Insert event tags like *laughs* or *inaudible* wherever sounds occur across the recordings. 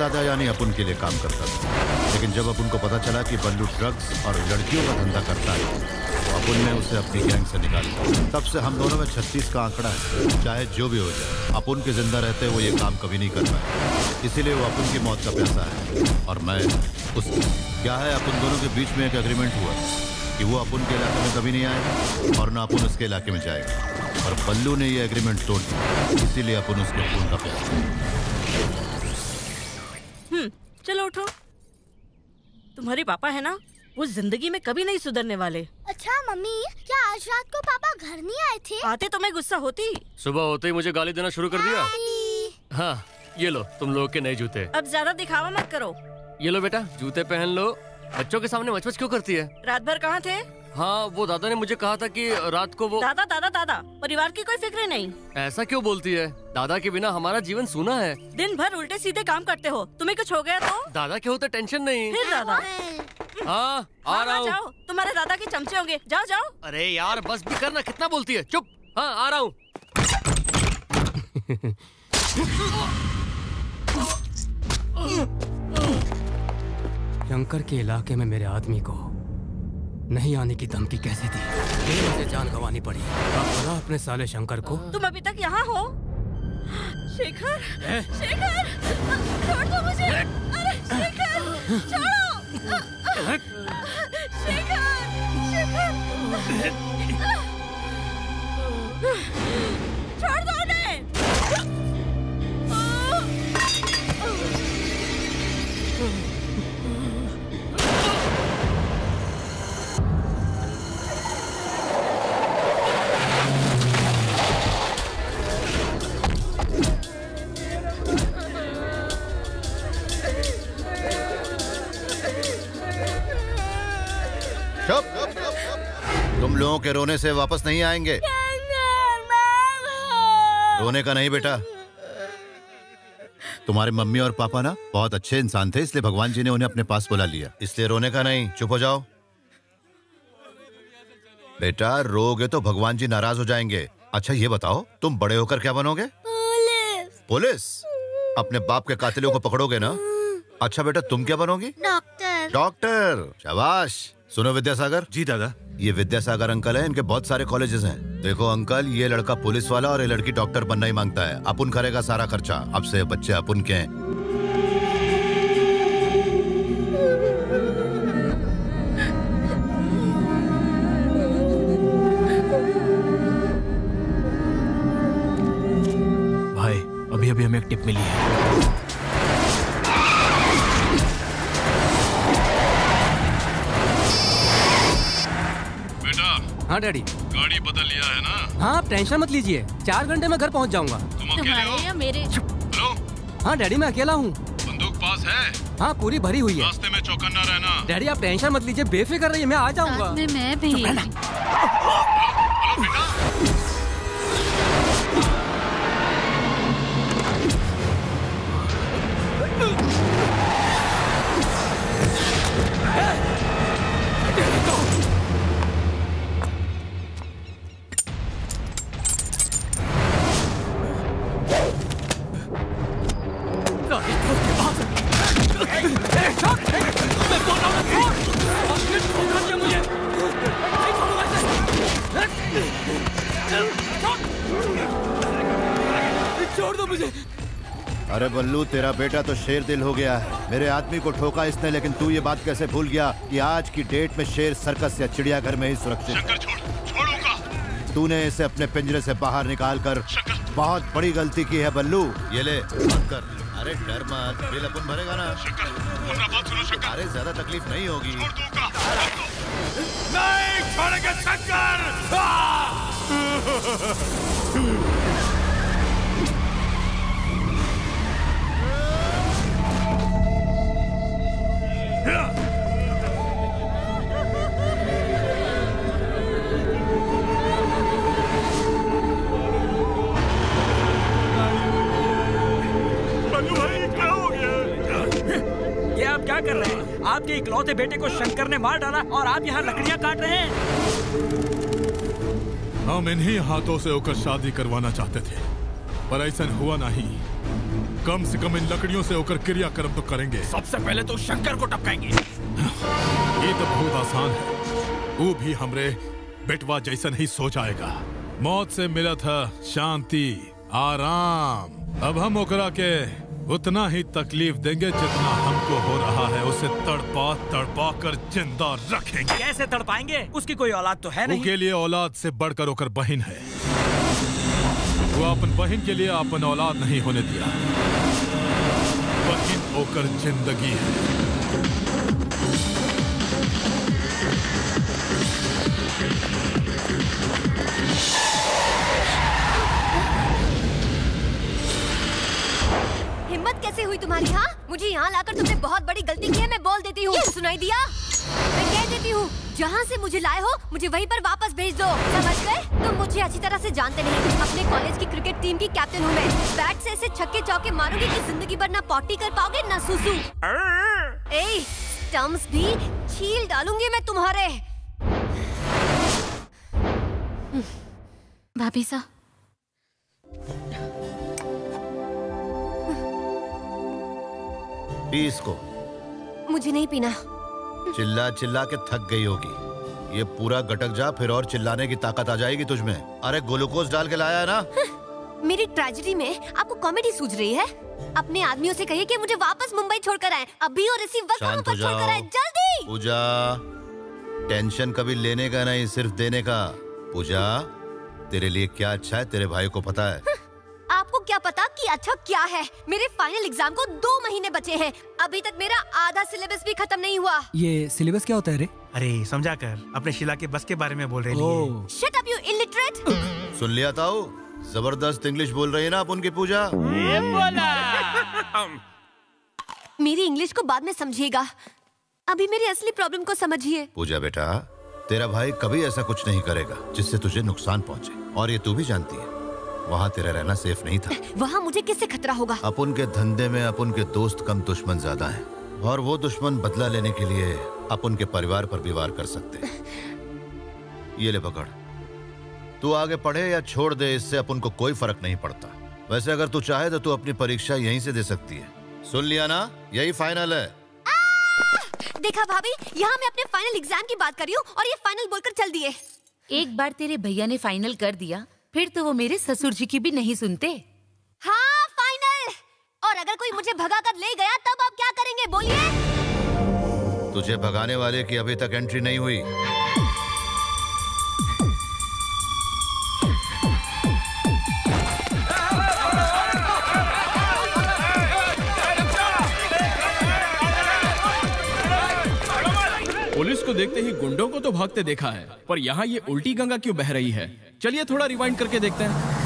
दादा यानी अपुन के लिए काम करता था। लेकिन जब अपुन को पता चला कि बल्लू ड्रग्स और लड़कियों का धंधा करता है तो अपुन ने उसे अपनी गैंग से निकाल दिया तब से हम दोनों में छत्तीस का आंकड़ा है, चाहे जो भी हो जाए। अपुन के ज़िंदा रहते वो ये काम कभी नहीं कर पाए। इसीलिए वो अपुन की मौत का पैसा है। और मैं उसकी क्या है, अपन दोनों के बीच में एक एग्रीमेंट हुआ कि वो अपुन के इलाके में कभी नहीं आएगा और ना अपुन उसके इलाके में जाएगा। और बल्लू ने ये एग्रीमेंट तोड़ दिया इसीलिए अपुन उसके खून का हम्म चलो उठो। तुम्हारे पापा है ना? वो ज़िंदगी में कभी नहीं सुधरने वाले। अच्छा मम्मी क्या आज रात को पापा घर नहीं आए थे? आते तो मैं गुस्सा होती। सुबह होते ही मुझे गाली देना शुरू कर दिया। हाँ ये लो तुम लोग के नए जूते। अब ज़्यादा दिखावा मत करो। ये लो बेटा जूते पहन लो। बच्चों के सामने मचमच क्यों करती है? रात भर कहाँ थे? हाँ वो दादा ने मुझे कहा था कि रात को वो दादा दादा दादा परिवार की कोई फ़िक्र नहीं। ऐसा क्यों बोलती है? दादा के बिना हमारा जीवन सुना है। दिन भर उल्टे सीधे काम करते हो। तुम्हें कुछ हो गया तो? दादा के होते टेंशन नहीं। फिर दादा। हाँ आ हाँ, रहा हाँ, हूँ। तुम्हारे दादा के चमचे होंगे। जाओ जाओ। अरे यार बस भी करना कितना बोलती है। चुप। हाँ आ रहा हूँ। शंकर के इलाके में मेरे आदमी को नहीं आने की धमकी कैसे दी? फिर मुझे जान गंवानी पड़ी। अब पता अपने साले शंकर को तुम अभी तक यहाँ हो? शेखर? शेखर? छोड़ दो मुझे। अरे शेखर! छोड़ो! शेखर! शेखर! छोड़ दो उन्हें। लोगों के रोने से वापस नहीं आएँगे। रोने का नहीं बेटा। तुम्हारे मम्मी और पापा ना बहुत अच्छे इंसान थे इसलिए भगवान जी ने उन्हें अपने पास बुला लिया। इसलिए रोने का नहीं चुप हो जाओ। बेटा रोगे तो भगवान जी नाराज़ हो जाएँगे। अच्छा ये बताओ तुम बड़े होकर क्या बनोगे? पुलिस। अपने बाप के कातिलों को पकड़ोगे ना? अच्छा बेटा तुम क्या बनोगी? डॉक्टर। डॉक्टर? शाबाश। सुनो विद्यासागर। जी दादा। ये विद्यासागर अंकल है इनके बहुत सारे कॉलेजेस हैं। देखो अंकल ये लड़का पुलिस वाला और ये लड़की डॉक्टर बनना ही माँगता है। अपुन करेगा सारा खर्चा। अब से बच्चे अपुन के हैं। भाई अभी अभी हमें एक टिप मिली है। हाँ डैडी गाड़ी बदल लिया है ना? हाँ आप टेंशन मत लीजिए। चार घंटे में घर पहुँच जाऊँगा। तुम या मेरे? हेलो? हाँ डैडी मैं अकेला हूँ। बंदूक पास है? हाँ पूरी भरी हुई है। रास्ते में चौकन्ना रहना। डैडी आप टेंशन मत लीजिए। बेफिक्र रहिए मैं आ जाऊँगा। मैं भी। बल्लू तेरा बेटा तो शेर दिल हो गया है। मेरे आदमी को ठोका इसने लेकिन तू ये बात कैसे भूल गया कि आज की डेट में शेर सर्कस या चिड़ियाघर में ही सुरक्षित है? तूने इसे अपने पिंजरे से बाहर निकाल कर बहुत बड़ी गलती की है बल्लू ये ले कर। अरे डर मत। बिल अपन भरेगा ना। शंकर हमारा बात सुनो शंकर। अरे ज़्यादा तकलीफ़ नहीं होगी। नहीं छोड़ेगा शंकर। *laughs* आपके इकलौते बेटे को शंकर ने मार डाला और आप यहाँ लकड़ियाँ काट रहे हैं। हम इन्हीं हाथों से होकर शादी करवाना चाहते थे पर ऐसा हुआ नहीं। कम से कम इन लकड़ियों से होकर क्रियाक्रम तो करेंगे। सबसे पहले तो शंकर को टपकाएँगे। ये तो बहुत आसान है। वो भी हमरे बेटवा जैसा नहीं सो जाएगा मौत से मिला था शांति आराम। अब हम ओकरा के उतना ही तकलीफ़ देंगे जितना हमको हो रहा है। उसे तड़पा तड़पा कर ज़िंदा रखेंगे। कैसे तड़पाएँगे? उसकी कोई औलाद तो है नहीं। के लिए औलाद से बढ़कर होकर बहन है। वो अपन बहन के लिए अपन औलाद नहीं होने दिया। बहन होकर ज़िंदगी है। तुम्हारी हाँ मुझे यहाँ लाकर तुमने बहुत बड़ी गलती की है मैं बोल देती हूँ। सुनाई दिया? मैं कह देती हूँ जहाँ से मुझे लाए हो मुझे वहीं पर वापस भेज दो। समझ गए? तुम मुझे अच्छी तरह से जानते नहीं अपने कॉलेज की क्रिकेट टीम की कैप्टन हूँ मैं। बैट से ऐसे छक्के चौके मारूँगी कि ज़िंदगी भर ना पॉटी कर पाओगे ना सुसु ए स्टम्प्स भी छील डालूँगी मैं तुम्हारे। भाभी सा पी इसको। मुझे नहीं पीना। चिल्ला चिल्ला के थक गई होगी। ये पूरा गटक जा फिर और चिल्लाने की ताकत आ जाएगी तुझमें अरे ग्लूकोज डाल के लाया है ना? मेरी ट्रेजेडी में आपको कॉमेडी सूझ रही है। अपने आदमियों से कहिए कि मुझे वापस मुंबई छोड़कर आए। अभी और इसी वक्त वापस छोड़कर आए। जल्दी! पूजा टेंशन कभी लेने का नहीं सिर्फ़ देने का। पूजा तेरे लिए क्या अच्छा है तेरे भाई को पता है आपको क्या पता कि अच्छा क्या है? मेरे फाइनल एग्ज़ाम को दो महीने बचे हैं। अभी तक मेरा आधा सिलेबस भी खत्म नहीं हुआ। ये सिलेबस क्या होता है रे? अरे समझा कर। अपने शिला के बस के बारे में बोल रहे oh shut up you illiterate सुन लिया ताऊ। ज़बरदस्त इंग्लिश बोल रही है ना आप उनकी पूजा। मेरी इंग्लिश को बाद में समझिएगा। अभी मेरी असली प्रॉब्लम को समझिए। पूजा बेटा तेरा भाई कभी ऐसा कुछ नहीं करेगा जिससे तुझे नुकसान पहुँचे। और ये तू भी जानती है। वहाँ तेरा रहना सेफ़ नहीं था। वहाँ मुझे किससे खतरा होगा? अपन के धंधे में अपन के दोस्त कम दुश्मन ज़्यादा हैं। और वो दुश्मन बदला लेने के लिए अपन के परिवार पर भी वार कर सकते ये ले पकड़। तू आगे पढ़े या छोड़ दे इससे अपन को कोई फ़र्क नहीं पड़ता। वैसे अगर तू चाहे तो तू अपनी परीक्षा यहीं से दे सकती है। सुन लिया ना? यही फाइनल है। देखा भाभी यहाँ मैं अपने फाइनल एग्ज़ाम की बात कर रही हूँ और ये फाइनल बोलकर चल दिए। एक बार तेरे भैया ने फाइनल कर दिया फिर तो वो मेरे ससुर जी की भी नहीं सुनते। हाँ फाइनल और अगर कोई मुझे भगा कर ले गया तब आप क्या करेंगे? बोलिए। तुझे भगाने वाले की अभी तक एंट्री नहीं हुई। पुलिस को देखते ही गुंडों को तो भागते देखा है। पर यहाँ ये उल्टी गंगा क्यों बह रही है? चलिए थोड़ा रिवाइंड करके देखते हैं।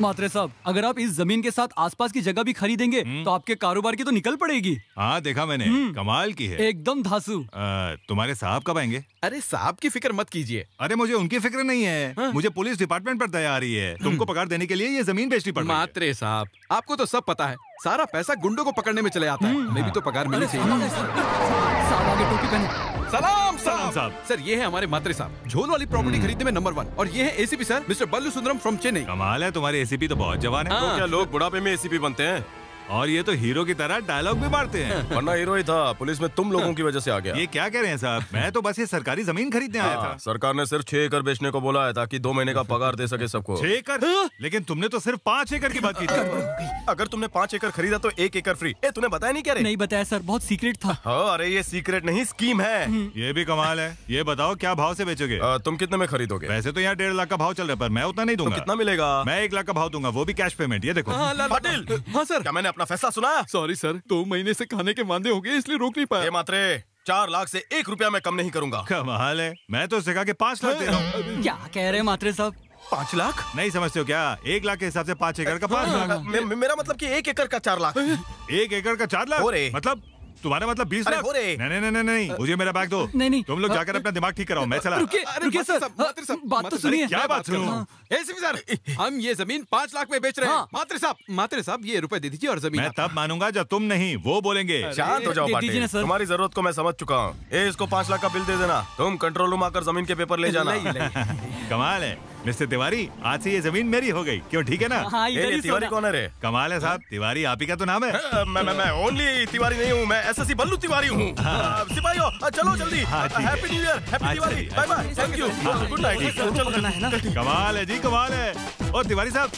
मात्रे साहब अगर आप इस ज़मीन के साथ आसपास की जगह भी खरीदेंगे तो आपके कारोबार की तो निकल पड़ेगी। हाँ देखा मैंने। कमाल की है। एकदम धासु। आ, तुम्हारे साहब कब आएँगे? अरे साहब की फ़िक्र मत कीजिए। अरे मुझे उनकी फ़िक्र नहीं है। हा? मुझे पुलिस डिपार्टमेंट पर दया आ रही है। तुमको पगार देने के लिए ये ज़मीन बेचनी पड़ मात्रे साहब आपको तो सब पता है। सारा पैसा गुंडों को पकड़ने में चले आता है। हमें भी तो पगार मिलनी चाहिए। साहब आगे टोपी पहने। सलाम सलाम साहब। सर ये है हमारे मात्र साहब। झोल वाली प्रॉपर्टी खरीदने में नंबर वन और ये है ACP sir mister Ballu Sundaram from Chennai कमाल है तुम्हारे एसीपी तो बहुत जवान है। तो क्या लोग बुढ़ापे में एसीपी बनते हैं? और ये तो हीरो की तरह डायलॉग भी मारते हैं। *laughs* वरना हीरो ही था पुलिस में तुम लोगों की वजह से आ गया। ये क्या कह रहे हैं साहब? मैं तो बस ये सरकारी ज़मीन खरीदने आया हाँ, था सरकार ने सिर्फ़ छह एकड़ बेचने को बोला है ताकि दो महीने का पगार दे सके सबको। छह एकड़? लेकिन तुमने तो सिर्फ़ पाँच एकड़ की बात की थी। अगर तुमने पाँच एकड़ खरीदा तो एक एकड़ फ्री ए तूने बताया नहीं क्या रे? नहीं बताया सर बहुत सीक्रेट था। हाँ अरे ये सीक्रेट नहीं स्कीम है। ये भी कमाल है। ये बताओ क्या भाव से बेचोगे? तुम कितने में खरीदोगे? वैसे तो यहाँ डेढ़ लाख का भाव चल रहा है पर मैं उतना नहीं तो दूँगा। कितना मिलेगा? मैं एक लाख का भाव दूँगा वो भी कैश पेमेंट ये देखो। पाटिल! हाँ सर। क्या मैंने अपना फैसला सुना। सॉरी सर दो महीने से खाने के मांदे हो गए इसलिए रोक नहीं पाया। मात्रे चार लाख से एक रुपया मैं कम नहीं करूँगा। कमाल है? मैं तो सिखा के पाँच लाख दे रहा हूँ। *laughs* क्या कह रहे हैं मात्रे साहब? पाँच लाख? नहीं समझते हो क्या? एक लाख के हिसाब से पाँच एकड़ का पाँच लाख। मेरा मतलब कि एक एकड़ का चार लाख। एक एकड़ का चार लाख? मतलब तुम्हारा मतलब बीस लाख? नहीं नहीं नहीं नहीं नहीं मुझे मेरा बैग दो। नहीं, नहीं। तुम लोग जाकर अपना दिमाग ठीक कराओ मैं चला। रुकिए रुकिए सर। मात्र साहब, बात तो सुनिए। क्या बात सुनूं? हाँ। सर हम ये ज़मीन पाँच लाख में बेच रहे हैं। हाँ। मात्र साहब मात्र साहब ये रुपए दे दीजिए और ज़मीन मैं तब मानूँगा जब तुम नहीं वो बोलेंगे। शांत हो जाओ। तुम्हारी ज़रूरत को मैं समझ चुका हूँ। ए इसको पाँच लाख का बिल दे देना। तुम कंट्रोल रूम आकर ज़मीन के पेपर ले जाना। *laughs* कमाल है। मिस्टर तिवारी आज से ये ज़मीन मेरी हो गई। क्यों ठीक है ना? हाँ, ही तिवारी। कौन है कमाल है साहब तिवारी आप ही का तो नाम है। अ, मैं मैं मैं ओनली तिवारी नहीं हूँ मैं एसएससी बल्लू तिवारी हूँ। अ, सिपाहियों चलो जल्दी। हाँ, ठीक है। Happy new year happy Diwali bye bye thank you good night चलो कमाल है जी कमाल है। और तिवारी साहब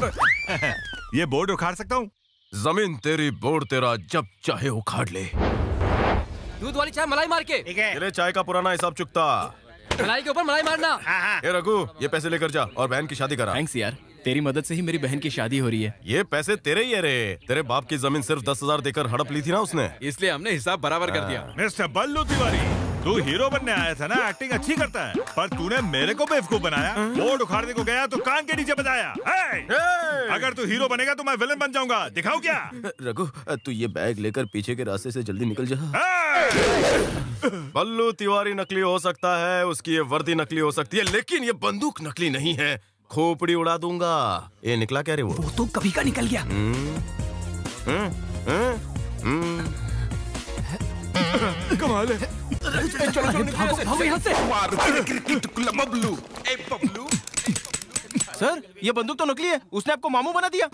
*laughs* ये बोर्ड उखाड़ सकता हूँ? ज़मीन तेरी बोर्ड तेरा जब चाहे उखाड़ ले। दूध वाली चाय मलाई मार के। तेरे चाय का पुराना हिसाब चुकता। मलाई के ऊपर मलाई मारना। ये रघु ये पैसे लेकर जा और बहन की शादी करा। थैंक्स यार। तेरी मदद से ही मेरी बहन की शादी हो रही है। ये पैसे तेरे ही है रे। तेरे बाप की ज़मीन सिर्फ़ दस हज़ार देकर हड़प ली थी ना उसने। इसलिए हमने हिसाब बराबर कर दिया। मिस्टर बल्लू तिवारी। तू हीरो बनने आया था ना एक्टिंग अच्छी करता है। पर तूने मेरे को बेवकूफ़ बनाया। बोर्ड उखाड़ने को गया तो कान के नीचे बजाया। हे! अगर तू हीरो बनेगा तो मैं विलन बन जाऊँगा। दिखाऊँ क्या? रघु तू ये बैग लेकर पीछे के रास्ते से जल्दी निकल जा। बल्लू तिवारी नकली हो सकता है उसकी ये वर्दी नकली हो सकती है लेकिन ये बंदूक नकली नहीं है। खोपड़ी उड़ा दूँगा। ये निकला क्या रे वो? वो तो कभी का निकल गया। हम्म, हम्म, हम्म। कमाल है। चलो चलो भागो भागो यहाँ से सर ये बंदूक तो नकली है। उसने आपको मामू बना दिया।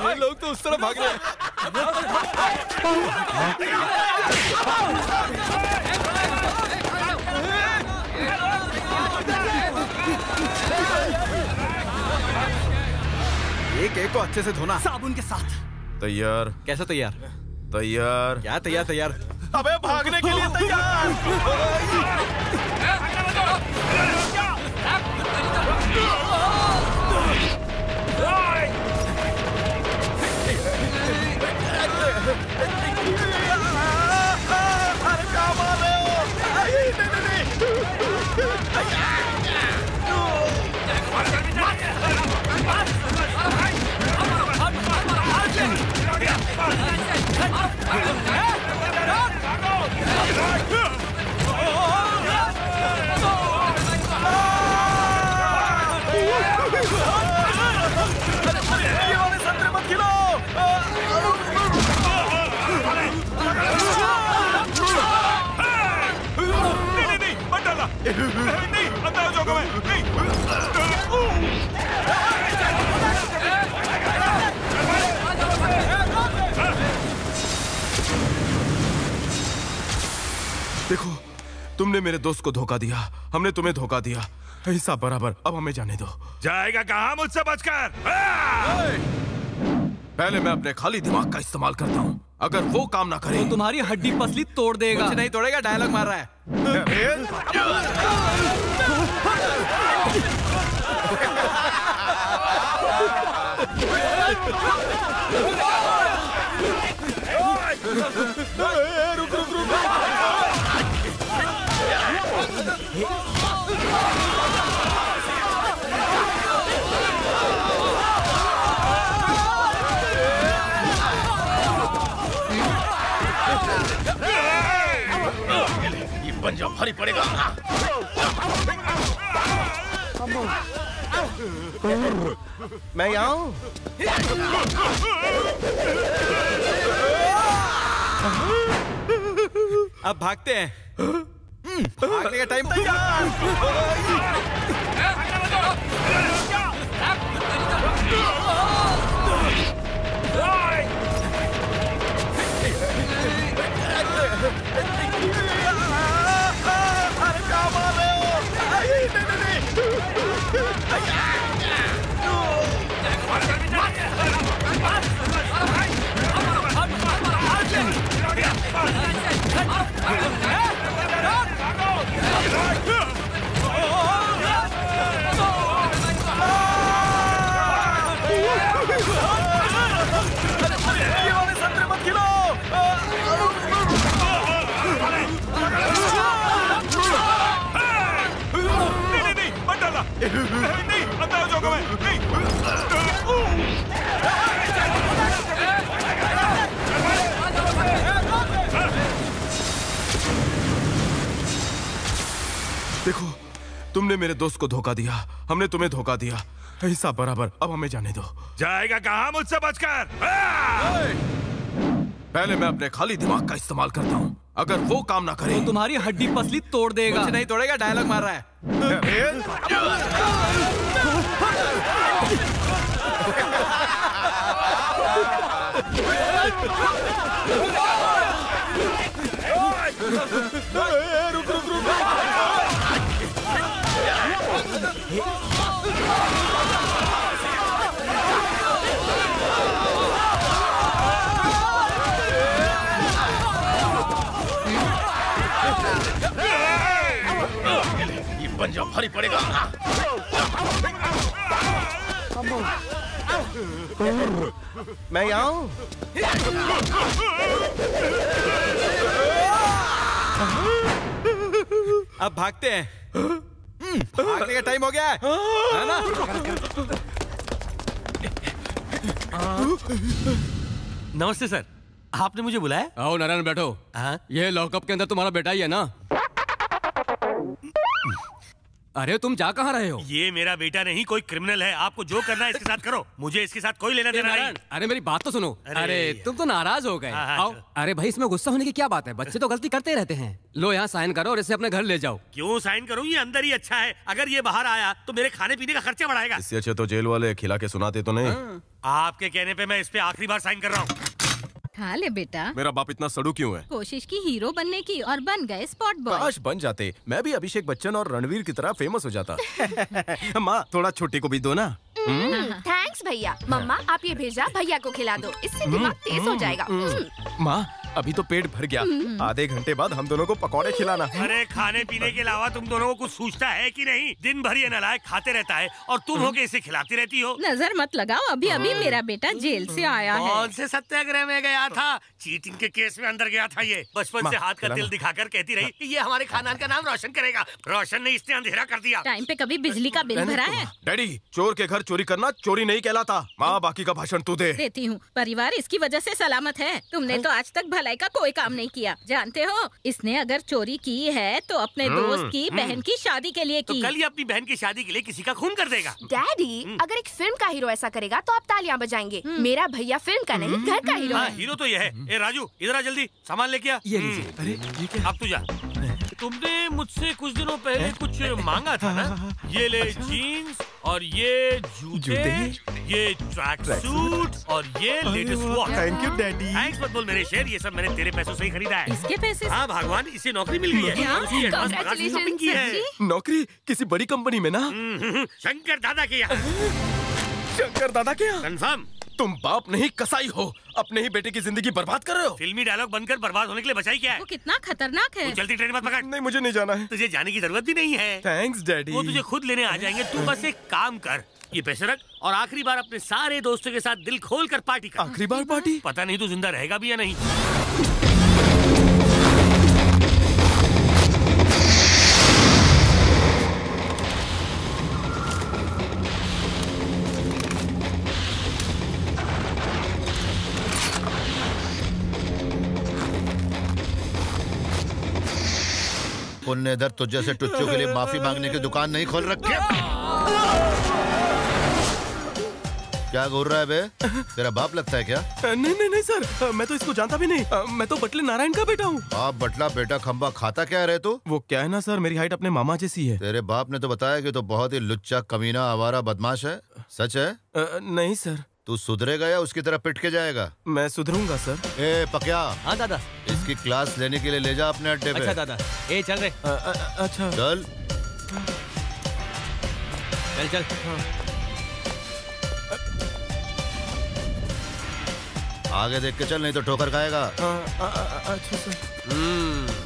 ये लोग तो उस तरफ़ भाग रहे हैं। एक एक को अच्छे से धोना। साबुन के साथ। तैयार। कैसा तैयार? तैयार। क्या तैयार तैयार? अबे भागने के लिए तैयार। नहीं अंदर हो मैं नहीं तुमने मेरे दोस्त को धोखा दिया। हमने तुम्हें धोखा दिया। हिसाब बराबर अब हमें जाने दो। जाएगा कहा मुझसे बचकर? पहले मैं अपने खाली दिमाग का इस्तेमाल करता हूँ। अगर वो काम ना करे। तो तुम्हारी हड्डी पसली तोड़ देगा। कुछ नहीं तोड़ेगा डायलॉग मार रहा है। पंजा भारी पड़ेगा मैं हूँ अब भागते हैं भागने का टाइम तैयार नहीं *laughs* तुमने मेरे दोस्त को धोखा दिया। हमने तुम्हें धोखा दिया। हिसाब बराबर अब हमें जाने दो। जाएगा कहाँ मुझसे बचकर? पहले मैं अपने खाली दिमाग का इस्तेमाल करता हूँ। अगर वो काम ना करे। तो तुम्हारी हड्डी पसली तोड़ देगा। कुछ नहीं तोड़ेगा डायलॉग मार रहा है। *laughs* पंजा भारी पड़ेगा मैं यहाँ अब भागते हैं भागने का टाइम हो गया है। है। ना? नमस्ते सर। आपने मुझे बुलाया? आओ नारायण बैठो। ये लॉकअप के अंदर तुम्हारा बेटा ही है ना? अरे तुम जा कहाँ रहे हो? ये मेरा बेटा नहीं कोई क्रिमिनल है। आपको जो करना है इसके साथ करो। मुझे इसके साथ कोई लेना देना नहीं। अरे मेरी बात तो सुनो। अरे। अरे तुम तो नाराज़ हो गए। हाँ, हाँ, आओ। अरे भाई इसमें गुस्सा होने की क्या बात है? बच्चे तो गलती करते रहते हैं। लो यहाँ साइन करो और इसे अपने घर ले जाओ। क्यों साइन करूँ? ये अंदर ही अच्छा है। अगर ये बाहर आया तो मेरे खाने पीने का खर्चा बढ़ाएगा। इससे अच्छे तो जेल वाले खिला के सुनाते तो नहीं। आपके कहने पे मैं इस पे आखिरी बार साइन कर रहा हूँ। खा ले बेटा। मेरा बाप इतना सड़ू क्यों है? कोशिश की हीरो बनने की और बन गए स्पॉट बॉय काश बन जाते। मैं भी अभिषेक बच्चन और रणवीर की तरह फ़ेमस हो जाता। *laughs* माँ थोड़ा छोटी को भी दो ना। थैंक्स भैया। मम्मा आप ये भेजा भैया को खिला दो। इससे दिमाग तेज हो जाएगा। हम्म। माँ अभी तो पेट भर गया। आधे घंटे बाद हम दोनों को पकौड़े खिलाना। अरे खाने पीने के अलावा तुम दोनों को कुछ सूझता है कि नहीं? दिन भर ये नलायक खाते रहता है और तुम होके इसे खिलाती रहती हो। नज़र मत लगाओ अभी अभी मेरा बेटा जेल से आया है। कौन से सत्याग्रह में गया था? चीटिंग के केस में अंदर गया था ये। बचपन से हाथ का। तिल दिखाकर कहती रही ये हमारे खानदान का नाम रोशन करेगा। रोशन ने इसने अंधेरा कर दिया। टाइम पे कभी बिजली का बिल भरा है? डैडी चोर के घर चोरी करना चोरी नहीं कहलाता। माँ बाकी का भाषण तू दे। देती हूँ। परिवार इसकी वजह से सलामत है। तुमने तो आज तक भलाई का कोई काम नहीं किया। जानते हो इसने अगर चोरी की है तो अपने हम्म, दोस्त की हम्म। बहन की शादी के लिए की तो की। कल ही अपनी बहन की शादी के लिए किसी का खून कर देगा। डैडी अगर एक फ़िल्म का हीरो ऐसा करेगा तो आप तालियाँ बजाएँगे। मेरा भैया फ़िल्म का नहीं घर का हीरो हाँ है। हीरो तो ये है। ए राजू इधर आ जल्दी सामान लेके आ। अरे अब तू जा। तुमने मुझसे कुछ दिनों पहले कुछ मांगा था ना? ये ले जीन्स और ये जूते। ये ट्रैक सूट और ये latest watch Thank you, Daddy. Thanks मत बोल मेरे शेर ये सब मैंने तेरे पैसों से ही खरीदा है। इसके पैसे हाँ भगवान इसे नौकरी मिल गई है। है? नौकरी किसी बड़ी कंपनी में ना? शंकर दादा के यहाँ। शंकर दादा के यहाँ? कंफर्म तुम बाप नहीं कसाई हो। अपने ही बेटे की ज़िंदगी बर्बाद कर रहे हो। फिल्मी डायलॉग बनकर बर्बाद होने के लिए बचाई क्या है? वो कितना खतरनाक है। तू चलती ट्रेन मत पकड़। नहीं मुझे नहीं जाना है। तुझे जाने की ज़रूरत भी नहीं है। थैंक्स डैडी वो तुझे खुद लेने आ जाएँगे। तू बस एक काम कर। ये पैसे रख और आखिरी बार अपने सारे दोस्तों के साथ दिल खोल कर पार्टी कर। आखिरी बार पार्टी? पता नहीं तू ज़िंदा रहेगा भी या नहीं। पुण्य दर तुझ जैसे टुच्चों के लिए माफ़ी मांगने की दुकान नहीं खोल रखी। *laughs* *laughs* क्या घूर रहा है बे? तेरा बाप लगता है क्या? नहीं नहीं नहीं सर। मैं तो इसको जानता भी नहीं। मैं तो बटले नारायण का बेटा हूँ। बाप बटला बेटा खम्बा खाता क्या रहे तू? वो क्या है ना सर? मेरी हाइट अपने मामा जैसी है। तेरे बाप ने तो बताया कि तो बहुत ही लुच्चा कमीना आवारा बदमाश है। सच है? नहीं सर। तू सुधरेगा या उसकी तरह पिट के जाएगा। मैं सुधरूँगा सर। ए पक्या। हाँ दादा। इसकी क्लास लेने के लिए ले जा अपने अड्डे पे। अच्छा दादा। ए चल रे। अ, अच्छा। चल। चल चल। आगे देख के चल नहीं तो ठोकर खाएगा अ, अ, अ, अच्छा सर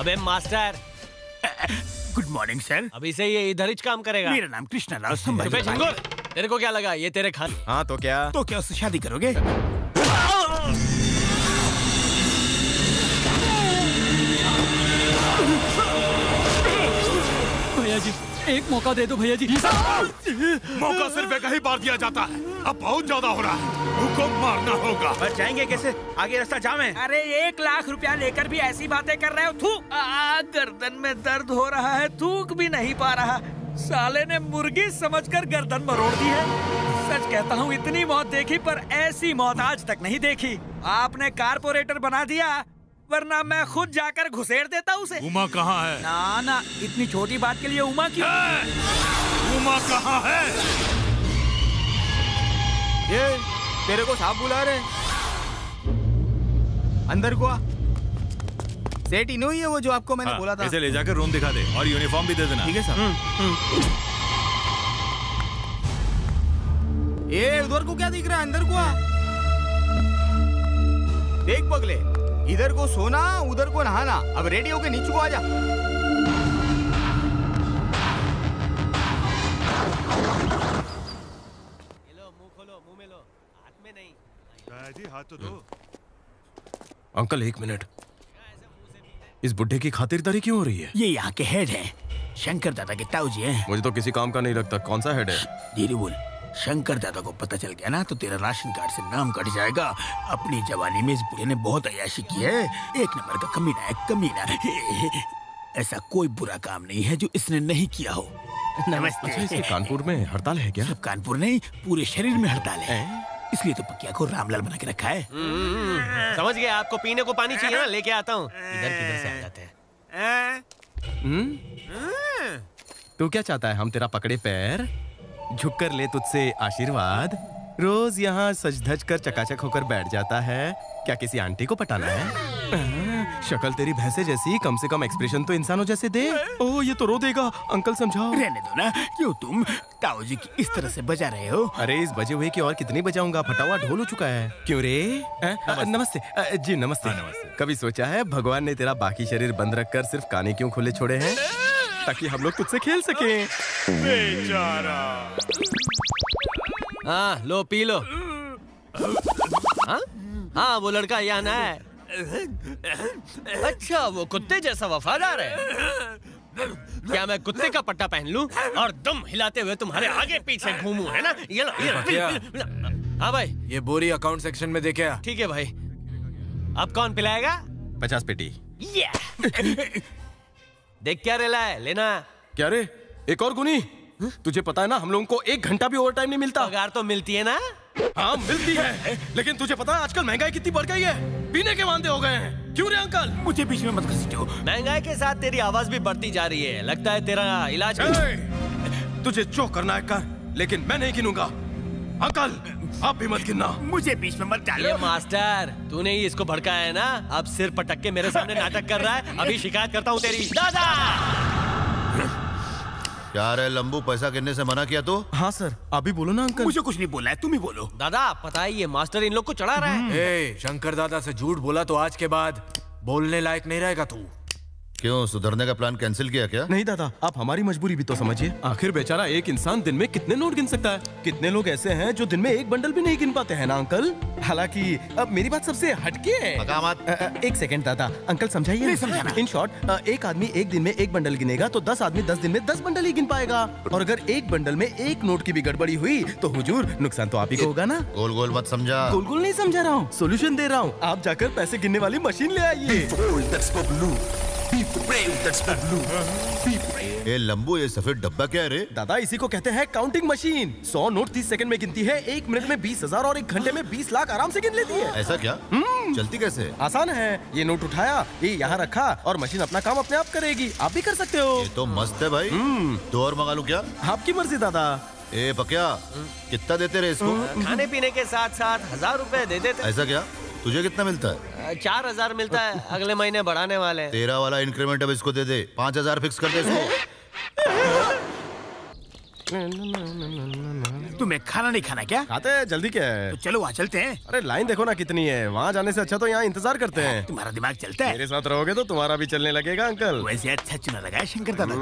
अबे मास्टर गुड मॉर्निंग सर अभी से ये इधर ही काम करेगा मेरा नाम कृष्णा रुपए झंगोर तेरे को क्या लगा ये तेरे खान हाँ तो क्या तो क्या उससे शादी करोगे भैया जी एक मौका दे दो भैया जी। मौका सिर्फ़ एक ही बार दिया जाता है। अब बहुत ज़्यादा हो रहा है। हुकुम मारना होगा। बच जाएँगे कैसे? आगे रास्ता जाम है। अरे एक लाख रुपया लेकर भी ऐसी बातें कर रहे हो थू गर्दन में दर्द हो रहा है थूक भी नहीं पा रहा। साले ने मुर्गी समझकर गर्दन मरोड़ दी है। सच कहता हूँ इतनी मौत देखी पर ऐसी मौत आज तक नहीं देखी। आपने कारपोरेटर बना दिया। वरना मैं खुद जाकर घुसेड़ देता उसे। उमा कहाँ है? ना ना इतनी छोटी बात के लिए उमा क्यों? उमा कहाँ है? ये तेरे को साहब बुला रहे अंदर को आ। सेठ इनो ही है वो जो आपको मैंने हाँ, बोला था। इसे ले जाकर रूम दिखा दे और यूनिफॉर्म भी दे देना। ठीक है साहब ये उधर को क्या दिख रहा है? अंदर को आ। देख पगले। इधर को सोना उधर को नहाना। अब रेडी होके नीचे को आ जा। जी हाथ तो दो। अंकल एक मिनट। इस बुढ़े की खातिरदारी क्यों हो रही है? ये यहाँ के हेड है। शंकर दादा के ताऊ जी हैं। मुझे तो किसी काम का नहीं लगता। कौन सा हेड है? धीरे बोल। शंकर दादा को पता चल गया ना तो तेरा राशन कार्ड से नाम कट जाएगा। अपनी जवानी में इस बुढ़े ने बहुत अयाशी की है। एक नंबर का कमीना है कमीना। ऐसा कोई बुरा काम नहीं है जो इसने नहीं किया हो। अच्छा, इसके कानपुर में हड़ताल है क्या? सिर्फ़ कानपुर नहीं पूरे शरीर में हड़ताल है। इसलिए तो पकिया को रामलाल बना के रखा है। समझ गया आपको पीने को पानी चाहिए ना लेके आता हूँ। इधर किधर से आ जाते हैं। हम्म? तू क्या चाहता है? हम तेरा पकड़े पैर। झुक कर ले तुझसे आशीर्वाद। रोज यहाँ सज धज कर चकाचक होकर बैठ जाता है। क्या किसी आंटी को पटाना है? *laughs* शक्ल तेरी भैंसे जैसी कम से कम एक्सप्रेशन तो इंसानों जैसे दे। ओ ये तो रो देगा। अंकल समझाओ। रहने दो ना। क्यों तुम? ताऊ जी की इस तरह से बजा रहे हो। अरे इस बजे हुए की और कितनी बजाऊँगा? फटावा ढोल हो चुका है। क्यों रे? नमस्ते। अ, जी नमस्ते। नमस्ते। कभी सोचा है भगवान ने तेरा बाकी शरीर बंद रखकर सिर्फ़ काने क्यों खुले छोड़े हैं? ताकि हम लोग तुझसे खेल सके। बेचारा। हाँ लो पी लो। हाँ? हाँ वो लड़का यहाँ ना है। अच्छा वो कुत्ते जैसा वफादार है। क्या मैं कुत्ते का पट्टा पहन लूँ और दम हिलाते हुए तुम्हारे आगे पीछे घूमू है ना? ये लो ये लो, ये लो। हाँ भाई। ये बोरी अकाउंट सेक्शन में देखे। ठीक है भाई। अब कौन पिलाएगा? पचास पेटी। देख क्या रेला है लेना। क्या रे? एक और गुनी? तुझे पता है ना हम लोगों को एक घंटा भी ओवर टाइम नहीं मिलता। पगार तो मिलती है ना? हाँ मिलती है। लेकिन तुझे पता है आजकल महँगाई कितनी बढ़ गई है। पीने के वादे हो गए हैं। क्यों रे अंकल? मुझे बीच में मत घसीटो। महँगाई के साथ तेरी आवाज़ भी बढ़ती जा रही है। लगता है तेरा इलाज तुझे जो करना है कर लेकिन मैं नहीं गिनूँगा। अंकल आप भी मत गिनना। मुझे बीच में मत ये मास्टर तूने ही इसको भड़काया है ना? अब सिर पटक के मेरे सामने नाटक कर रहा है। अभी शिकायत करता हूँ तेरी। दादा! क्या रे लंबू पैसा गिनने से मना किया तो? हाँ सर। अभी बोलो ना अंकल। मुझे कुछ नहीं बोला है तुम ही बोलो। दादा पता है ये मास्टर इन लोग को चढ़ा रहा है। ए, शंकर दादा से झूठ बोला तो आज के बाद बोलने लायक नहीं रहेगा तू। क्यों? सुधरने का प्लान कैंसिल किया क्या? नहीं दादा आप हमारी मजबूरी भी तो समझिए। आखिर बेचारा एक इंसान दिन में कितने नोट गिन सकता है? कितने लोग ऐसे हैं जो दिन में एक बंडल भी नहीं गिन पाते हैं ना अंकल? हालाँकि अब मेरी बात सबसे हटके है। अ, एक सेकंड दादा अंकल समझाइए। इन शॉर्ट एक आदमी एक दिन में एक बंडल गिनेगा तो दस आदमी दस दिन में दस बंडल ही गिन पाएगा। और अगर एक बंडल में एक नोट की भी गड़बड़ी हुई तो हुजूर नुकसान तो आप ही को होगा ना। गोल गोल मत समझा। गोल गोल नहीं समझा रहा हूँ सोल्यूशन दे रहा हूँ। आप जाकर पैसे गिनने वाली मशीन ले आइए। ए लंबू ये सफ़ेद डब्बा क्या है रे? दादा इसी को कहते हैं काउंटिंग मशीन सौ नोट तीस सेकंड में गिनती है एक मिनट में बीस हज़ार और एक घंटे में बीस लाख आराम से गिन लेती है। ऐसा क्या? चलती कैसे? आसान है। ये नोट उठाया ये यहाँ रखा और मशीन अपना काम अपने आप करेगी। आप भी कर सकते हो। ये तो मस्त है भाई। दो और मंगा लूँ क्या? आपकी मर्ज़ी दादा। ए पक्या कितना देते रहे इसको? खाने पीने के साथ साथ हज़ार रुपए दे देते। ऐसा क्या? तुझे कितना मिलता है? चार हज़ार मिलता है। अगले महीने बढ़ाने वाले हैं। तेरा वाला इंक्रीमेंट अब इसको दे दे। पाँच हज़ार फिक्स कर दे इसको। तुम्हें खाना नहीं खाना क्या? खाते हैं? जल्दी क्या है? तो चलो वहाँ चलते हैं। अरे लाइन देखो ना कितनी है। वहाँ जाने से अच्छा तो यहाँ इंतज़ार करते हैं। तुम्हारा दिमाग चलता है। मेरे साथ रहोगे तो तुम्हारा भी चलने लगेगा अंकल। वैसे अच्छा चुना लगा है शंकर दादा।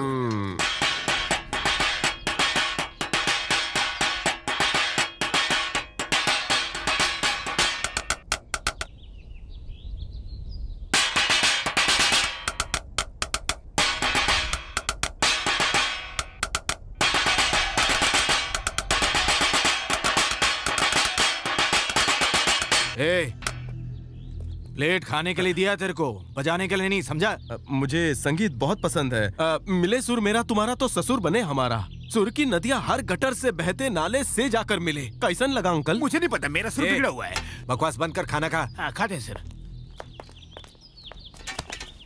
ए, प्लेट खाने के लिए दिया तेरे को बजाने के लिए नहीं समझा? मुझे संगीत बहुत पसंद है। अ, मिले सुर मेरा तुम्हारा तो ससुर बने हमारा। सुर की नदियाँ हर गटर से बहते नाले से जाकर मिले। कैसन लगा अंकल? मुझे नहीं पता मेरा सुर बिगड़ा हुआ है। बकवास बंद कर खाना खा। हाँ खाते सर।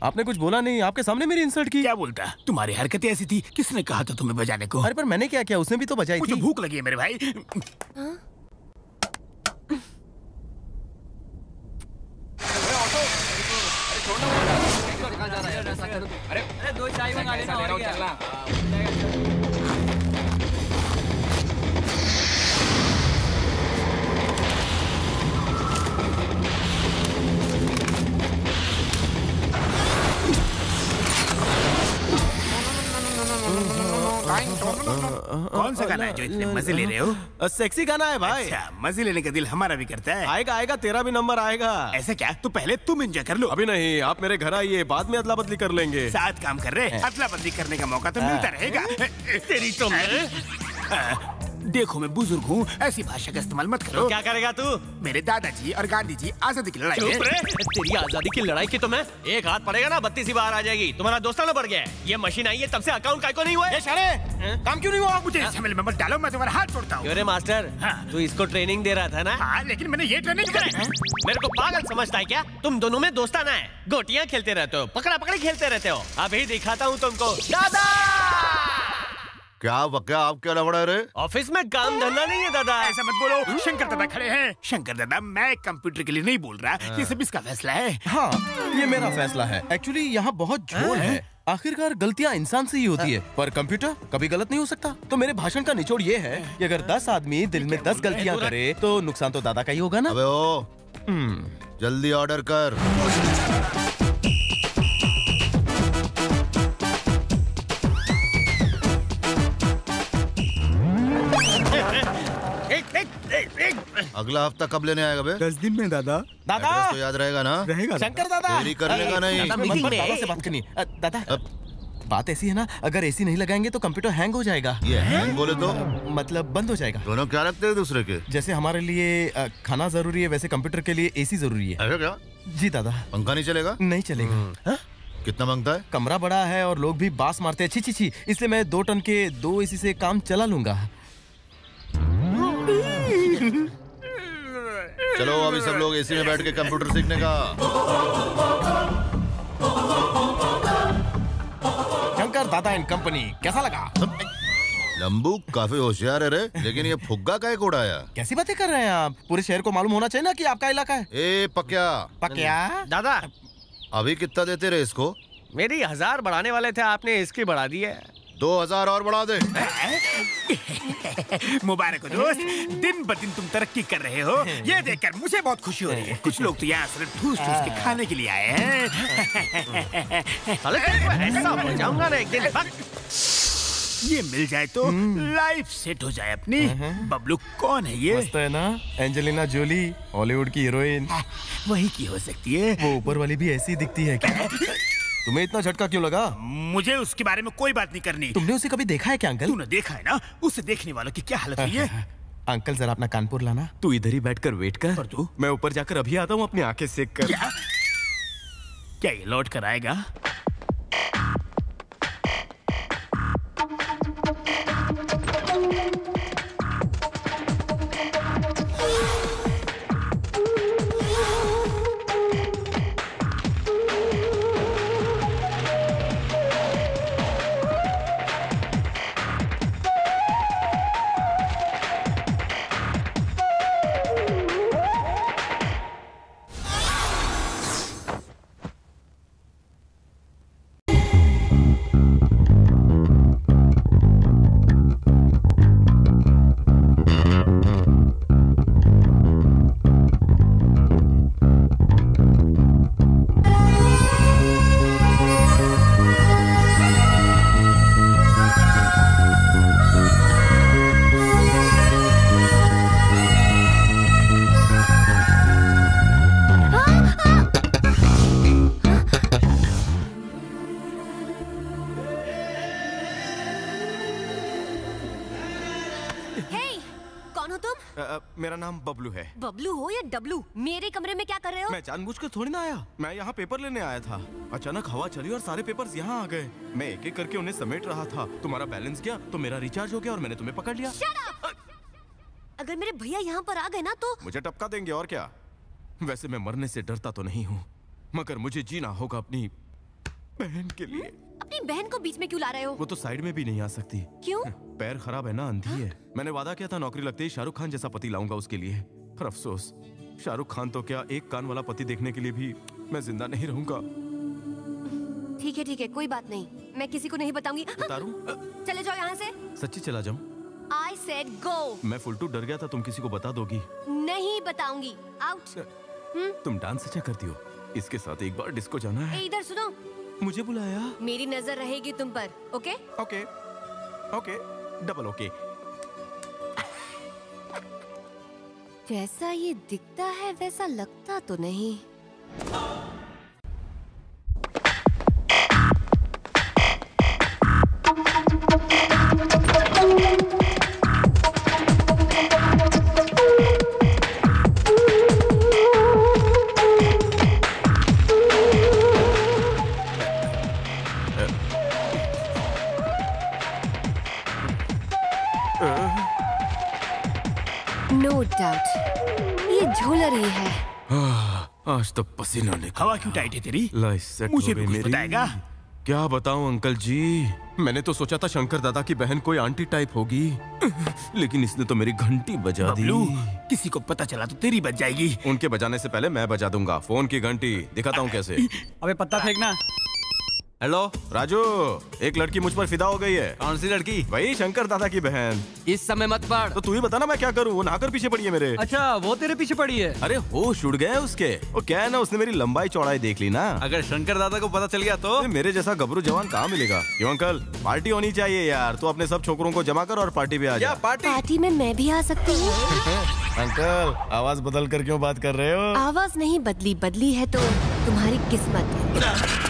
आपने कुछ बोला नहीं आपके सामने मेरी इंसल्ट की। क्या बोलता? तुम्हारी हरकतें ऐसी थी किसने कहा था तुम्हें बजाने को? अरे पर मैंने क्या किया? उसने भी तो बजाई मुझे थी। भूख लगी है मेरे भाई। अरे दो चाय मंगा लेना और क्या कौन सा गाना है जो इतने मज़े ले रहे हो? सेक्सी गाना है भाई। अच्छा मज़े लेने का दिल हमारा भी करता है। आएगा आएगा तेरा भी नंबर आएगा। ऐसा क्या? तो पहले तुम एंजॉय कर लो। अभी नहीं आप मेरे घर आइए बाद में अदला बदली कर लेंगे। साथ काम कर रहे अदला बदली करने का मौका तो मिलता रहेगा। तेरी तो मैं। देखो मैं बुज़ुर्ग हूँ ऐसी भाषा का इस्तेमाल मत करो। तो क्या करेगा तू? मेरे दादाजी और गांधी जी आज़ादी की लड़ाई में तेरी आज़ादी की लड़ाई की तो मैं एक हाथ पड़ेगा ना बत्तीस ही बाहर आ जाएगी। तुम्हारा दोस्ताना बढ़ गया ये मशीन आई है तब से अकाउंट काय को नहीं हुआ है। काम क्यों नहीं हुआ? मुझे झमेले में मत डालो मैं तुम्हारा हाथ छोड़ता हूँ। मास्टर? तू इसको ट्रेनिंग दे रहा था ना? हाँ लेकिन मैंने ये ट्रेनिंग मेरे को पागल समझता है क्या? तुम दोनों में दोस्ताना है। गोटियाँ खेलते रहते हो पकड़ा पकड़ी खेलते रहते हो। अभी दिखाता हूँ तुमको। दादा! क्या वक्या आप क्या लफड़ा रे? ऑफ़िस में काम धंधा नहीं है दादा। ऐसा मत बोलो। शंकर दादा खड़े हैं। शंकर दादा मैं कंप्यूटर के लिए नहीं बोल रहा। ये सब इसका फैसला है। हाँ। ये मेरा फैसला है। एक्चुअली यहाँ बहुत झोल है। आखिरकार गलतियाँ इंसान से ही होती है। पर कंप्यूटर कभी गलत नहीं हो सकता। तो मेरे भाषण का निचोड़ ये है कि अगर दस आदमी दिल में दस गलतियाँ करे तो नुकसान तो दादा का ही होगा ना। अबे ओ। जल्दी ऑर्डर कर। अगला हफ़्ता कब लेने आएगा बे? दस दिन में दादा। दादा! तो याद रहेगा ना? रहेगा शंकर दादा! देरी करने का नहीं। दादा, में दादा से बात करनी है। दादा बात ऐसी है ना अगर एसी नहीं लगाएँगे तो कंप्यूटर हैंग हो जाएगा। ये हैंग बोले तो? मतलब बंद हो जाएगा। दोनों क्या रखते हैं दूसरे के? जैसे हमारे लिए खाना ज़रूरी है वैसे कंप्यूटर के लिए एसी ज़रूरी है। ऐसा क्या? जी दादा। पंखा नहीं चलेगा? नहीं चलेगा। कितना माँगता है? कमरा बड़ा है और लोग भी बास मारते हैं। छी छी छी इसलिए मैं दो टन के दो एसी से काम चला लूँगा। *laughs* चलो अभी सब लोग एसी में बैठ के कंप्यूटर सीखने का। शंकर दादा एंड कंपनी कैसा लगा? लंबू काफ़ी होशियार है रे लेकिन ये फुग्गा का एक उड़ाया। कैसी बातें कर रहे हैं आप? पूरे शहर को मालूम होना चाहिए ना कि आपका इलाका है। ए पक्या। पक्या? दादा। अभी कितना देते रहे इसको? मेरी हज़ार बढ़ाने वाले थे आपने इसकी बढ़ा दी है। दो हज़ार और बढ़ा दे। *laughs* मुबारक हो दोस्त। दिन ब दिन तुम तरक्की कर रहे हो। ये देखकर मुझे बहुत खुशी हो रही है। कुछ लोग तो यहाँ सिर्फ़ ठूस ठूस के खाने के लिए आए हैं। ना एक दिन। ये मिल जाए तो लाइफ सेट हो जाए अपनी। बबलू कौन है ये? मस्त है ना? एंजेलिना जोली हॉलीवुड की हीरोइन। *laughs* वही की हो सकती है। वो ऊपर वाली भी ऐसी दिखती है क्या? *laughs* तुम्हें इतना झटका क्यों लगा? मुझे उसके बारे में कोई बात नहीं करनी। तुमने उसे कभी देखा है क्या अंकल? तूने देखा है ना? उसे देखने वालों की क्या हालत हुई है? अंकल जरा अपना कानपुर लाना। तू इधर ही बैठकर वेट कर। तू? मैं ऊपर जाकर अभी आता हूँ अपनी आँखें सेक कर। क्या? क्या ये लौट कर आएगा? डबलू मेरे कमरे में क्या कर रहे हो? मैं जानबूझकर थोड़ी ना आया। मैं यहाँ पेपर लेने आया था। अचानक हवा चली और सारे पेपर्स यहाँ आ गए। मैं एक एक करके उन्हें समेट रहा था। तुम्हारा बैलेंस गया तो मेरा रिचार्ज हो गया और मैंने तुम्हें पकड़ लिया। अगर मेरे भैया यहाँ पर आ गए ना तो? मुझे टपका देंगे और क्या? वैसे मैं मरने से डरता तो नहीं हूँ मगर मुझे जीना होगा अपनी बहन के लिए। अपनी बहन को बीच में क्यों ला रहे हो? वो तो साइड में भी नहीं आ सकती। क्यों? पैर खराब है ना अंधी है। मैंने वादा किया था नौकरी लगते ही शाहरुख खान जैसा पति लाऊँगा उसके लिए। पर अफसोस शाहरुख खान तो क्या एक कान वाला पति देखने के लिए भी मैं ज़िंदा नहीं रहूँगा? ठीक है ठीक है कोई बात नहीं। मैं किसी को नहीं बताऊँगी। उतारूं? चले जाओ यहाँ से। सच्ची चला जाऊँ? आई सेड गो मैं फुलटू डर गया था तुम किसी को बता दोगी। नहीं बताऊँगी। आउट तुम डांस अच्छा करती हो। इसके साथ एक बार डिस्को जाना है। इधर सुनो। मुझे बुलाया। मेरी नज़र रहेगी तुम पर okay? Okay. Okay. Double okay जैसा ये दिखता है वैसा लगता तो नहीं। नो डाउट ये झोलर ही। आज तो पसीना निकल हवा क्यों टाइट है तेरी? मुझे भी कुछ मेरी। बताएगा? क्या बताऊँ अंकल जी? मैंने तो सोचा था शंकर दादा की बहन कोई आंटी टाइप होगी। लेकिन इसने तो मेरी घंटी बजा दी। किसी को पता चला तो तेरी बज जाएगी। उनके बजाने से पहले मैं बजा दूँगा। फ़ोन की घंटी दिखाता हूँ कैसे। *laughs* अबे पत्ता फेंकना। हेलो राजू एक लड़की मुझ पर फिदा हो गई है। कौन सी लड़की? वही शंकर दादा की बहन। इस समय मत पढ़। तो तू ही बता ना मैं क्या करूँ? वो नहाकर पीछे पड़ी है मेरे। अच्छा वो तेरे पीछे पड़ी है। अरे होश उड़ गए उसके। वो क्या है ना उसने मेरी लंबाई चौड़ाई देख ली ना। अगर शंकर दादा को पता चल गया तो? मेरे जैसा गबरू जवान कहाँ मिलेगा? क्यों अंकल पार्टी होनी चाहिए यार। तू अपने सब छोकरों को जमा कर और पार्टी पे आ जा। पार्टी में मैं भी आ सकती हूँ। *laughs* अंकल आवाज़ बदल कर क्यों बात कर रहे हो? आवाज़ नहीं बदली बदली है तो तुम्हारी किस्मत।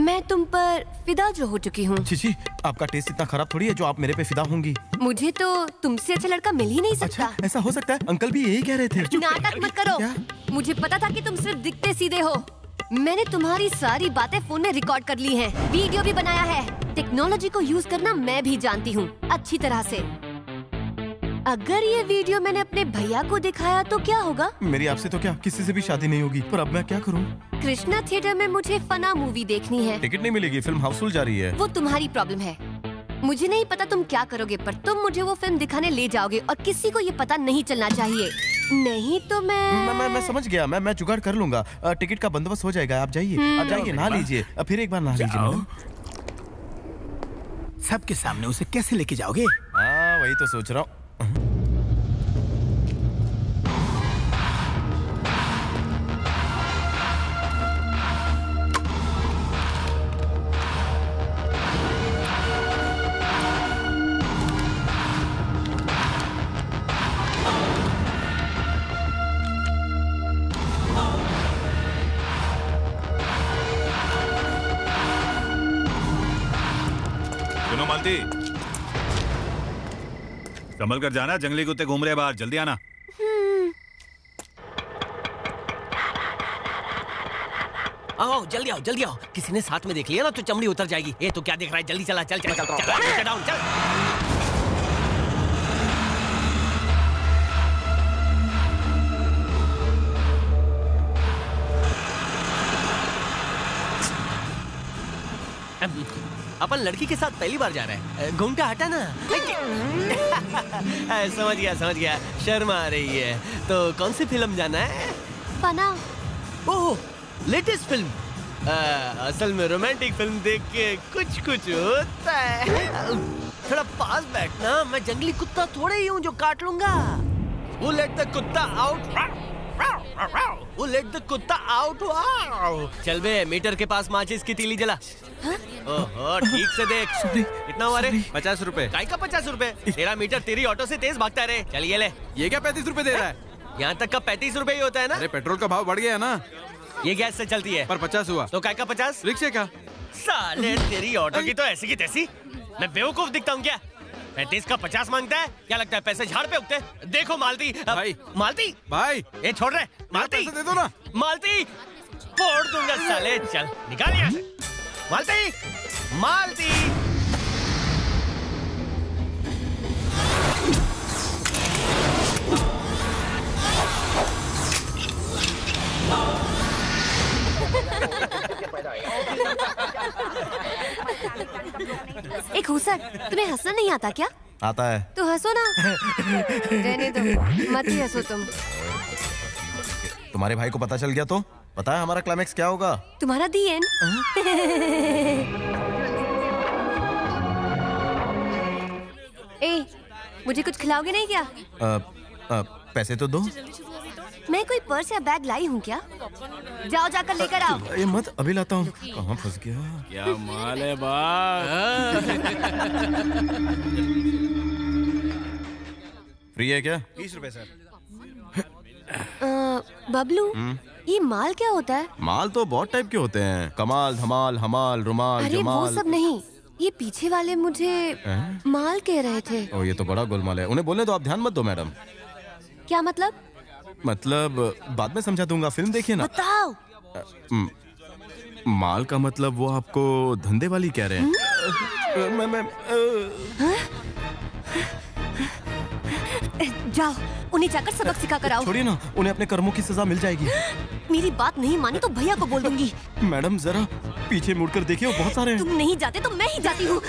मैं तुम पर फिदा जो हो चुकी हूँ। चिची आपका टेस्ट इतना खराब थोड़ी है जो आप मेरे पे फिदा होंगी। मुझे तो तुमसे अच्छा लड़का मिल ही नहीं सकता। अच्छा, ऐसा हो सकता है? अंकल भी यही कह रहे थे। नाटक मत करो। क्या? मुझे पता था कि तुम सिर्फ़ दिखते सीधे हो। मैंने तुम्हारी सारी बातें फ़ोन में रिकॉर्ड कर ली हैं, वीडियो भी बनाया है। टेक्नोलॉजी को यूज़ करना मैं भी जानती हूँ अच्छी तरह से। अगर ये वीडियो मैंने अपने भैया को दिखाया तो क्या होगा? मेरी आपसे तो क्या? किसी से भी शादी नहीं होगी। पर अब मैं क्या करूँ? कृष्णा थिएटर में मुझे फना मूवी देखनी है। टिकट नहीं मिलेगी फ़िल्म हाउसफुल जा रही है। वो तुम्हारी प्रॉब्लम है। मुझे नहीं पता तुम क्या करोगे पर तुम मुझे वो फ़िल्म दिखाने ले जाओगे और किसी को ये पता नहीं चलना चाहिए। नहीं तो मैं मैं मैं, मैं समझ गया। मैं मैं जुगाड़ कर लूँगा। टिकट का बंदोबस्त हो जाएगा। आप जाइए। हम्म। आप जाइए नहा लीजिए। फिर एक बार नहा लीजिए सबके सामने उसे कैसे लेके जाओगे? हाँ वही तो सोच रहा हूँ। सुनो संभल कर जाना जंगली कुत्ते घूम रहे बाहर जल्दी आना आओ जल्दी आओ जल्दी आओ किसी ने साथ में देख लिया ना तो चमड़ी उतर जाएगी ये तो क्या देख रहा है जल्दी चला चल चल चल चल, चल, चल, चल, चल, चल, चल, चल, चल अपन लड़की के साथ पहली बार जा रहे हैं। घूमटा हटा ना। *laughs* समझ गया समझ गया। शर्म आ रही है। तो कौन सी फ़िल्म जाना है? फना। ओह लेटेस्ट फ़िल्म। आ, असल में रोमांटिक फ़िल्म देख के कुछ कुछ होता है। थोड़ा पास बैठना। मैं जंगली कुत्ता थोड़े ही हूँ जो काट लूँगा। वो लेट द कुत्ता आउट वो लेट द कुत्ता आउट चल बे मीटर के पास माचिस की तीली जला। ओहो ठीक से देख। कितना हुआ रे। पचास रूपए। काय का पचास रुपए। तेरा मीटर तेरी ऑटो से तेज भागता है रे चलिए ले। ये क्या पैंतीस रूपए दे रहा है? यहाँ तक का पैंतीस रूपए ही होता है ना? अरे पेट्रोल का भाव बढ़ गया है ना। ये गैस से चलती है। पर पचास हुआ। तो काय का पचास? रिक्शे का। साले तेरी ऑटो की तो ऐसी की तैसी। मैं बेवकूफ़ दिखता हूँ क्या? पैंतीस का पचास माँगता है? क्या लगता है पैसे झाड़ पे उगते देखो मालती भाई। मालती भाई। ये छोड़ रहे मालती दे दो ना। मालती फोड़ दूँगा साले चल निकाल यहाँ से। मालती मालती। एक हुसर तुम्हें हंसना नहीं आता क्या? आता है। तो हंसो ना। रहने दो। मत ही हंसो तुम। तुम्हारे भाई को पता चल गया तो? पता है हमारा क्लाइमेक्स क्या होगा? तुम्हारा दी एंड *laughs* ए मुझे कुछ खिलाओगे नहीं क्या? अ, अ, पैसे तो दो। मैं कोई पर्स या बैग लाई हूँ क्या? जाओ जाकर लेकर आओ। ये मत अभी लाता हूँ। कहाँ फंस गया? क्या माल है बाप। *laughs* फ्री है क्या? बीस रुपए सर। बबलू हम्म, ये माल क्या होता है? माल तो बहुत टाइप के होते हैं। कमाल धमाल हमाल रुमाल अरे वो सब नहीं। ये पीछे वाले मुझे? माल कह रहे थे। ओ ये तो बड़ा गोलमाल है। उन्हें बोलने तो आप ध्यान मत दो मैडम। क्या मतलब? मतलब बाद में समझा दूँगा फ़िल्म देखिए ना। बताओ। म, माल का मतलब वो आपको धंधे वाली कह रहे हैं। मैं मैं जाओ उन्हें जाकर सबक सिखा कर आओ। छोड़िए ना उन्हें अपने कर्मों की सजा मिल जाएगी। मेरी बात नहीं मानी तो भैया को बोल दूँगी। मैडम जरा पीछे मुड़कर देखिए वो बहुत सारे हैं। तुम नहीं जाते तो मैं ही जाती हूँ।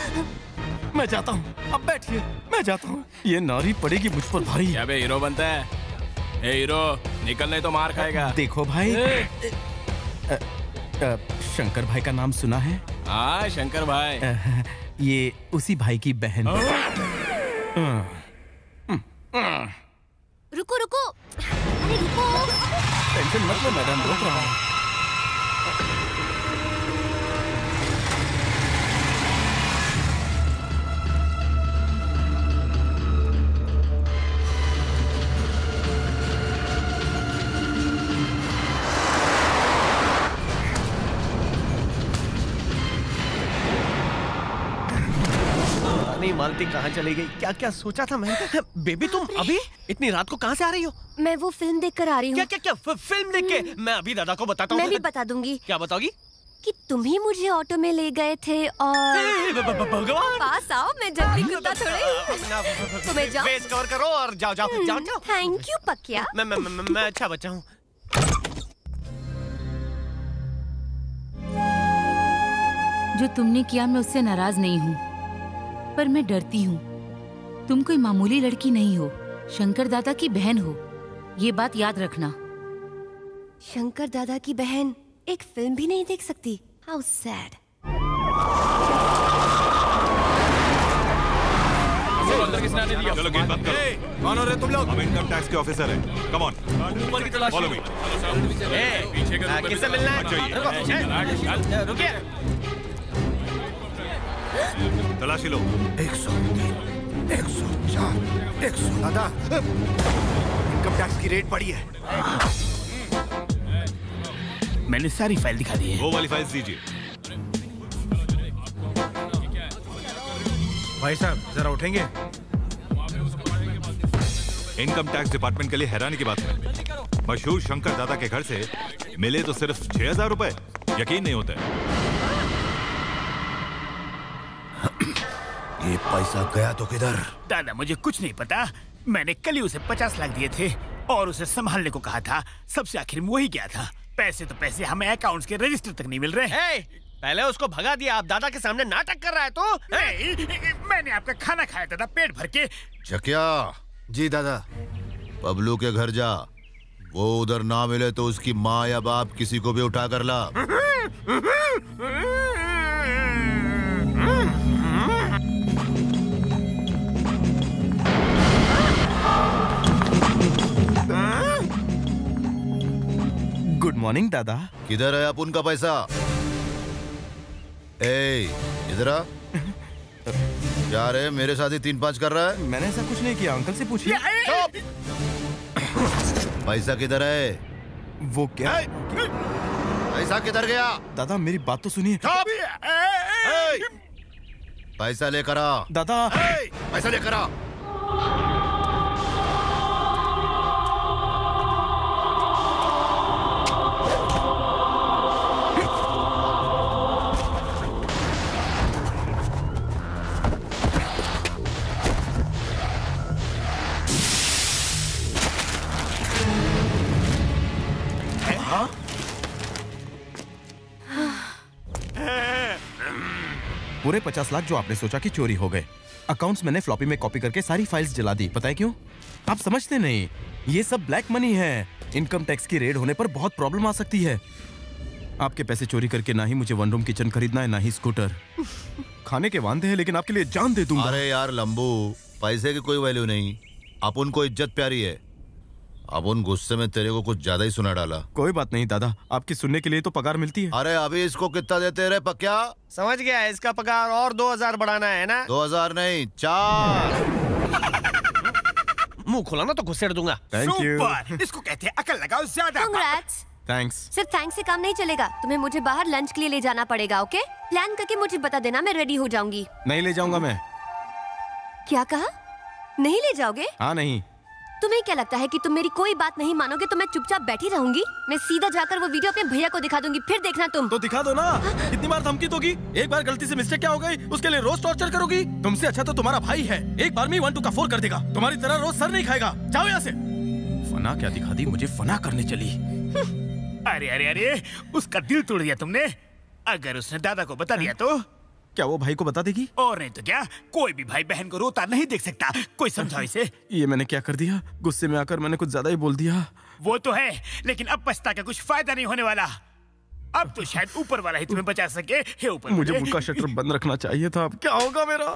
मैं जाता हूँ अब बैठिए मैं जाता हूँ। ये नारी पड़ेगी मुझ पर भारी। क्या बे हीरो बनता है? ए हीरो निकलने तो मार खाएगा। देखो भाई। ए! ए, अ, शंकर भाई का नाम सुना है? हाँ शंकर भाई। आ, ये उसी भाई की बहन आ, आ, आ, रुको रुको। अरे रुको। टेंशन मत लो मैडम रोक रहा हूँ। कहाँ चली गई। क्या क्या सोचा था मैं? बेबी तुम अभी इतनी रात को कहाँ से आ रही हो? मैं वो फ़िल्म देख कर आ रही हूँ। क्या क्या क्या फ़िल्म देख के मैं अभी दादा को बताता हूँ मैं भी बता दूँगी। क्या बताओगी? कि तुम ही मुझे ऑटो में ले गए थे और भगवान! पास आओ मैं जल्दी कुत्ता थोड़े। तुम्हें जाओ फेस कवर करो और जाओ जाओ जाओ जाओ। थैंक यू पकिया। मैं मैं मैं, मैं अच्छा बच्चा हूँ। जो तुमने किया मैं उससे नाराज़ नहीं हूँ। पर मैं डरती हूँ। तुम कोई मामूली लड़की नहीं हो शंकर दादा की बहन हो। ये बात याद रखना। शंकर दादा की बहन एक फ़िल्म भी नहीं देख सकती। हाउ सैड किसने चलो गेट बंद करो कौन हो रहे तुम लोग। हम इनकम टैक्स के ऑफिसर हैं? कम ऑन ऊपर की तलाशी फॉलो मी ए, पीछे का किससे मिलना है रुको, रुकिए। तलाशी लो। एक सौ तीन एक सौ चार एक सौ दादा इनकम टैक्स की रेट बढ़ी है। मैंने सारी फ़ाइल दिखा दी है। वो वाली फाइल्स दीजिए। भाई साहब जरा उठेंगे? इनकम टैक्स डिपार्टमेंट के लिए हैरानी की बात है। मशहूर शंकर दादा के घर से मिले तो सिर्फ़ छह हज़ार रुपए। यकीन नहीं होता है। ये पैसा गया तो किधर? दादा मुझे कुछ नहीं पता। मैंने कल ही उसे पचास लाख दिए थे और उसे संभालने को कहा था। सबसे आखिर में वही गया था। पैसे तो पैसे हमें अकाउंट्स के रजिस्टर तक नहीं मिल रहे। ए, पहले उसको भगा दिया। आप दादा के सामने नाटक कर रहा है तो नहीं, मैंने आपका खाना खाया दादा पेट भर के। चकिया जी दादा। बबलू के घर जा। वो उधर ना मिले तो उसकी माँ या बाप किसी को भी उठा कर ला। *laughs* मॉर्निंग दादा किधर है अपुन का पैसा? ए इधर आ। क्या रे मेरे साथ ही तीन पाँच कर रहा है? मैंने ऐसा कुछ नहीं किया अंकल से पूछिए। पैसा किधर है? वो क्या? पैसा किधर गया? दादा मेरी बात तो सुनिए। पैसा लेकर आ। दादा। पैसा लेकर आ। पूरे पचास लाख जो आपने सोचा कि चोरी हो गए। अकाउंट्स मैंने फ्लॉपी में कॉपी करके सारी फाइल्स जला दी, पता है क्यों? आप समझते नहीं। ये सब ब्लैक मनी है। इनकम टैक्स की रेड होने पर बहुत प्रॉब्लम आ सकती है। आपके पैसे चोरी करके ना ही मुझे वन रूम किचन खरीदना है, ना ही स्कूटर खाने के वांदे हैं, लेकिन आपके लिए जान दे दूँगा। अरे यार, लंबू, पैसे की कोई वैल्यू नहीं। अपन को इज़्ज़त प्यारी है। अपन गुस्से में तेरे को कुछ ज़्यादा ही सुना डाला। कोई बात नहीं दादा। आपकी सुनने के लिए तो पगार मिलती है। अरे अभी इसको कितना देते रे पक्या समझ गया इसका पगार और दो हज़ार बढ़ाना है ना? दो हज़ार नहीं चार। *laughs* मुँह खोला ना तो घुसेड़ दूँगा। Thank you. इसको कहते हैं अकल लगाओ ज़्यादा थैंक्स सिर्फ़ थैंक्स से काम नहीं चलेगा। तुम्हें मुझे बाहर लंच के लिए ले जाना पड़ेगा ओके प्लान करके मुझे बता देना मैं रेडी हो जाऊँगी। नहीं ले जाऊँगा मैं। क्या कहा? नहीं ले जाओगे? हाँ नहीं। तुम्हें क्या लगता है कि तुम मेरी कोई बात नहीं मानोगे तो मैं चुपचाप बैठी रहूँगी? मैं सीधा जाकर वो वीडियो अपने भैया को दिखा दूँगी फिर देखना तुम। तो दिखा दो ना। कितनी बार धमकी दोगी? एक बार गलती से मिस्टेक क्या हो गई? उसके लिए रोज टॉर्चर करोगी? तुमसे अच्छा तो तुम्हारा भाई है। एक बार में वन टू का फोर कर देगा। तुम्हारी तरह रोज सर नहीं खाएगा। जाओ यहाँ से। फना क्या दिखा दी? मुझे फना करने चली। अरे अरे अरे उसका दिल तोड़ दिया तुमने। अगर उसने दादा को बता दिया तो? क्या वो भाई को बता देगी? और नहीं तो क्या? कोई भी भाई बहन को रोता नहीं देख सकता। कोई समझाओ इसे। ये मैंने क्या कर दिया? गुस्से में आकर मैंने कुछ ज़्यादा ही बोल दिया। वो तो है लेकिन अब पछता का कुछ फ़ायदा नहीं होने वाला। अब तो शायद ऊपर वाला ही तुम्हें बचा सके। हे ऊपर मुझे वाले। मुँह का शटर बंद रखना चाहिए था। अब क्या होगा मेरा?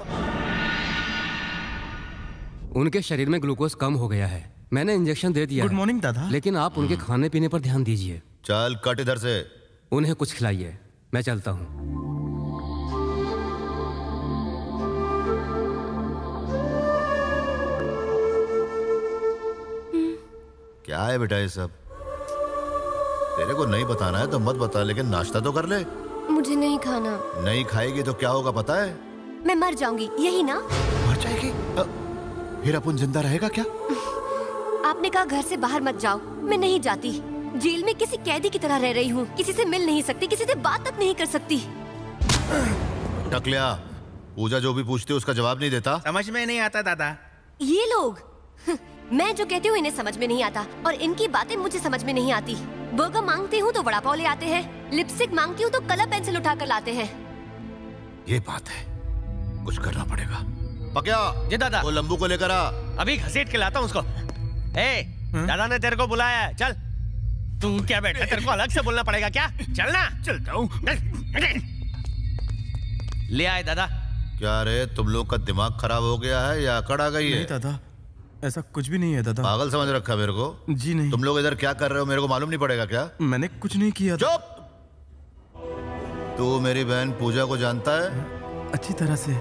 उनके शरीर में ग्लूकोज कम हो गया है। मैंने इंजेक्शन दे दिया गुड मॉर्निंग दादा। लेकिन आप उनके खाने पीने पर ध्यान दीजिए। चल कट इधर से। उन्हें कुछ खिलाइए। मैं चलता हूँ। क्या है बेटा ये सब? तेरे को नहीं बताना है तो मत बता लेकिन नाश्ता तो कर ले। मुझे नहीं खाना। नहीं खाएगी तो क्या होगा पता है? मैं मर जाऊँगी यही ना? मर जाएगी? फिर अपन ज़िंदा रहेगा क्या? आपने कहा घर से बाहर मत जाओ मैं नहीं जाती। जेल में किसी कैदी की तरह रह रही हूँ किसी से मिल नहीं सकती किसी से बात तक नहीं कर सकती। टकलिया पूजा जो भी पूछती है उसका जवाब नहीं देता। समझ में नहीं आता दादा। ये लोग? मैं जो कहती हूँ इन्हें समझ में नहीं आता और इनकी बातें मुझे समझ में नहीं आती। बर्गर मांगती हूँ तो वड़ा पाव ले आते हैं। लिपस्टिक मांगती हूँ तो कलर पेंसिल उठा कर लाते हैं। ये बात है। कुछ करना पड़ेगा। पक्या। जी दादा। वो लंबू को लेकर आ। अभी घसीट के लाता हूँ उसको। ए दादा ने तेरे को बुलाया है। चल। तू क्या बैठा? तेरे को अलग से बोलना पड़ेगा क्या? चलना चलता हूँ। ले आए दादा। क्या रे तुम लोग का दिमाग खराब हो गया है या अकड़ आ गई है? दादा। ऐसा कुछ भी नहीं है दादा। पागल समझ रखा मेरे को। जी नहीं। तुम लोग इधर क्या कर रहे हो? मेरे को मालूम नहीं पड़ेगा क्या? मैंने कुछ नहीं किया चुप! तू मेरी बहन पूजा को जानता है? अच्छी तरह से।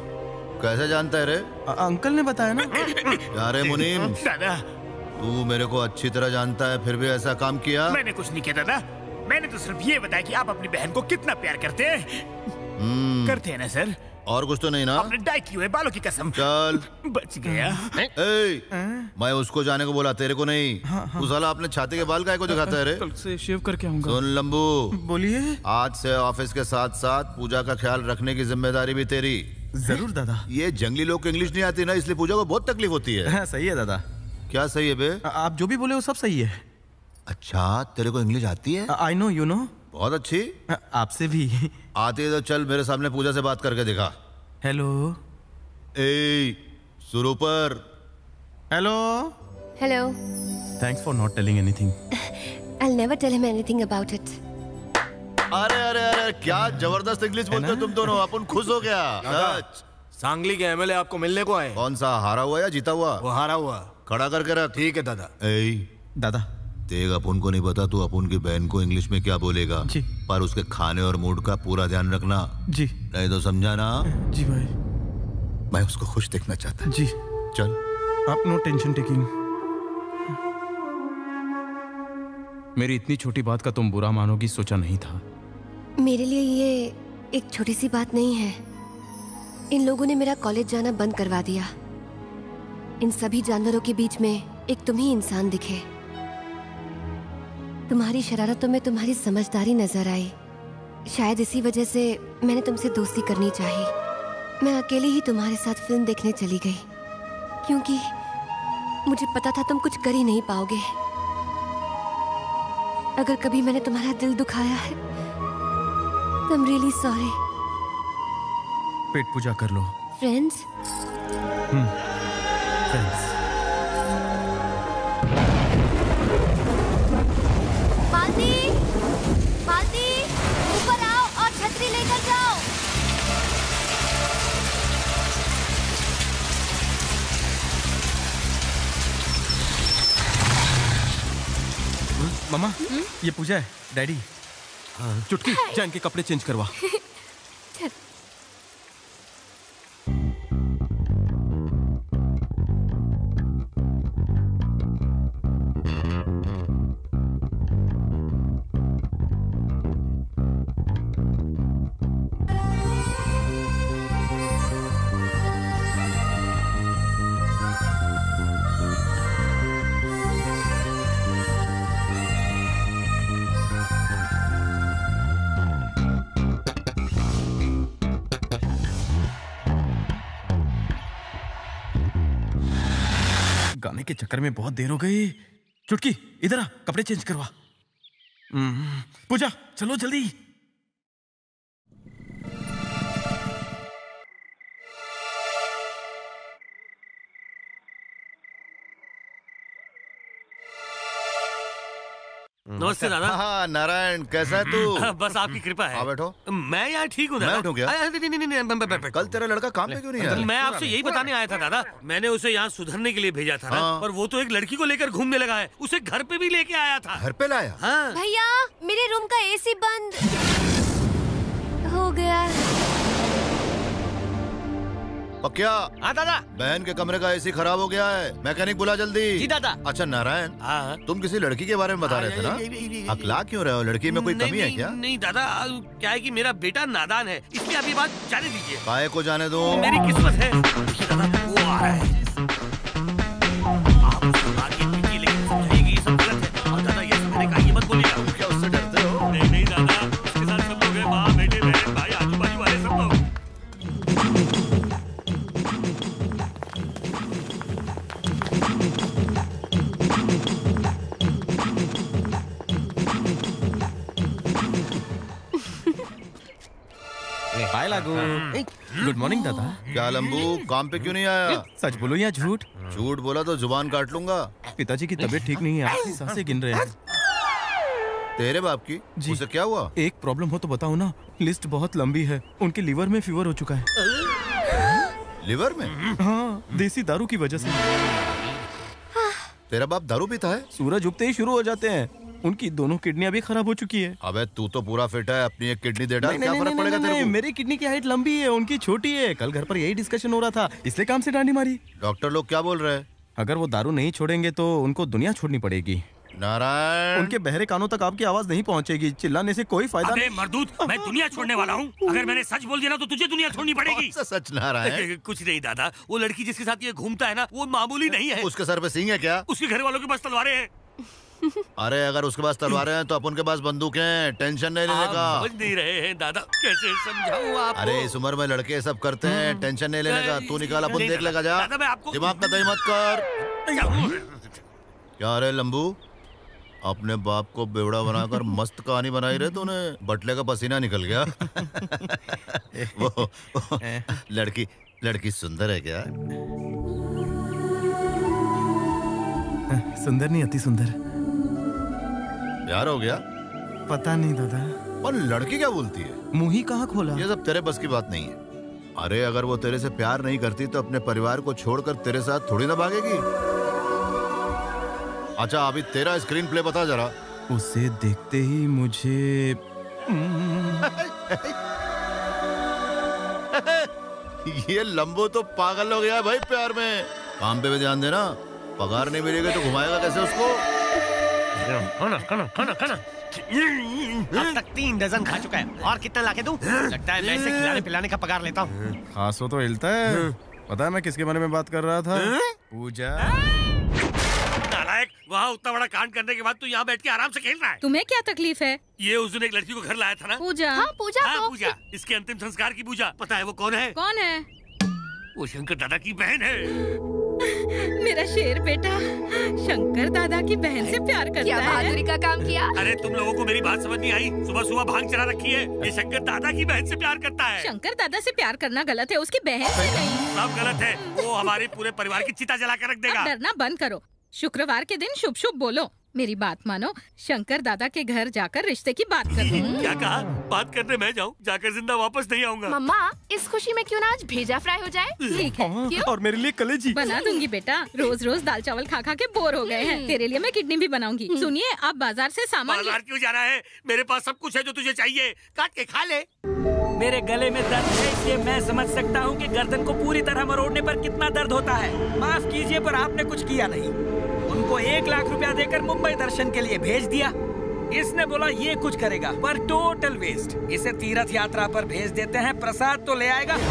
कैसे जानता है रे? अंकल ने बताया ना? क्या रे मुनीम? *laughs* दादा। तू मेरे को अच्छी तरह जानता है फिर भी ऐसा काम किया? मैंने कुछ नहीं किया दादा। मैंने तो सिर्फ़ ये बताया कि आप अपनी बहन को कितना प्यार करते हैं। हम्म, करते हैं ना सर? और कुछ तो नहीं ना? डाई की हुए बालों की कसम। चल। बच गया। ए, मैं उसको जाने को बोला तेरे को नहीं। तू साला अपने छाती के बाल काय को दिखाता है रे। कल से शेव करके आऊँगा। सुन लंबू। बोलिए। आज से ऑफ़िस के साथ साथ पूजा का ख्याल रखने की ज़िम्मेदारी भी तेरी। ज़रूर दादा। ये जंगली लोग को इंग्लिश नहीं आती ना इसलिए पूजा को बहुत तकलीफ़ होती है। हाँ, सही है दादा। क्या सही है बे? आप जो भी बोले वो सब सही है। अच्छा तेरे को इंग्लिश आती है? आई नो यू नो बहुत अच्छी। आपसे भी। आती है तो चल मेरे सामने पूजा से बात करके दिखा। हेलो ए सुरुपर। Hello hello thanks for not telling anything I'll never tell him anything about it. अरे अरे अरे क्या ज़बरदस्त इंग्लिश बोलते हो तुम दोनों? अपन खुश हो गया। सच। सांगली के एमएलए आपको मिलने को आए। कौन सा हारा हुआ या जीता हुआ? वो हारा हुआ। खड़ा करके रख। ठीक है दादा। ए दादा। तेग अपन को नहीं पता तू अपन की बहन को इंग्लिश में क्या बोलेगा। जी। पर उसके खाने और मूड का पूरा ध्यान रखना। जी। नहीं तो समझा ना? जी भाई। मैं उसको खुश देखना चाहता जी। चल। आप नो टेंशन टेकिंग मेरी इतनी छोटी बात का तुम बुरा मानोगी सोचा नहीं था। मेरे लिए ये एक छोटी सी बात नहीं है। इन लोगों ने मेरा कॉलेज जाना बंद करवा दिया। इन सभी जानवरों के बीच में एक तुम ही इंसान दिखे। तुम्हारी शरारतों में तुम्हारी समझदारी नज़र आई। शायद इसी वजह से मैंने तुमसे दोस्ती करनी चाही। मैं अकेली ही तुम्हारे साथ फ़िल्म देखने चली गई क्योंकि मुझे पता था तुम कुछ कर ही नहीं पाओगे। अगर कभी मैंने तुम्हारा दिल दुखाया है तो I'm really sorry पेट पूजा कर लो। फ्रेंड्स हम्म फ्रेंड्स मामा ये पूजा है डैडी। चुटकी जान के कपड़े चेंज करवा। *laughs* गाने के चक्कर में बहुत देर हो गई। चुटकी इधर आ कपड़े चेंज करवा। हम्म, पूजा चलो जल्दी। नमस्ते दादा। हाँ नारायण कैसा है तू? *laughs* बस आपकी कृपा है। हाँ बैठो। मैं यहाँ ठीक हूँ दादा। बैठो क्या? कल तेरा लड़का काम पे क्यों नहीं आया? मैं आपसे यही बताने आया था दादा। मैंने उसे यहाँ सुधरने के लिए भेजा था ना हाँ। पर वो तो एक लड़की को लेकर घूमने लगा है। उसे घर पे भी लेके आया था। घर पे लाया? हाँ। भैया मेरे रूम का एसी बंद। हो गया। पक्या? हाँ दादा। बहन के कमरे का एसी खराब हो गया है। मैकेनिक बुला जल्दी। जी दादा। अच्छा नारायण तुम किसी लड़की के बारे में बता रहे थे ना? अकला क्यों रहे हो? लड़की में कोई कमी है क्या? नहीं दादा क्या है कि मेरा बेटा नादान है। इसलिए अभी बात जाने दीजिए। काहे को जाने दो? मेरी किस्मत है। बाय गुड मॉर्निंग दादा। क्या लंबू काम पे क्यों नहीं आया? सच बोलो या झूठ? झूठ बोला तो ज़ुबान काट लूँगा। पिताजी की तबीयत ठीक नहीं है आपकी साँसें गिन रहे हैं। तेरे बाप की? जी। उसे क्या हुआ? एक प्रॉब्लम हो तो बताओ ना लिस्ट बहुत लंबी है। उनके लीवर में फीवर हो चुका है। लिवर में? हाँ देसी दारू की वजह से। तेरा बाप दारू पीता है? सूरज उगते ही शुरू हो जाते हैं। उनकी दोनों किडनियाँ भी खराब हो चुकी है। अबे तू तो पूरा फिट है अपनी एक किडनी दे डाल क्या फ़र्क पड़ेगा तेरे को? मेरी किडनी की हाइट लंबी है उनकी छोटी है। कल घर पर यही डिस्कशन हो रहा था इसलिए काम से डांडी मारी। डॉक्टर लोग क्या बोल रहे हैं? अगर वो दारू नहीं छोड़ेंगे तो उनको दुनिया छोड़नी पड़ेगी। नारायण! उनके बहरे कानों तक आपकी आवाज़ नहीं पहुंचेगी चिल्लाने से कोई फ़ायदा अबे मर्दूत मैं दुनिया छोड़ने वाला हूँ। *laughs* अगर मैंने सच बोल दिया ना तो तुझे दुनिया छोड़नी पड़ेगी। सच नारायण? *laughs* कुछ नहीं दादा। वो लड़की जिसके साथ ये घूमता है ना वो मामूली नहीं है। उसके सर पे सिंह है क्या? उसके घर वालों के पास तलवारें हैं। अरे अगर उसके पास तलवारें हैं तो अपन के पास बंदूक हैं। टेंशन नहीं लेने का। समझ नहीं रहे हैं दादा। कैसे समझाऊं आपको? अरे इस उम्र में लड़के सब करते हैं। टेंशन नहीं लेने का। तू निकाल अपन देख लेगा जा। दादा, मैं आपको- दिमाग का दही मत कर। क्या रे लंबू? अपने बाप को बेवड़ा बनाकर *laughs* मस्त कहानी बनाई रहे तूने। बटले का पसीना निकल गया। *laughs* वो, वो लड़की लड़की सुंदर है क्या? सुंदर नहीं अति सुंदर। प्यार हो गया। पता नहीं दादा। और लड़की क्या बोलती है? मुँह ही कहाँ खोला? ये सब तेरे बस की बात नहीं है। अरे अगर वो तेरे से प्यार नहीं करती तो अपने परिवार को छोड़कर तेरे साथ थोड़ी ना भागेगी। अच्छा अभी तेरा स्क्रीन प्ले बता जरा। उसे देखते ही मुझे ये लंबो तो पागल हो गया भाई प्यार में। काम पे भी ध्यान देना। पगार नहीं मिलेगा तो घुमाएगा कैसे उसको? खाना खाना खाना खाना। अब तक तीन डजन खा चुका है। और कितना लाके दूँ? लगता है मैं इसे खिलाने पिलाने का पगार लेता हूँ। खासो तो हिलता है। पता है मैं किसके बारे में बात कर रहा था? पूजा। नालायक वहाँ उतना बड़ा कांड करने के बाद तू यहाँ बैठ के आराम से खेल रहा है। तुम्हें क्या तकलीफ़ है? ये उस दिन एक लड़की को घर लाया था ना? पूजा। हाँ पूजा हाँ पूजा। इसके अंतिम संस्कार की पूजा। पता है वो कौन है? कौन है? वो शंकर दादा की बहन है। मेरा शेर बेटा शंकर दादा की बहन से प्यार करता क्या है। बहादुरी का काम किया? अरे तुम लोगों को मेरी बात समझ नहीं आई। सुबह सुबह भाँग चला रखी है। ये शंकर दादा की बहन से प्यार करता है। शंकर दादा से प्यार करना गलत है उसकी बहन से नहीं। सब गलत है। वो हमारे पूरे परिवार की चिता जला कर रख देगा। डरना बंद करो। शुक्रवार के दिन शुभ शुभ बोलो। मेरी बात मानो। शंकर दादा के घर जाकर रिश्ते की बात कर *laughs* क्या कहा? बात करने मैं जाऊँ जाकर ज़िंदा वापस नहीं आऊँगा। मम्मा इस खुशी में क्यों ना आज भेजा फ्राई हो जाए? *laughs* ठीक है। क्यों? और मेरे लिए कलेजी। बना दूँगी बेटा। रोज रोज दाल चावल खा खा के बोर हो गए हैं। तेरे लिए मैं किडनी भी बनाऊँगी। सुनिए आप बाज़ार ऐसी सामान बाज़ार क्यों जाना है? मेरे पास सब कुछ है जो तुझे चाहिए। काट के खा ले। मेरे गले में दर्द है इसलिए मैं समझ सकता हूँ कि गर्दन को पूरी तरह मरोड़ने पर कितना दर्द होता है। माफ़ कीजिए पर आपने कुछ किया नहीं। उनको एक लाख रुपया देकर मुंबई दर्शन के लिए भेज दिया इसने बोला ये कुछ करेगा पर टोटल वेस्ट इसे तीर्थ यात्रा पर भेज देते हैं प्रसाद तो ले आएगा अब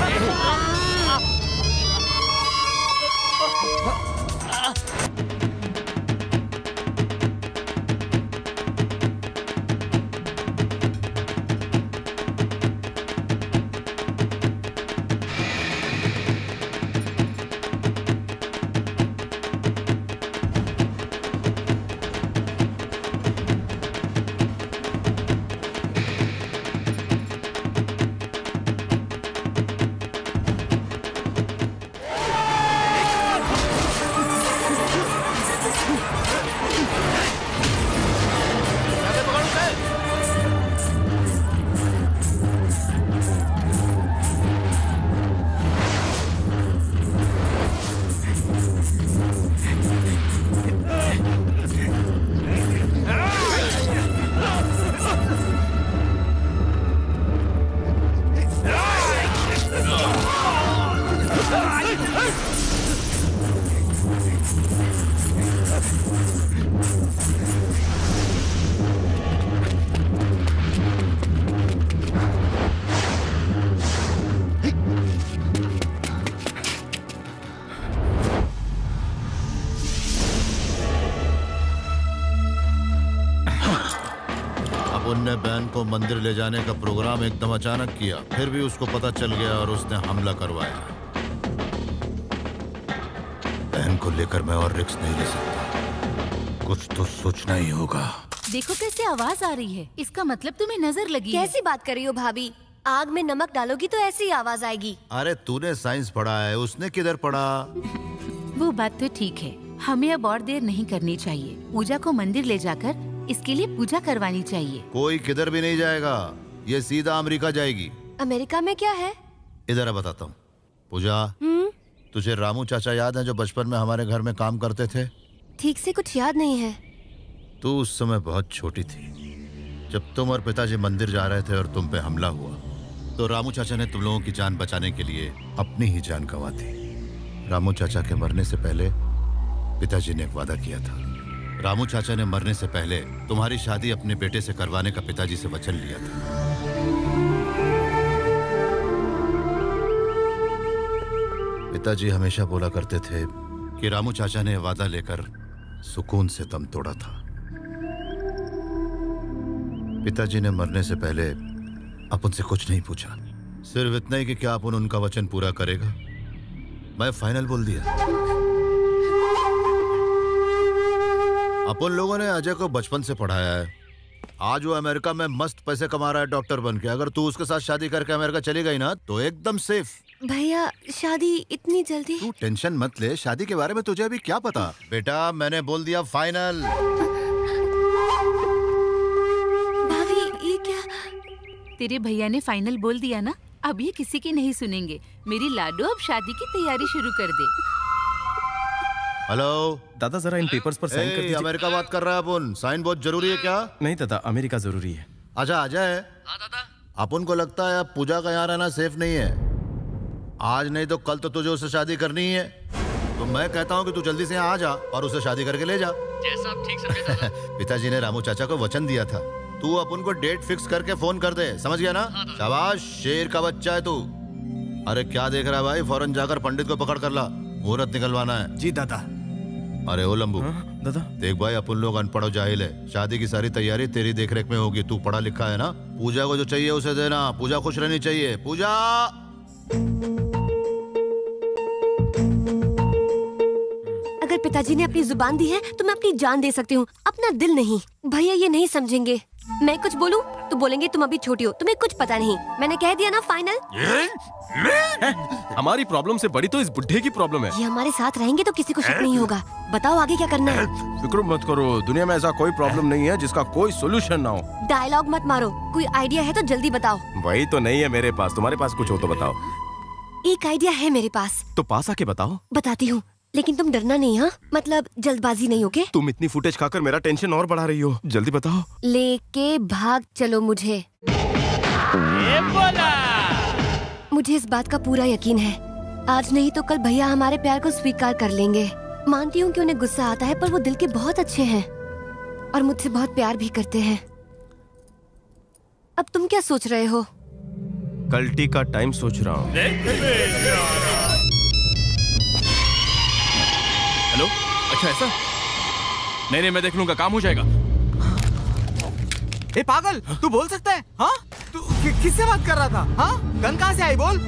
को मंदिर ले जाने का प्रोग्राम एकदम अचानक किया फिर भी उसको पता चल गया और उसने हमला करवाया। बहन को लेकर मैं और रिक्स नहीं ले सकता। कुछ तो सोचना ही होगा। देखो कैसे आवाज़ आ रही है। इसका मतलब तुम्हें नज़र लगी है। कैसी बात कर रही हो भाभी? आग में नमक डालोगी तो ऐसी ही आवाज़ आएगी। अरे तूने साइंस पढ़ा है उसने किधर पढ़ा? वो बात तो ठीक है। हमें अब और देर नहीं करनी चाहिए। पूजा को मंदिर ले जाकर इसके लिए पूजा करवानी चाहिए। कोई किधर भी नहीं जाएगा। ये सीधा अमेरिका जाएगी। अमेरिका में क्या है? इधर बताता हूँ। पूजा हम्म? तुझे रामू चाचा याद है जो बचपन में हमारे घर में काम करते थे? ठीक से कुछ याद नहीं है। तू उस समय बहुत छोटी थी। जब तुम और पिताजी मंदिर जा रहे थे और तुम पे हमला हुआ तो रामू चाचा ने तुम लोगों की जान बचाने के लिए अपनी ही जान गंवा दी। रामू चाचा के मरने से पहले पिताजी ने एक वादा किया था। रामू चाचा ने मरने से पहले तुम्हारी शादी अपने बेटे से करवाने का पिताजी से वचन लिया था। पिताजी हमेशा बोला करते थे कि रामू चाचा ने वादा लेकर सुकून से दम तोड़ा था। पिताजी ने मरने से पहले अपन से कुछ नहीं पूछा। सिर्फ़ इतना ही कि क्या अपन उनका वचन पूरा करेगा? मैं फाइनल बोल दिया। अपन लोगों ने अजय को बचपन से पढ़ाया है। आज वो अमेरिका में मस्त पैसे कमा रहा है डॉक्टर बन के अगर तू उसके साथ शादी करके अमेरिका चली गई ना तो एकदम सेफ़ भैया शादी इतनी जल्दी? तू टेंशन मत ले शादी के बारे में तुझे अभी क्या पता? बेटा मैंने बोल दिया फाइनल भाभी ये क्या? तेरे भैया ने फाइनल बोल दिया ना? अब ये किसी की नहीं सुनेंगे। मेरी लाडो अब शादी की तैयारी शुरू कर दे। हेलो दादा जरा इन पेपर्स पर साइन कर दीजिए। अमेरिका बात कर रहा है अपन। साइन बहुत ज़रूरी है क्या? नहीं दादा अमेरिका ज़रूरी है। अच्छा अजय अपन को लगता है अब पूजा का यहाँ रहना सेफ़ नहीं है। आज नहीं तो कल तो तुझे उससे शादी करनी ही है। तो मैं कहता हूँ कि तू जल्दी से यहाँ आ जा और उसे शादी करके ले जा। जैसा आप ठीक समझे *laughs* पिताजी ने रामू चाचा को वचन दिया था। तू अपन को डेट फिक्स करके फ़ोन कर दे। समझ गया ना? शाबाश शेर का बच्चा है तू। अरे क्या देख रहा है भाई? फ़ौरन जाकर पंडित को पकड़ कर ला। मुहूर्त निकलवाना है। जी दादा। अरे ओ लंबू दादा। देख भाई अपन लोग अनपढ़ जाहिल है। शादी की सारी तैयारी तेरी देखरेख में होगी। तू पढ़ा लिखा है ना? पूजा को जो चाहिए उसे देना। पूजा खुश रहनी चाहिए। पूजा! अगर पिताजी ने अपनी ज़ुबान दी है तो मैं अपनी जान दे सकती हूँ। अपना दिल नहीं। भैया ये नहीं समझेंगे। मैं कुछ बोलूँ? तो बोलेंगे तुम अभी छोटी हो। तुम्हें कुछ पता नहीं। मैंने कह दिया ना फाइनल हमारी प्रॉब्लम से बड़ी तो इस बुढ़े की प्रॉब्लम है। ये हमारे साथ रहेंगे तो किसी को शक नहीं होगा। बताओ आगे क्या करना है। फ़िक्र मत करो दुनिया में ऐसा कोई प्रॉब्लम नहीं है जिसका कोई सोल्यूशन ना हो। डायलॉग मत मारो। कोई आइडिया है तो जल्दी बताओ। वही तो नहीं है मेरे पास। तुम्हारे पास कुछ हो तो बताओ। एक आइडिया है मेरे पास। तो पास आके बताओ। बताती हूँ। लेकिन तुम डरना नहीं हाँ? मतलब जल्दबाजी नहीं होके तुम इतनी फुटेज खाकर मेरा टेंशन और बढ़ा रही हो। जल्दी बताओ। लेके भाग चलो मुझे। मुझे इस बात का पूरा यकीन है। आज नहीं तो कल भैया हमारे प्यार को स्वीकार कर लेंगे। मानती हूँ कि उन्हें गुस्सा आता है पर वो दिल के बहुत अच्छे हैं और मुझसे बहुत प्यार भी करते हैं। अब तुम क्या सोच रहे हो? कल्टी का टाइम सोच रहा हूँ। अच्छा ऐसा? नहीं नहीं मैं देख लूँगा काम हो जाएगा। ए पागल तू बोल सकता है हाँ? तू कि, किससे बात कर रहा था हाँ? गन कहाँ से आई बोल?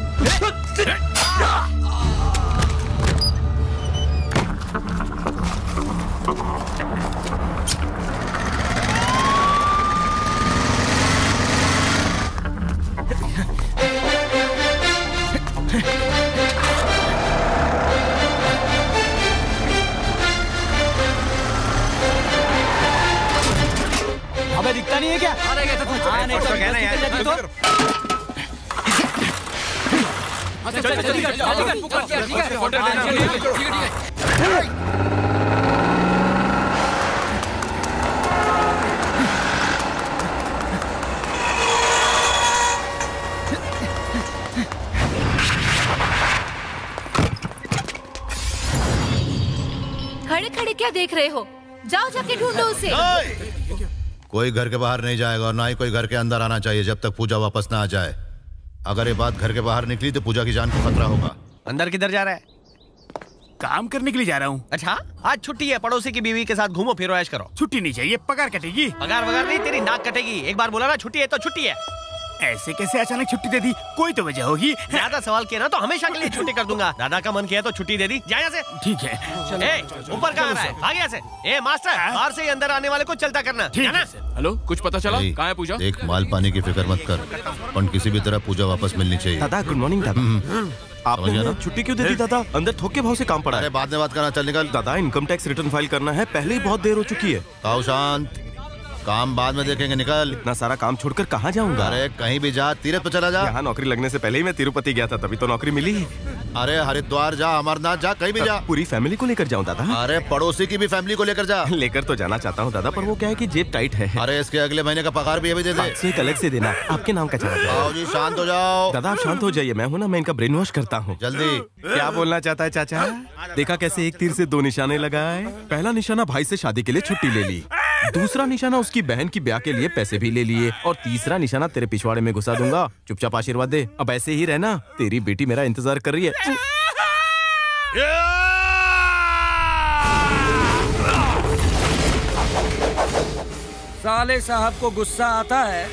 अबे *laughs* दिखता नहीं है क्या अरे क्या तो हाँ, नहीं तो कहना यार जल्दी चल चल जल्दी कर ठीक है फ़ोटो लेना ठीक है ठीक है खड़े खड़े क्या देख रहे हो जाओ जाके ढूंढो उसे कोई घर के बाहर नहीं जाएगा और ना ही कोई घर के अंदर आना चाहिए जब तक पूजा वापस ना आ जाए। अगर ये बात घर के बाहर निकली तो पूजा की जान को खतरा होगा। अंदर किधर जा रहा है? काम करने के लिए जा रहा हूँ। अच्छा आज छुट्टी है पड़ोसी की बीवी के साथ घूमो फिर ऐश करो। छुट्टी नहीं चाहिए पगार कटेगी। पगार वगार नहीं तेरी नाक कटेगी। एक बार बोला ना छुट्टी है तो छुट्टी है। ऐसे कैसे अचानक छुट्टी दे दी? कोई तो वजह होगी। ज़्यादा सवाल किया ना तो हमेशा के लिए छुट्टी कर दूँगा। दादा का मन किया तो छुट्टी दे दी। जा यहाँ से। ठीक है। ऊपर कहाँ आ रहा है? भाग से। ए मास्टर बाहर से ही अंदर आने वाले को चलता करना। जाना। हेलो कुछ पता चला? कहाँ है पूजा? एक माल पानी की फ़िक्र मत कर। पर किसी भी तरह पूजा वापस मिलनी चाहिए। दादा गुड मॉर्निंग दादा। आपने गया ना? छुट्टी क्यों दे दी दादा? अंदर थोक के भाव से काम पड़ा है। बाद में बात करना चल निकल। दादा इनकम टैक्स रिटर्न फ़ाइल करना है। पहले ही बहुत देर हो चुकी है। शांत। काम बाद में देखेंगे निकल। इतना सारा काम छोड़कर कहाँ जाऊँगा? अरे कहीं भी जा तीरथ पे चला जा। यहाँ नौकरी लगने से पहले ही मैं तिरुपति गया था तभी तो नौकरी मिली अरे हरिद्वार जा अमरनाथ जा कहीं भी जा। पूरी फैमिली को लेकर जाऊँ दादा? अरे पड़ोसी की भी फैमिली को लेकर जा। लेकर तो जाना चाहता हूँ दादा पर वो क्या है कि जेब टाइट है। अरे इसके अगले महीने का पगार भी अभी दे दे। एक अलग से देना आपके नाम का चला जी शांत हो जाओ। दादा आप शांत हो जाइए मैं हूँ ना मैं इनका ब्रेन वॉश करता हूँ। जल्दी। क्या बोलना चाहता है चाचा? देखा कैसे एक तीर से दो निशाने लगाए? पहला निशाना भाई से शादी के लिए छुट्टी ले ली। दूसरा निशाना उसकी बहन की ब्याह के लिए पैसे भी ले लिए और तीसरा निशाना तेरे पिछवाड़े में घुसा दूँगा। चुपचाप आशीर्वाद दे। अब ऐसे ही रहना। तेरी बेटी मेरा इंतज़ार कर रही है। साले साहब को गुस्सा आता है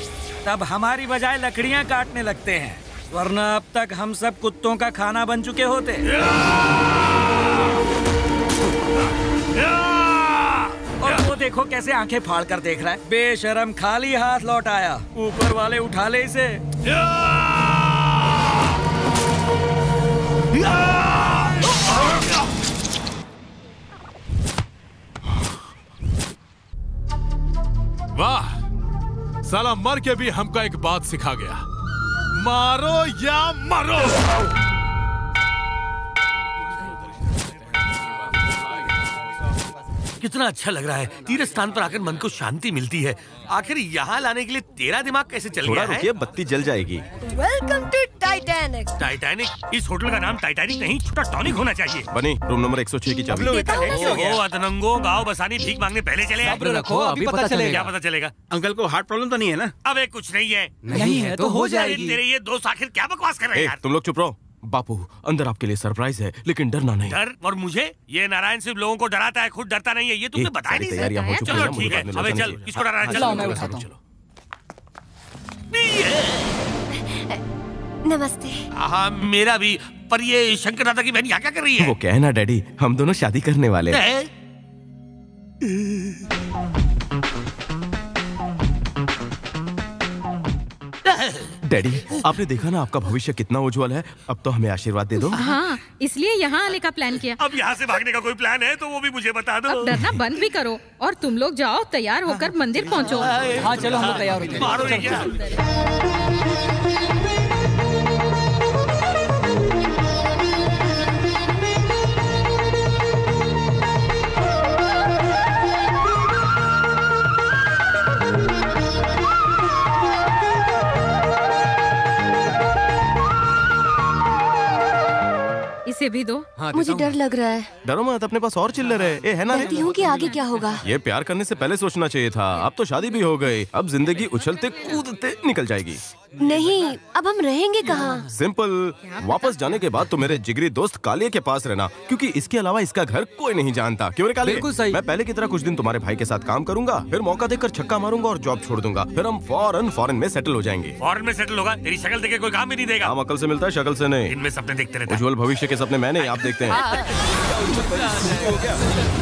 तब हमारी बजाय लकड़ियाँ काटने लगते हैं वरना अब तक हम सब कुत्तों का खाना बन चुके होते। और वो देखो कैसे आँखें फाड़ कर देख रहा है। बेशरम खाली हाथ लौट आया। ऊपर वाले उठा ले इसे। वाह! साला मर के भी हमका एक बात सिखा गया। मारो या मरो! कितना अच्छा लग रहा है। तीर्थ स्थान पर आकर मन को शांति मिलती है। आखिर यहाँ लाने के लिए तेरा दिमाग कैसे चल थोड़ा गया है? बत्ती जल जाएगी। वेलकम टू टाइटैनिक टाइटैनिक इस होटल का नाम टाइटैनिक नहीं छोटा टॉनिक होना चाहिए। बनी रूम नंबर 106 की चाबी। अतनंगो गाँव बसानी भीख मांगने पहले चले रखो, अभी पता चलेगा। क्या पता चलेगा? अंकल को हार्ट प्रॉब्लम तो नहीं है ना? अब कुछ नहीं है। नहीं है तो हो अरे जाएगी। तेरे ये दोस्त आखिर क्या बकवास कर रहे हैं तुम लोग चुप रहो। बापू अंदर आपके लिए सरप्राइज़ है लेकिन डरना नहीं। डर? और मुझे? ये नारायण सिर्फ़ लोगों को डराता है खुद डरता नहीं है ये तुमने बताया नहीं तैयारियाँ हो चुकी चलो ठीक है अबे चल किसको डरा हाँ, चल मैं उठाता नमस्ते। हाँ मेरा भी पर ये शंकर दादा की बहन यहाँ क्या कर रही है? वो क्या है ना डैडी हम दोनों शादी करने वाले हैं। है? डैडी आपने देखा ना आपका भविष्य कितना उज्जवल है? अब तो हमें आशीर्वाद दे दो। हाँ इसलिए यहाँ आने का प्लान किया। अब यहाँ से भागने का कोई प्लान है तो वो भी मुझे बता दो। अब डरना बंद भी करो और तुम लोग जाओ तैयार होकर मंदिर पहुँचो। हाँ चलो हम तैयार हो। हैं इसे भी दो। हाँ, मुझे डर लग रहा है। डरो मत अपने पास और चिल्लर है। ए है ना? डरती हूँ कि आगे क्या होगा। ये प्यार करने से पहले सोचना चाहिए था। अब तो शादी भी हो गई। अब ज़िंदगी उछलते कूदते निकल जाएगी। नहीं अब हम रहेंगे कहाँ? सिंपल। वापस जाने के बाद तो मेरे जिगरी दोस्त कालिया के पास रहना क्योंकि इसके अलावा इसका घर कोई नहीं जानता। क्यों रे कालिया? बिल्कुल सही। मैं पहले की तरह कुछ दिन तुम्हारे भाई के साथ काम करूँगा फिर मौका देकर छक्का मारूँगा और जॉब छोड़ दूँगा फिर हम फॉरन फॉरन में सेटल हो जाएँगे। फॉरन में सेटल होगा तेरी शक्ल देखे कोई काम ही नहीं देगा। काम अकल से मिलता है शक्ल से नहीं। इनमें सपने देखते रहता है। उज्जवल भविष्य के सपने मैंने आप देखते हैं। *laughs*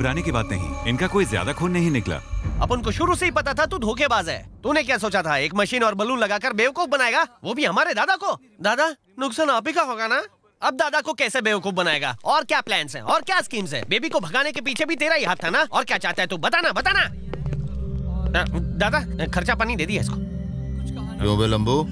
घबराने की बात नहीं। इनका कोई ज़्यादा खून नहीं निकला। अपन को शुरू से ही पता था तू धोखेबाज है। तूने क्या सोचा था एक मशीन और बलून लगाकर बेवकूफ़ बनाएगा? वो भी हमारे दादा को। दादा नुकसान आप ही का होगा ना? अब दादा को कैसे बेवकूफ़ बनाएगा? और क्या प्लान है? और क्या स्कीम्स हैं? बेबी को भगाने के पीछे भी तेरा ही हाथ था ना? और क्या चाहता है तू? बताना बताना। दादा खर्चा पानी दे दिया इसको। क्यों बे लंबू?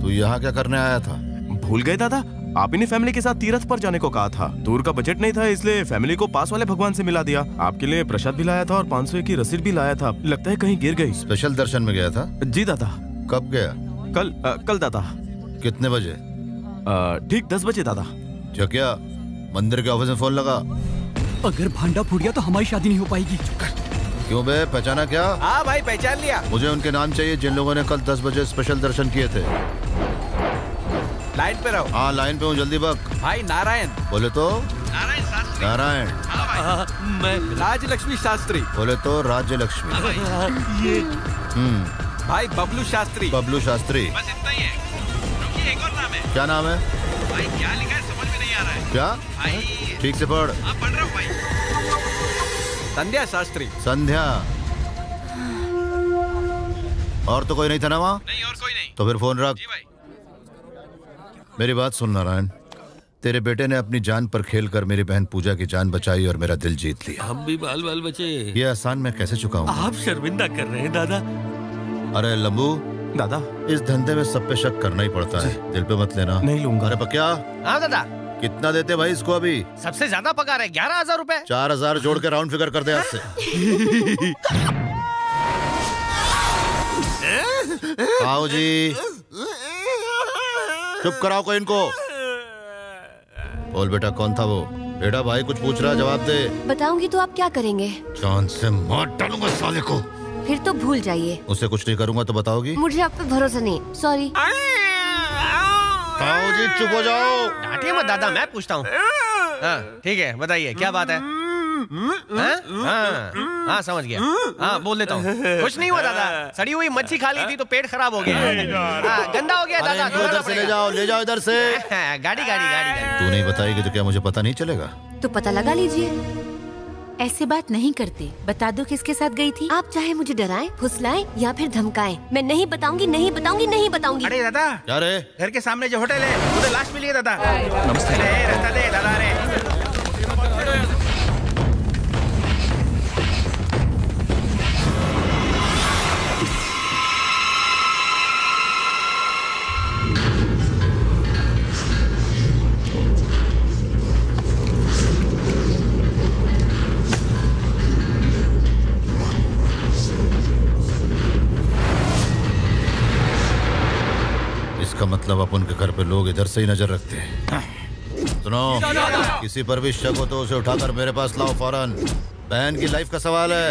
तू यहाँ क्या करने आया था? भूल गए दादा? आप ही ने फैमिली के साथ तीरथ पर जाने को कहा था। टूर का बजट नहीं था इसलिए फैमिली को पास वाले भगवान से मिला दिया। आपके लिए प्रसाद भी लाया था और 500 की रसीद भी लाया था। लगता है कहीं गिर गई। स्पेशल दर्शन में गया था? जी दादा। कब गया? कल अ, कल दादा। कितने बजे? ठीक दस बजे दादा। जो क्या मंदिर के ऑफ़िस में फ़ोन लगा? अगर भांडा फूट गया तो हमारी शादी नहीं हो पाएगी। क्यों बे? पहचाना क्या? हाँ भाई पहचान लिया। मुझे उनके नाम चाहिए जिन लोगों ने कल दस बजे स्पेशल दर्शन किए थे। लाइन पे रहो। हाँ लाइन पे हूँ जल्दी बक। भाई नारायण। बोले तो? नारायण शास्त्री। नारायण। मैं राज लक्ष्मी शास्त्री। बोले तो राज्य लक्ष्मी ये हम्म। भाई बबलू शास्त्री। बबलू शास्त्री। बस इतना ही है। एक और नाम है। क्या नाम है? भाई क्या लिखा है समझ में नहीं आ रहा है। क्या? भाई ठीक से पढ़। आप पढ़ रहे हो भाई? संध्या शास्त्री। संध्या। और तो कोई नहीं था ना वहाँ? नहीं और कोई नहीं। तो फिर फ़ोन रख। मेरी बात सुन नारायण। तेरे बेटे ने अपनी जान पर खेल कर मेरी बहन पूजा की जान बचाई और मेरा दिल जीत लिया। हम भी बाल बाल बचे। ये आसान मैं कैसे चुकाऊं? आप शर्मिंदा कर रहे हैं दादा। अरे लंबू। दादा। इस धंधे में सब पे शक करना ही पड़ता है। दिल पे मत लेना। नहीं लूँगा। अरे पक्या। हाँ दादा। कितना देते भाई इसको अभी? सबसे ज़्यादा पगार है ग्यारह हज़ार रूपए। चार हज़ार जोड़ के राउंड फिगर कर दे आज से। *laughs* आओ जी। चुप कराओ को इनको। बोल बेटा कौन था वो? बेटा भाई कुछ पूछ रहा जवाब दे। बताऊँगी तो आप क्या करेंगे? जान से मार डालूँगा साले को। फिर तो भूल जाइए। उसे कुछ नहीं करूँगा तो बताओगी? मुझे आप पे भरोसा नहीं। सॉरी आओ जी चुप हो जाओ। डांटिए मत दादा मैं पूछता हूँ। हाँ ठीक है बताइए क्या बात है? हाँ? हाँ समझ गया। हाँ बोल देता हूँ। कुछ नहीं हुआ दादा? सड़ी हुई मच्छी खा ली थी तो पेट खराब हो गया। हाँ, गंदा हो गया अरे दादा उधर से ले जाओ ले जाओ इधर से। *laughs* गाड़ी गाड़ी गाड़ी तू नहीं बताएगी तो क्या मुझे पता नहीं चलेगा? तो पता लगा लीजिए। ऐसे बात नहीं करते। बता दो किसके साथ गई थी? आप चाहे मुझे डराएँ, फुसलाएँ या फिर धमकाएँ, मैं नहीं बताऊँगी नहीं बताऊँगी नहीं बताऊँगी। अरे दादा क्या रे? घर के सामने जो होटल है उधर लाश मिली है दादा। नमस्ते अरे दादा रे मतलब अपन के घर पे लोग इधर से ही नज़र रखते हैं। सुनो किसी पर भी शक हो तो उसे उठाकर मेरे पास लाओ फ़ौरन। बहन की लाइफ का सवाल है।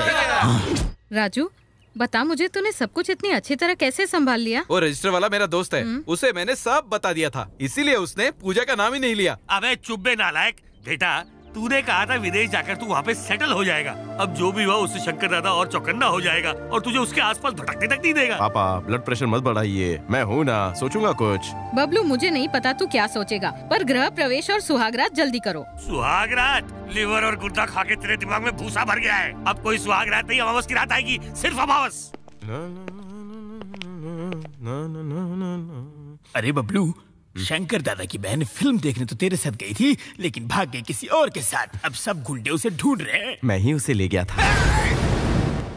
राजू बता मुझे तूने सब कुछ इतनी अच्छी तरह कैसे संभाल लिया? वो रजिस्टर वाला मेरा दोस्त है। उसे मैंने सब बता दिया था। इसीलिए उसने पूजा का नाम ही नहीं लिया। अबे चुब्बे बे नालायक। बेटा तूने कहा था विदेश जाकर तू वहाँ पे सेटल हो जाएगा अब जो भी हुआ उससे शंकर दादा और चौकन्ना हो जाएगा और तुझे उसके आसपास भटकने तक नहीं देगा पापा ब्लड प्रेशर मत बढ़ाइए मैं हूँ ना सोचूँगा कुछ बबलू मुझे नहीं पता तू क्या सोचेगा पर गृह प्रवेश और सुहागरात जल्दी करो सुहागरात लिवर और गुर्दा खा के तेरे दिमाग में भूसा भर गया है अब कोई सुहागरात नहीं अमावस की रात आएगी सिर्फ़ अमावस अरे बबलू शंकर दादा की बहन फ़िल्म देखने तो तेरे साथ गई थी लेकिन भाग गई किसी और के साथ। अब सब गुंडे उसे ढूंढ रहे हैं। मैं ही उसे ले गया था।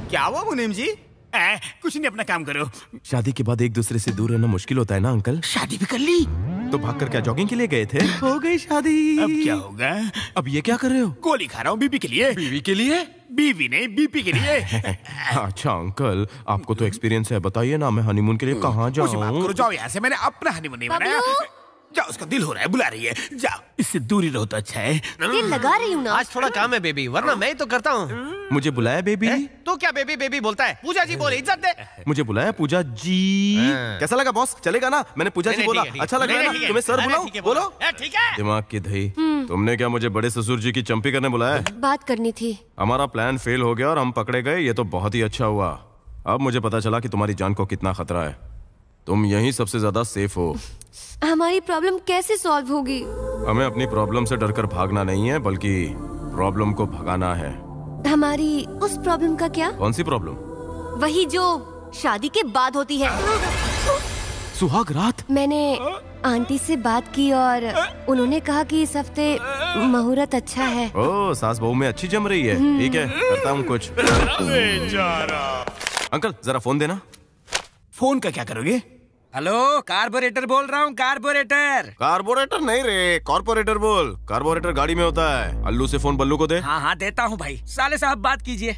क्या हुआ मुनीम जी? ए, कुछ नहीं अपना काम करो। शादी के बाद एक दूसरे से दूर रहना मुश्किल होता है ना अंकल? शादी भी कर ली। तो भाग कर क्या जॉगिंग के लिए गए थे? हो गई शादी। अब क्या होगा? अब ये क्या कर रहे हो? गोली खा रहा हूँ बीबी के लिए। बीवी के लिए? बीवी ने बीपी के लिए। *laughs* अच्छा अंकल आपको तो एक्सपीरियंस है। बताइए ना मैं हनीमून के लिए कहाँ जाऊँ? जाओ यहाँ से मैंने अपना हनीमून नहीं बनाया। जाओ उसका दिल हो रहा है बुला रही है। जाओ इससे दूरी रहो तो अच्छा है। दिल लगा रही हूँ ना। आज थोड़ा काम है बेबी वरना मैं ही तो करता हूँ। मुझे बुलाया बेबी? तो क्या बेबी बेबी बोलता है? पूजा जी बोले इज़्ज़त दे। मुझे बुलाया पूजा जी। कैसा लगा बॉस? चलेगा ना? मैंने पूजा जी बोला। है, है। अच्छा लग है ना? तुम्हें सर बुलाऊं? ठीक है, बोलो। ठीक है। दिमाग की दही तुमने क्या मुझे बड़े ससुर जी की चंपी करने बुलाया? बात करनी थी। हमारा प्लान फेल हो गया और हम पकड़े गए। ये तो बहुत ही अच्छा हुआ। अब मुझे पता चला कि तुम्हारी जान को कितना खतरा है। तुम यहीं सबसे ज़्यादा सेफ़ हो। हमारी प्रॉब्लम कैसे सॉल्व होगी? हमें अपनी प्रॉब्लम से डरकर भागना नहीं है बल्कि प्रॉब्लम को भगाना है। हमारी उस प्रॉब्लम का क्या? कौन सी प्रॉब्लम वही जो शादी के बाद होती है। सुहाग रात। मैंने आंटी से बात की और उन्होंने कहा कि इस हफ़्ते मुहूर्त अच्छा है। ओ सास बहू में अच्छी जम रही है। ठीक है करता हूँ कुछ। अंकल जरा फ़ोन देना। फ़ोन का क्या करोगे? हेलो कार्बोरेटर बोल रहा हूँ कार्बोरेटर। कार्बोरेटर नहीं रे कॉर्पोरेटर बोल। कार्बोरेटर गाड़ी में होता है। अल्लू से फ़ोन बल्लू को दे। हाँ हाँ देता हूँ भाई। साले साहब बात कीजिए।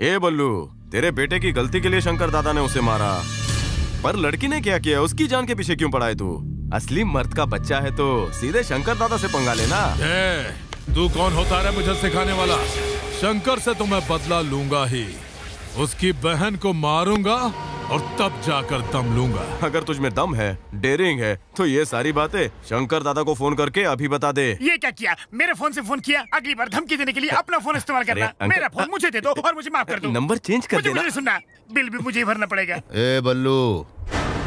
ए बल्लू तेरे बेटे की गलती के लिए शंकर दादा ने उसे मारा। पर लड़की ने क्या किया? उसकी जान के पीछे क्यों पड़ा है तू? असली मर्द का बच्चा है तो सीधे शंकर दादा से पंगा लेना। तू कौन होता है मुझे सिखाने वाला? शंकर से तो मैं बदला लूँगा ही। उसकी बहन को मारूँगा और तब जाकर दम लूँगा। अगर तुझ में दम है डेरिंग है तो ये सारी बातें शंकर दादा को फ़ोन करके अभी बता दे। ये क्या किया? मेरे फ़ोन से फ़ोन किया? अगली बार धमकी देने के लिए अपना फ़ोन इस्तेमाल करना। मेरा फ़ोन मुझे दे दो और मुझे माफ़ कर दो। नंबर चेंज कर मुझे देना। मुझे सुनना। बिल भी मुझे ही भरना पड़ेगा। ए बल्लू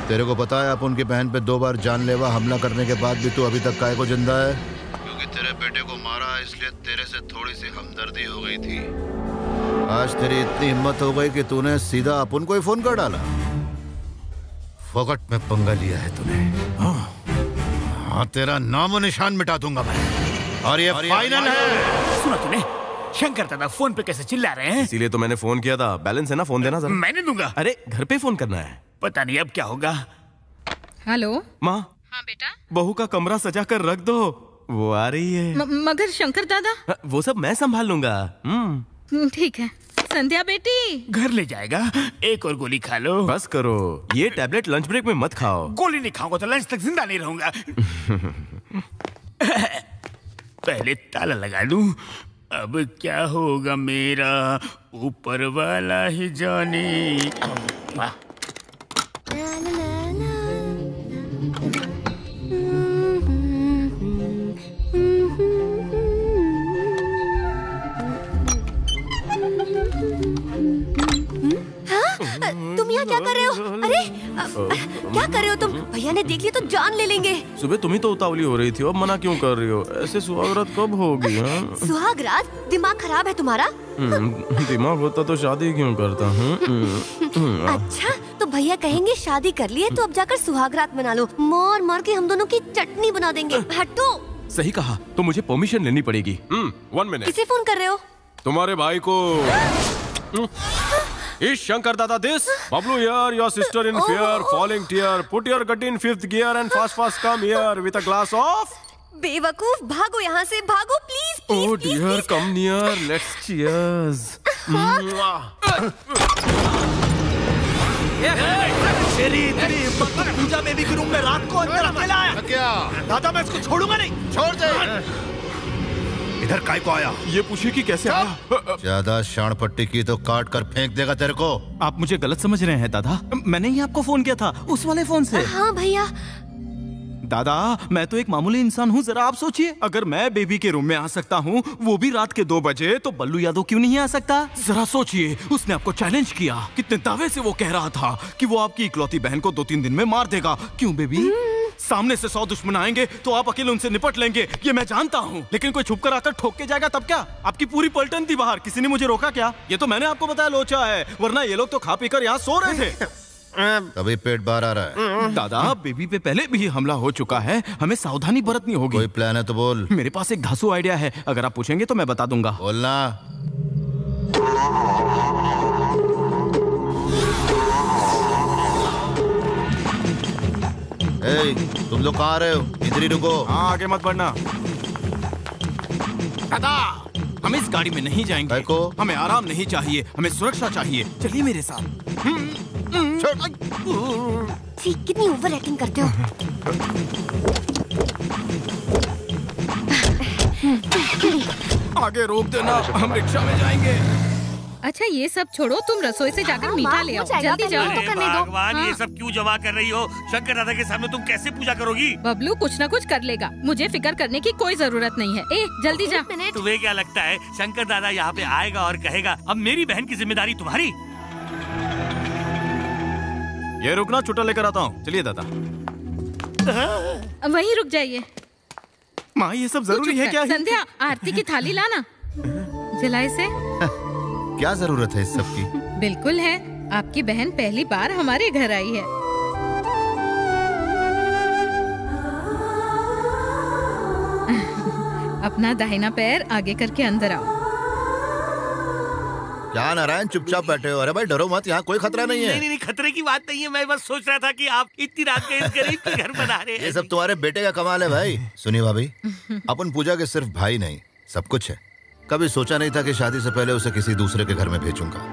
तेरे को पता है आप उनकी बहन पे दो बार जानलेवा हमला करने के बाद भी तू अभी तक काय को ज़िंदा है? क्योंकि तेरे बेटे को मारा इसलिए तेरे से थोड़ी सी हमदर्दी हो गई थी। आज तेरी इतनी हिम्मत हो गई कि तूने सीधा अपन को ही फ़ोन कर डाला। फोकट में पंगा लिया है तूने। हाँ। तेरा नामो निशान मिटा दूँगा मैं। और ये फाइनल है। सुना तूने शंकर दादा फ़ोन पे कैसे चिल्ला रहे हैं? इसीलिए तो मैंने फ़ोन किया था। बैलेंस है ना फ़ोन देना जरा। मैंने दूँगा। अरे घर पे फ़ोन करना है। पता नहीं अब क्या होगा। हेलो। माँ। हाँ बेटा। बहू का कमरा सजा कर रख दो। वो आ रही है। म- मगर शंकर दादा? हाँ, वो सब मैं संभाल लूँगा। हम्म। हम्म, ठीक है। संध्या बेटी। घर ले जाएगा। एक और गोली खा लो। बस करो। ये टैबलेट लंच ब्रेक में मत खाओ। गोली नहीं खाऊँगा तो लंच तक ज़िंदा नहीं रहूँगा। *laughs* पहले ताला लगा लू। अब क्या होगा मेरा? ऊपर वाला ही जाने। यहाँ क्या कर रहे हो? अरे क्या कर रहे हो तुम? भैया ने देख लिया तो जान ले लेंगे। सुबह तुम ही तो उतावली हो रही थी अब मना क्यों कर रही हो? ऐसे सुहागरात कब होगी *laughs* हाँ? सुहाग रात दिमाग खराब है तुम्हारा? हम्म, दिमाग होता तो शादी क्यों करता हूँ हम्म, अच्छा तो भैया कहेंगे शादी कर लिए तो अब जाकर सुहाग रात मना लो। मोर मोर के हम दोनों की चटनी बना देंगे। हटो। सही कहा तो मुझे परमिशन लेनी पड़ेगी। वन मिनट किसे फ़ोन कर रहे हो? तुम्हारे भाई को। इस Shankar Dada this Bablu here your sister in fear falling tear put your gut in fifth gear and fast fast come here with a glass of बेवकूफ़ भागो यहाँ से भागो please oh dear come near let's cheers तेरी तेरी हिम्मत तो पूजा baby के रूम में रात को अंदर अकेला आया क्या दादा मैं इसको छोड़ूँगा नहीं छोड़ दे इधर काय को आया? ये पूछे कि कैसे आया? ज़्यादा शाण पट्टी की तो काट कर फेंक देगा तेरे को। आप मुझे गलत समझ रहे हैं दादा। मैंने ही आपको फ़ोन किया था उस वाले फ़ोन से। हाँ भैया। दादा मैं तो एक मामूली इंसान हूँ जरा आप सोचिए। अगर मैं बेबी के रूम में आ सकता हूँ वो भी रात के दो बजे तो बल्लू यादव क्यों नहीं आ सकता? जरा सोचिए उसने आपको चैलेंज किया। कितने दावे से वो कह रहा था कि वो आपकी इकलौती बहन को दो तीन दिन में मार देगा। क्यों बेबी सामने से सौ दुश्मन आएँगे तो आप अकेले उनसे निपट लेंगे ये मैं जानता हूँ। लेकिन कोई छुप कर आकर ठोक के जाएगा तब क्या? आपकी पूरी पलटन थी बाहर किसी ने मुझे रोका क्या? ये तो मैंने आपको बताया लोचा है वरना ये लोग तो खा पी कर यहाँ सो रहे थे। *laughs* तभी पेट बाहर आ रहा है। *laughs* दादा बेबी पे पहले भी हमला हो चुका है हमें सावधानी बरतनी होगी। कोई प्लान है तो बोल। मेरे पास एक धासु आइडिया है अगर आप पूछेंगे तो मैं बता दूँगा। बोलना। ए, तुम लोग कहाँ रहे हो? इधर ही रुको। हाँ आगे मत बढ़ना। दादा हम इस गाड़ी में नहीं जाएँगे। को? हमें आराम नहीं चाहिए हमें सुरक्षा चाहिए। चलिए मेरे साथ। ठीक कितनी ओवर एक्टिंग करते हो? आगे रोक देना हम रिक्शा में जाएँगे। अच्छा ये सब छोड़ो तुम रसोई से जाकर मीठा ले आओ। जल्दी जाओ। अरे भगवान ये सब क्यों जमा कर रही हो? शंकर दादा के सामने तुम कैसे पूजा करोगी? बबलू कुछ ना कुछ कर लेगा। मुझे फ़िक्र करने की कोई ज़रूरत नहीं है। ए जल्दी जा। तुम्हें क्या लगता है शंकर दादा यहाँ पे आएगा और कहेगा अब मेरी बहन की ज़िम्मेदारी तुम्हारी? ये रुकना छुट्टा लेकर आता हूँ। चलिए दादा। वहीं रुक जाइए। माँ ये सब ज़रूरी है क्या? संध्या आरती की थाली लाना। जलाए से *laughs* क्या ज़रूरत है इस सब की? बिल्कुल है। आपकी बहन पहली बार हमारे घर आई है। अपना दाहिना पैर आगे करके अंदर आओ। क्या नारायण चुपचाप बैठे हो? अरे भाई डरो मत यहाँ कोई खतरा नहीं है। नहीं नहीं खतरे की बात नहीं है। मैं बस सोच रहा था कि आप इतनी रात के इस गरीब के घर बना रहे हैं। ये सब तुम्हारे बेटे का कमाल है भाई। सुनिए भाभी *laughs* अपन पूजा के सिर्फ़ भाई नहीं सब कुछ है। कभी सोचा नहीं था कि शादी से पहले उसे किसी दूसरे के घर में भेजूँगा।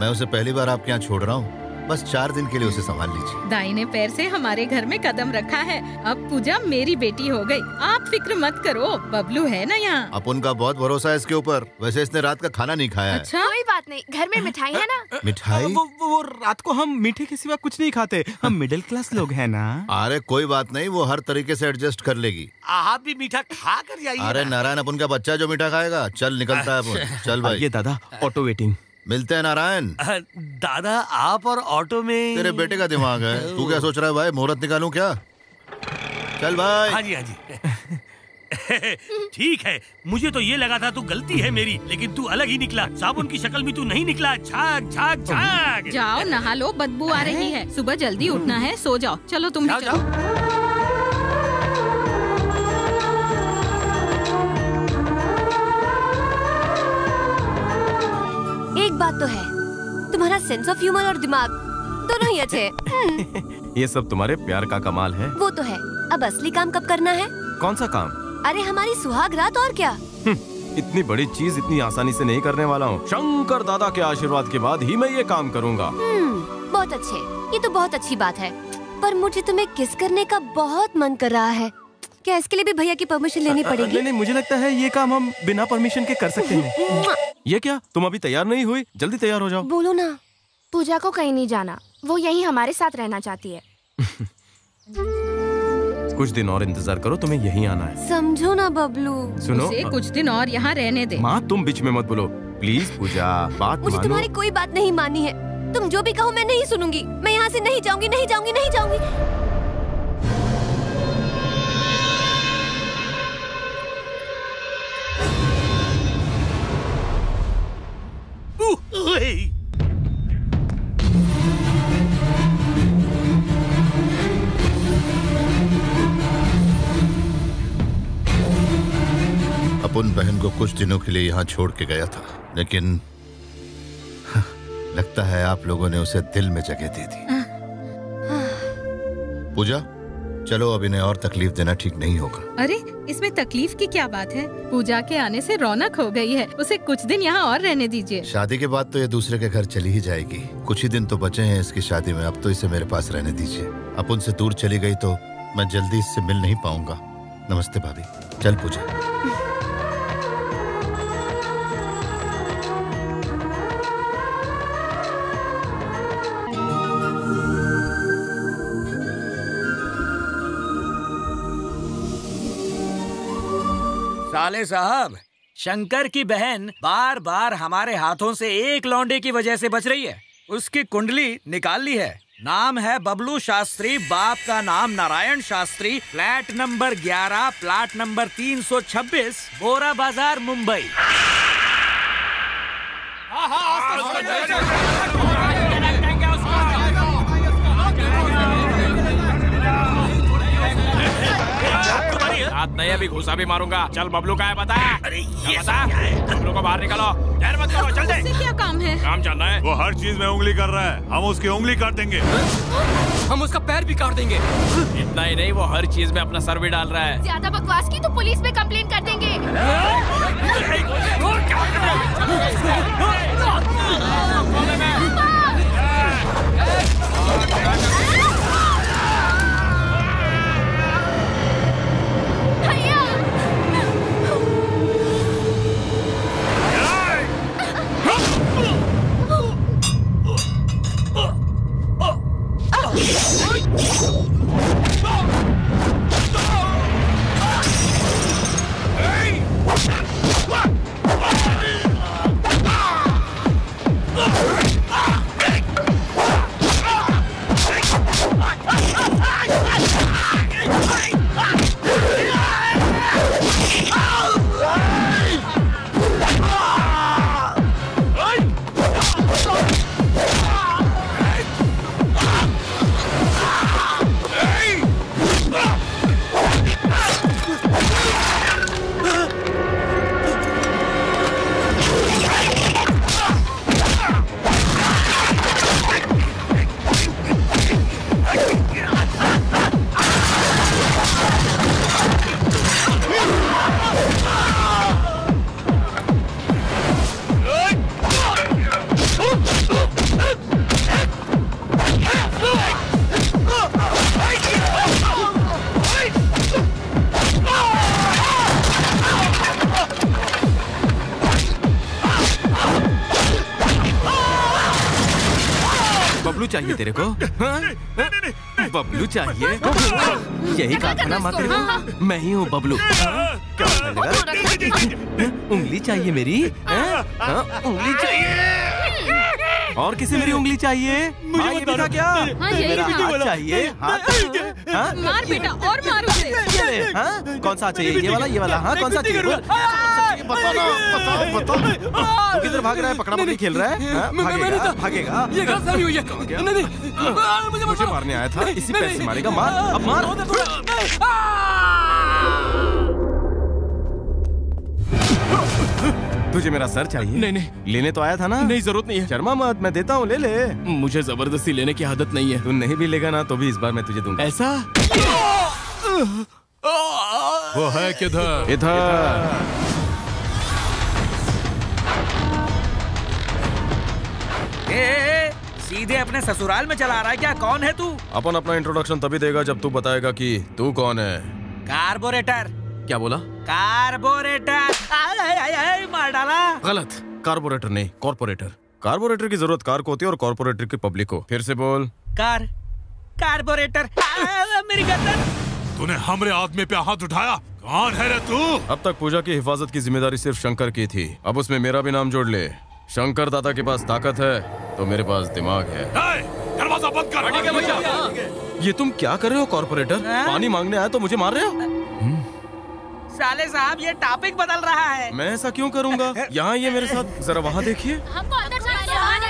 मैं उसे पहली बार आपके यहाँ छोड़ रहा हूँ। बस चार दिन के लिए उसे संभाल लीजिए। दाहिने पैर से हमारे घर में कदम रखा है। अब पूजा मेरी बेटी हो गई। आप फ़िक्र मत करो बबलू है ना यहाँ? अपन का बहुत भरोसा है इसके ऊपर। वैसे इसने रात का खाना नहीं खाया है। अच्छा? कोई बात नहीं घर में मिठाई है ना? *laughs* मिठाई? वो, वो, वो रात को हम मीठे के सिवा कुछ नहीं खाते। हम मिडिल क्लास लोग है ना? अरे कोई बात नहीं वो हर तरीके ऐसी एडजस्ट कर लेगी। आप भी मीठा खा कर जाइए अरे नारायण अपन का बच्चा जो मीठा खाएगा। चल निकलता है *laughs* चल भाई। ये दादा ऑटो वेटिंग मिलते हैं नारायण। दादा आप और ऑटो में तेरे बेटे का दिमाग है। तू क्या सोच रहा है भाई? मुहूर्त निकालू क्या? चल भाई। हाँ जी हाँ जी। ठीक है मुझे तो ये लगा था तू गलती है मेरी लेकिन तू अलग ही निकला। साबुन की शक्ल में तू नहीं निकला। झाग झाग झाग। जाओ नहा लो बदबू आ रही है। सुबह जल्दी उठना है सो जाओ। चलो तुम भी चलो। एक बात तो है। तुम्हारा सेंस ऑफ़ ह्यूमर और दिमाग दोनों ही अच्छे। हम्म, *laughs* ये सब तुम्हारे प्यार का कमाल है। वो तो है। अब असली काम कब करना है? कौन सा काम? अरे हमारी सुहाग रात और क्या? इतनी बड़ी चीज़ इतनी आसानी से नहीं करने वाला हूँ। शंकर दादा के आशीर्वाद के बाद ही मैं ये काम करूँगा। हम्म, बहुत अच्छे। ये तो बहुत अच्छी बात है। पर मुझे तुम्हें किस करने का बहुत मन कर रहा है। क्या इसके लिए भी भैया की परमिशन लेनी पड़ेगी? नहीं मुझे लगता है ये काम हम बिना परमिशन के कर सकते हैं। *laughs* ये क्या? तुम अभी तैयार नहीं हुई? जल्दी तैयार हो जाओ। बोलो ना। पूजा को कहीं नहीं जाना। वो यहीं हमारे साथ रहना चाहती है। *laughs* कुछ दिन और इंतज़ार करो तुम्हें यही आना है। समझो ना बबलू। सुनो उसे कुछ दिन और यहाँ रहने दे। माँ तुम बीच में मत बोलो। प्लीज़ पूजा बात मुझे मानो। तुम्हारी कोई बात नहीं मानी है। तुम जो भी कहो मैं नहीं सुनूँगी। मैं यहाँ से नहीं जाऊँगी नहीं जाऊँगी नहीं जाऊँगी। अपन बहन को कुछ दिनों के लिए यहाँ छोड़ के गया था लेकिन *laughs* लगता है आप लोगों ने उसे दिल में जगह दे दी। पूजा? चलो अब इन्हें और तकलीफ़ देना ठीक नहीं होगा। अरे इसमें तकलीफ़ की क्या बात है? पूजा के आने से रौनक हो गई है। उसे कुछ दिन यहाँ और रहने दीजिए। शादी के बाद तो ये दूसरे के घर चली ही जाएगी। कुछ ही दिन तो बचे हैं इसकी शादी में। अब तो इसे मेरे पास रहने दीजिए। अब उनसे दूर चली गई तो मैं जल्दी इससे मिल नहीं पाऊँगा। नमस्ते भाभी। चल पूजा। साले साहब शंकर की बहन बार बार हमारे हाथों से एक लौंडे की वजह से बच रही है उसकी कुंडली निकाल ली है नाम है बबलू शास्त्री बाप का नाम Narayan Shastri flat number 11 plot number 326 Bora Bazaar Mumbai रात नहीं अभी घुसा भी मारूँगा। चल बबलू का है बता। अरे ये बता? बबलू को बाहर निकालो। देर मत करो चल दे। उससे क्या काम है? काम जानना है। वो हर चीज़ में उंगली कर रहा है। हम उसकी उंगली काट देंगे। हम उसका पैर भी काट देंगे। इतना ही नहीं वो हर चीज़ में अपना सर भी डाल रहा है। ज़्यादा बकवास की तो पुलिस में कंप्लेन कर देंगे। Ah! तेरे को हाँ? बबलू चाहिए यही कहा था ना माँ मैं ही हूँ बबलू उंगली चाहिए मेरी हाँ? हाँ, उंगली चाहिए और किसी मेरी उंगली चाहिए हाँ ये भी क्या हाँ, मेरा हाथ चाहिए हाथ हाँ? मार बेटा और मार उसे हाँ? कौन सा चाहिए ये वाला ये वाला हाँ कौन सा चाहिए बोल। बताओ बताओ। तू किधर भाग रहा है? पकड़ा पकड़ी खेल रहा है? हाँ? भागेगा भागेगा। ये गलतफहमी हुई है। नहीं नहीं। मुझे मुझे मारने आया था इसी पैर से मारेगा मार। अब मार। तुझे मेरा सर चाहिए? नहीं नहीं। लेने तो आया था ना? नहीं ज़रूरत नहीं है। शर्मा मत मैं देता हूँ ले ले। मुझे ज़बरदस्ती लेने की आदत नहीं है। तू नहीं भी लेगा ना तो भी इस बार मैं तुझे दूँगा। ऐसा? वो है किधर? इधर ए, ए, सीधे अपने ससुराल में चला रहा है क्या? कौन है तू? अपन अपना इंट्रोडक्शन तभी देगा जब तू बताएगा कि तू कौन है। कार्बोरेटर क्या बोला? कार्बोरेटर मार डाला। गलत। कार्बोरेटर नहीं कॉर्पोरेटर कार्बोरेटर की ज़रूरत कार को होती है और कॉर्पोरेटर की पब्लिक को। फिर से बोल। कार कार्बोरेटर मेरी गर्दन। तूने हमरे आदमी पे हाथ उठाया? कौन है रे तू? अब तक पूजा की हिफाजत की ज़िम्मेदारी सिर्फ़ शंकर की थी। अब उसमें मेरा भी नाम जोड़ ले। शंकर दादा के पास ताकत है तो मेरे पास दिमाग है। दरवाज़ा बंद कर। ये तुम क्या कर रहे हो कॉर्पोरेटर? पानी मांगने आया तो मुझे मार रहे हो? साले साहब ये टॉपिक बदल रहा है। मैं ऐसा क्यों करूँगा? *laughs* यहाँ ये मेरे साथ जरा वहाँ देखिए। हमको अंदर जाना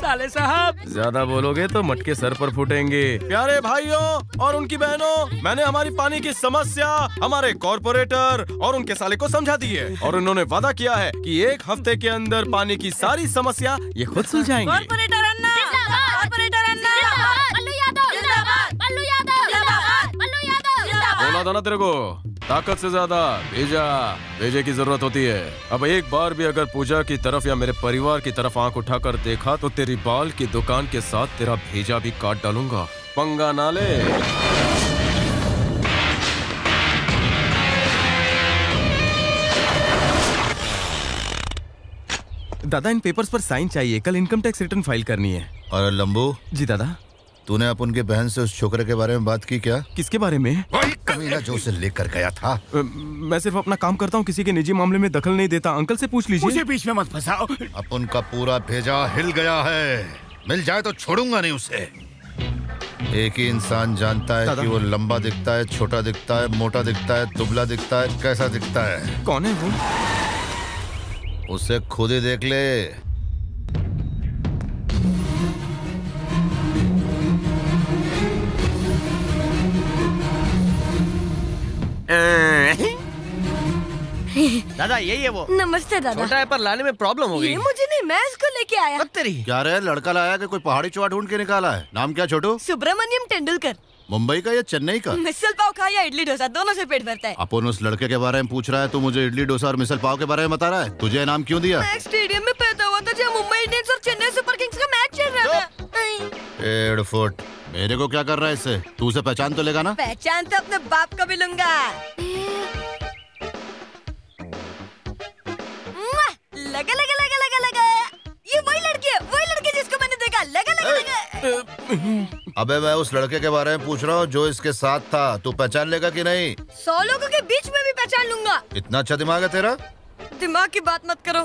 साले साहब। ज़्यादा बोलोगे तो मटके सर पर फूटेंगे। प्यारे भाइयों और उनकी बहनों मैंने हमारी पानी की समस्या हमारे कॉर्पोरेटर और उनके साले को समझा दी है। और उन्होंने वादा किया है कि एक हफ़्ते के अंदर पानी की सारी समस्या ये खुद सुलझाएँगे। कॉर्पोरेटर अन्ना। कॉर्पोरेटर अन्ना। बल्लू यादव। जिंदाबाद। यादव। यादव बोला था ना तेरे को। ताकत से ज़्यादा भेजा भेजे की ज़रूरत होती है। अब एक बार भी अगर पूजा की तरफ़ या मेरे परिवार की तरफ़ आँख उठाकर देखा तो तेरी बाल की दुकान के साथ तेरा भेजा भी काट डालूँगा। पंगा ना ले। दादा इन पेपर्स पर साइन चाहिए। कल इनकम टैक्स रिटर्न फ़ाइल करनी है। और लंबू। जी दादा। तूने अपन के बहन से उस छोकरे के बारे में बात की क्या? किसके बारे में? कमीना जो उसे लेकर गया था। मैं सिर्फ़ अपना काम करता हूँ किसी के निजी मामले में दखल नहीं देता। अंकल से पूछ लीजिए। मुझे बीच में मत फंसाओ। अपन का पूरा भेजा हिल गया है। मिल जाए तो छोड़ूँगा नहीं उसे। एक ही इंसान जानता है। कि वो लंबा दिखता है छोटा दिखता है मोटा दिखता है दुबला दिखता है कैसा दिखता है। कौन है वो? उसे खुद ही देख ले। *laughs* दादा यही है वो। नमस्ते दादा। छोटा है पर लाने में प्रॉब्लम हो गई। मुझे नहीं मैं इसको लेके आया। तेरी। क्या रे लड़का लाया कि कोई पहाड़ी चुहा ढूंढ के निकाला है? नाम क्या छोटू? सुब्रमण्यम तेंदुलकर। मुंबई का या चेन्नई का? मिसल पाव खा या इडली डोसा दोनों से पेट भरता है। अपन उस लड़के के बारे में पूछ रहा है तू मुझे इडली डोसा और मिसल पाव के बारे में बता रहा है? तुझे नाम क्यों दिया? मैं स्टेडियम में पैदा हुआ था जहाँ मुंबई इंडियंस और चेन्नई सुपर किंग्स का मैच चल रहा था। डेढ़ फुट। मेरे को क्या कर रहा है इससे? तू उसे पहचान तो लेगा ना? पहचान तो अपने बाप को भी लूँगा! लगा लगा लगा लगा लगा। ये वही लड़की है वही लड़की जिसको मैंने देखा। लगा लगा लगा। अबे मैं उस लड़के के बारे में पूछ रहा हूँ जो इसके साथ था। तू पहचान लेगा कि नहीं? सौ लोगों के बीच में भी पहचान लूँगा। इतना अच्छा दिमाग है तेरा? दिमाग की बात मत करो।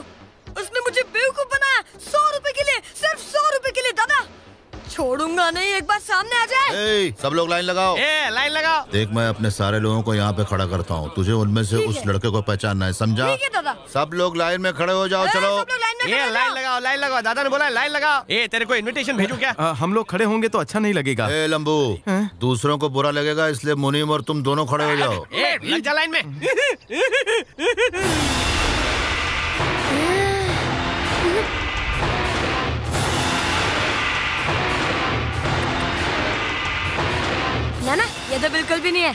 उसने मुझे बेवकूफ़ बनाया। सौ रुपए के लिए सिर्फ़ सौ रुपए के लिए दादा। छोड़ूँगा नहीं एक बार सामने आ जाए। ए, सब लोग लाइन लगाओ। ए, लाइन लगाओ। देख मैं अपने सारे लोगों को यहाँ पे खड़ा करता हूँ। तुझे उनमें से उस लड़के को पहचानना है समझा? ठीक है दादा। सब लोग लाइन में खड़े हो जाओ चलो। ये लाइन लगाओ लाइन लगाओ। दादा ने बोला लाइन लगाओ। ए तेरे को इनविटेशन भेजू क्या? अ, हम लोग खड़े होंगे तो अच्छा नहीं लगेगा। ए लंबू दूसरों को बुरा लगेगा इसलिए मुनीम और तुम दोनों खड़े हो जाओ। ए लग जा लाइन में। *laughs* ना ना ये तो बिल्कुल भी नहीं है।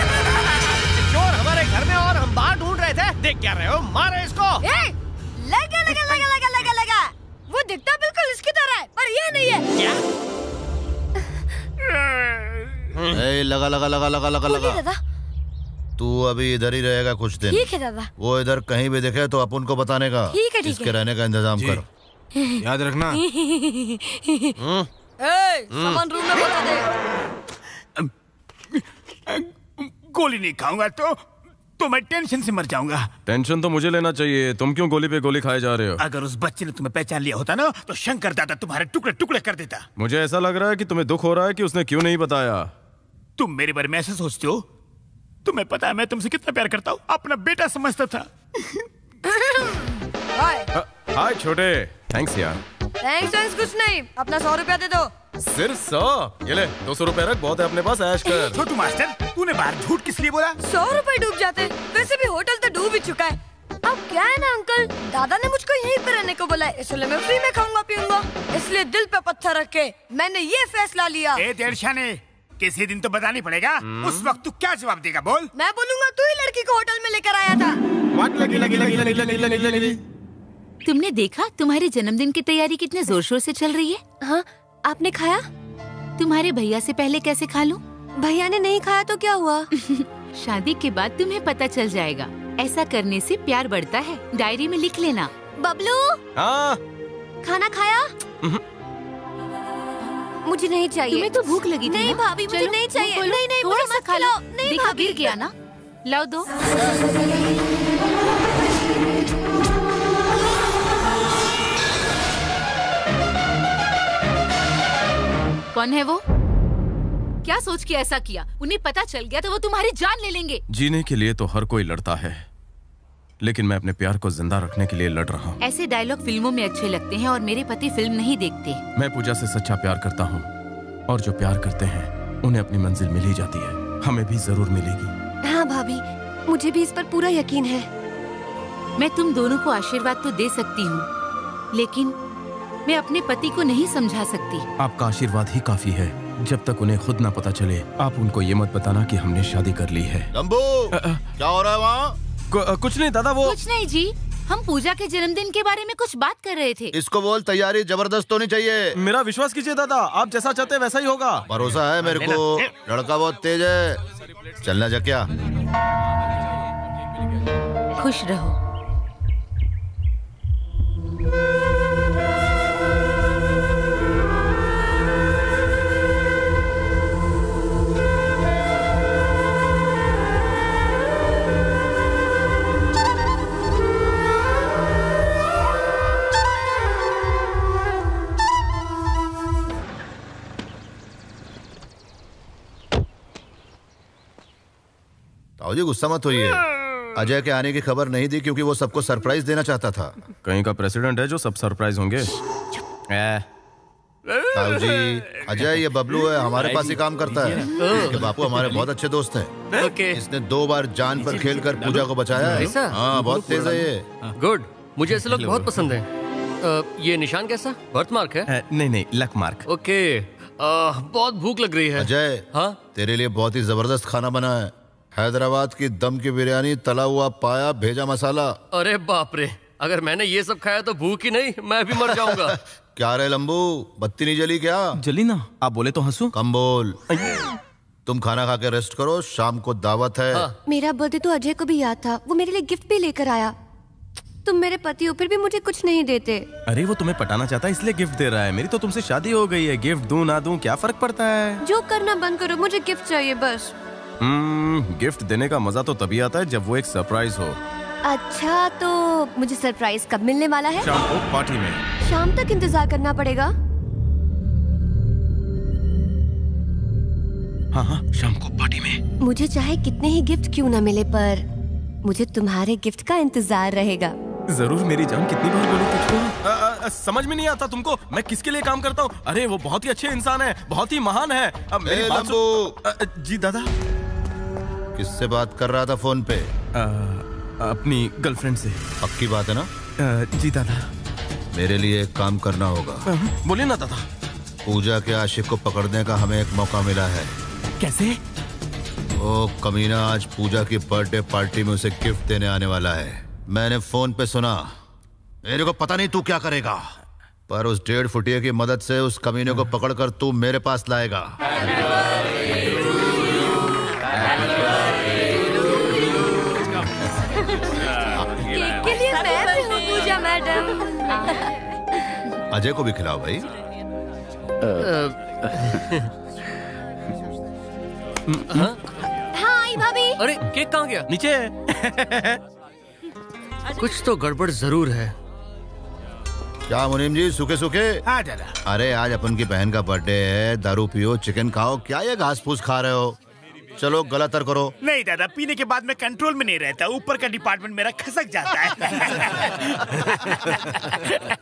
चोर हमारे घर में और हम बाहर ढूंढ रहे थे। देख क्या रहे हो मारे इसको। लगा लगा लगा लगा लगा लगा। वो दिखता बिल्कुल इसकी तरह है पर ये नहीं है। क्या? *laughs* ए लगा लगा लगा लगा लगा लगा। दादा। तू अभी इधर ही रहेगा कुछ दिन। ठीक है दादा। वो इधर कहीं भी दिखे तो अपन को बताने का। ठीक है, ठीक है। रहने का इंतज़ाम कर। याद रखना। सामान रूम में पहुँचा दे। गोली नहीं खाऊँगा तो तो मैं टेंशन से मर जाऊँगा। टेंशन तो मुझे लेना चाहिए। तुम क्यों गोली पे गोली खाए जा रहे हो? अगर उस बच्चे ने तुम्हें पहचान लिया होता ना तो शंकर दादा तुम्हारे टुकड़े टुकड़े कर देता। मुझे ऐसा लग रहा है कि तुम्हें दुख हो रहा है कि उसने क्यों नहीं बताया? तुम मेरे बारे में ऐसे सोचते हो? तुम्हें पता है मैं तुमसे कितना प्यार करता हूँ? अपना बेटा समझता था। *laughs* हाय। हाय छोटे। थैंक्स यार। थैंक्स थैंक्स कुछ नहीं। अपना सौ रुपया दे दो। सिर्फ़ सौ? ये ले दो सौ रुपए रख बहुत है अपने पास ऐश कर। छोटू मास्टर तूने बाहर झूठ किस लिए बोला? सौ रुपए डूब जाते। वैसे भी होटल तो डूब ही चुका है। अब क्या है ना अंकल? दादा ने मुझको यहीं पे रहने को बोला है इसलिए मैं फ्री में खाऊँगा पीऊँगा। इसलिए दिल पे पत्थर रख के मैंने ये फैसला लिया। ए देरशाने किसी दिन तो बतानी पड़ेगा। उस वक्त तू क्या जवाब देगा बोल। मैं बोलूँगा तू ही लड़की को होटल में लेकर आया था। लगी लगी लगी लगी लगी लगी लगी लगी। तुमने देखा तुम्हारे जन्मदिन की तैयारी कितने ज़ोर शोर से चल रही है? हाँ आपने खाया? तुम्हारे भैया से पहले कैसे खा लूँ? भैया ने नहीं खाया तो क्या हुआ? *laughs* शादी के बाद तुम्हें पता चल जाएगा। ऐसा करने से प्यार बढ़ता है। डायरी में लिख लेना। बबलू! हाँ। खाना खाया? मुझे नहीं चाहिए। तुम्हें तो भूख लगी थी नहीं भाभी मुझे नहीं चाहिए। नहीं नहीं थोड़ा मुझे सा मत खा लो। नहीं देखा भाभी। गिर गया ना? लाओ दो। कौन है वो? क्या सोच के ऐसा किया? उन्हें पता चल गया तो वो तुम्हारी जान ले लेंगे। जीने के लिए तो हर कोई लड़ता है। लेकिन मैं अपने प्यार को ज़िंदा रखने के लिए लड़ रहा हूँ। ऐसे डायलॉग फ़िल्मों में अच्छे लगते हैं और मेरे पति फ़िल्म नहीं देखते। मैं पूजा से सच्चा प्यार करता हूँ और जो प्यार करते हैं उन्हें अपनी मंजिल मिल ही जाती है। हमें भी ज़रूर मिलेगी। हाँ भाभी मुझे भी इस पर पूरा यकीन है। मैं तुम दोनों को आशीर्वाद तो दे सकती हूँ लेकिन मैं अपने पति को नहीं समझा सकती। आपका आशीर्वाद ही काफ़ी है। जब तक उन्हें खुद ना पता चले आप उनको ये मत बताना कि हमने शादी कर ली है। लंबू क्या हो रहा है वहाँ? कुछ नहीं दादा वो कुछ नहीं जी। हम पूजा के जन्मदिन के बारे में कुछ बात कर रहे थे। इसको बोल तैयारी ज़बरदस्त होनी चाहिए। मेरा विश्वास कीजिए दादा आप जैसा चाहते हैं वैसा ही होगा। भरोसा है मेरे को। लड़का बहुत तेज है। चलना जा क्या? खुश रहो। ताऊ जी गुस्सा मत होइए। अजय के आने की खबर नहीं दी क्योंकि वो सबको सरप्राइज़ देना चाहता था। कहीं का प्रेसिडेंट है जो सब सरप्राइज़ होंगे? जी अजय ये बबलू है हमारे पास ही काम करता है। इसके बापू हमारे बहुत अच्छे दोस्त हैं। ओके। इसने दो बार जान पर खेल कर पूजा को बचाया है। हाँ बहुत तेज है ये। गुड। मुझे ऐसे लोग बहुत पसंद हैं। ये निशान कैसा? बर्थ मार्क है नहीं नहीं लक मार्क ओके बहुत भूख लग रही है। अजय हाँ? तेरे लिए बहुत ही ज़बरदस्त खाना बना है। हैदराबाद की दम की बिरयानी तला हुआ पाया भेजा मसाला। अरे बाप रे अगर मैंने ये सब खाया तो भूख ही नहीं मैं भी मर जाऊँगा। *laughs* क्या रे लंबू बत्ती नहीं जली क्या? जली ना आप बोले तो हंसू। कम बोल। तुम खाना खा के रेस्ट करो शाम को दावत है। हाँ। मेरा बर्थडे तो अजय को भी याद था वो मेरे लिए गिफ्ट भी लेकर आया। तुम मेरे पति हो फिर भी मुझे कुछ नहीं देते। अरे वो तुम्हें पटाना चाहता है इसलिए गिफ्ट दे रहा है। मेरी तो तुमसे शादी हो गई है गिफ्ट दूँ ना दूँ क्या फ़र्क पड़ता है? जो करना बंद करो मुझे गिफ्ट चाहिए बस। हम्म गिफ्ट देने का मज़ा तो तभी आता है जब वो एक सरप्राइज़ हो। अच्छा तो मुझे सरप्राइज़ कब मिलने वाला है? शाम को पार्टी में। शाम तक इंतज़ार करना पड़ेगा। हाँ हाँ शाम को पार्टी में। मुझे चाहे कितने ही गिफ्ट क्यों ना मिले पर मुझे तुम्हारे गिफ्ट का इंतज़ार रहेगा। ज़रूर मेरी जान कितनी बार बोलूँ तुझको? समझ में नहीं आता तुमको? मैं किसके लिए काम करता हूँ? अरे वो बहुत ही अच्छे इंसान है बहुत ही महान है। अब मेरी बात जी दादा। किससे बात कर रहा था फ़ोन पे? अ, अपनी गर्लफ्रेंड से। पक्की बात है ना? अ, जी दादा। मेरे लिए एक काम करना होगा। बोलिए ना दादा। पूजा के आशिक को पकड़ने का हमें एक मौका मिला है। कैसे? ओ कमीना आज पूजा की बर्थडे पार्टी में उसे गिफ्ट देने आने वाला है। मैंने फ़ोन पे सुना। मेरे को पता नहीं तू क्या करेगा। पर उस डेढ़ फुटिया की मदद से उस कमीने को पकड़कर तू मेरे पास लाएगा। अजय को भी खिलाओ भाई। हाँ हाय भाभी। अरे केक कहाँ गया? नीचे। कुछ तो गड़बड़ ज़रूर है। क्या मुनीम जी सूखे सूखे? हाँ दादा। अरे आज अपन की बहन का बर्थडे है दारू पियो चिकन खाओ क्या ये घास फूस खा रहे हो? चलो गला तर करो। नहीं दादा पीने के बाद मैं कंट्रोल में नहीं रहता ऊपर का डिपार्टमेंट मेरा खसक जाता है। *laughs*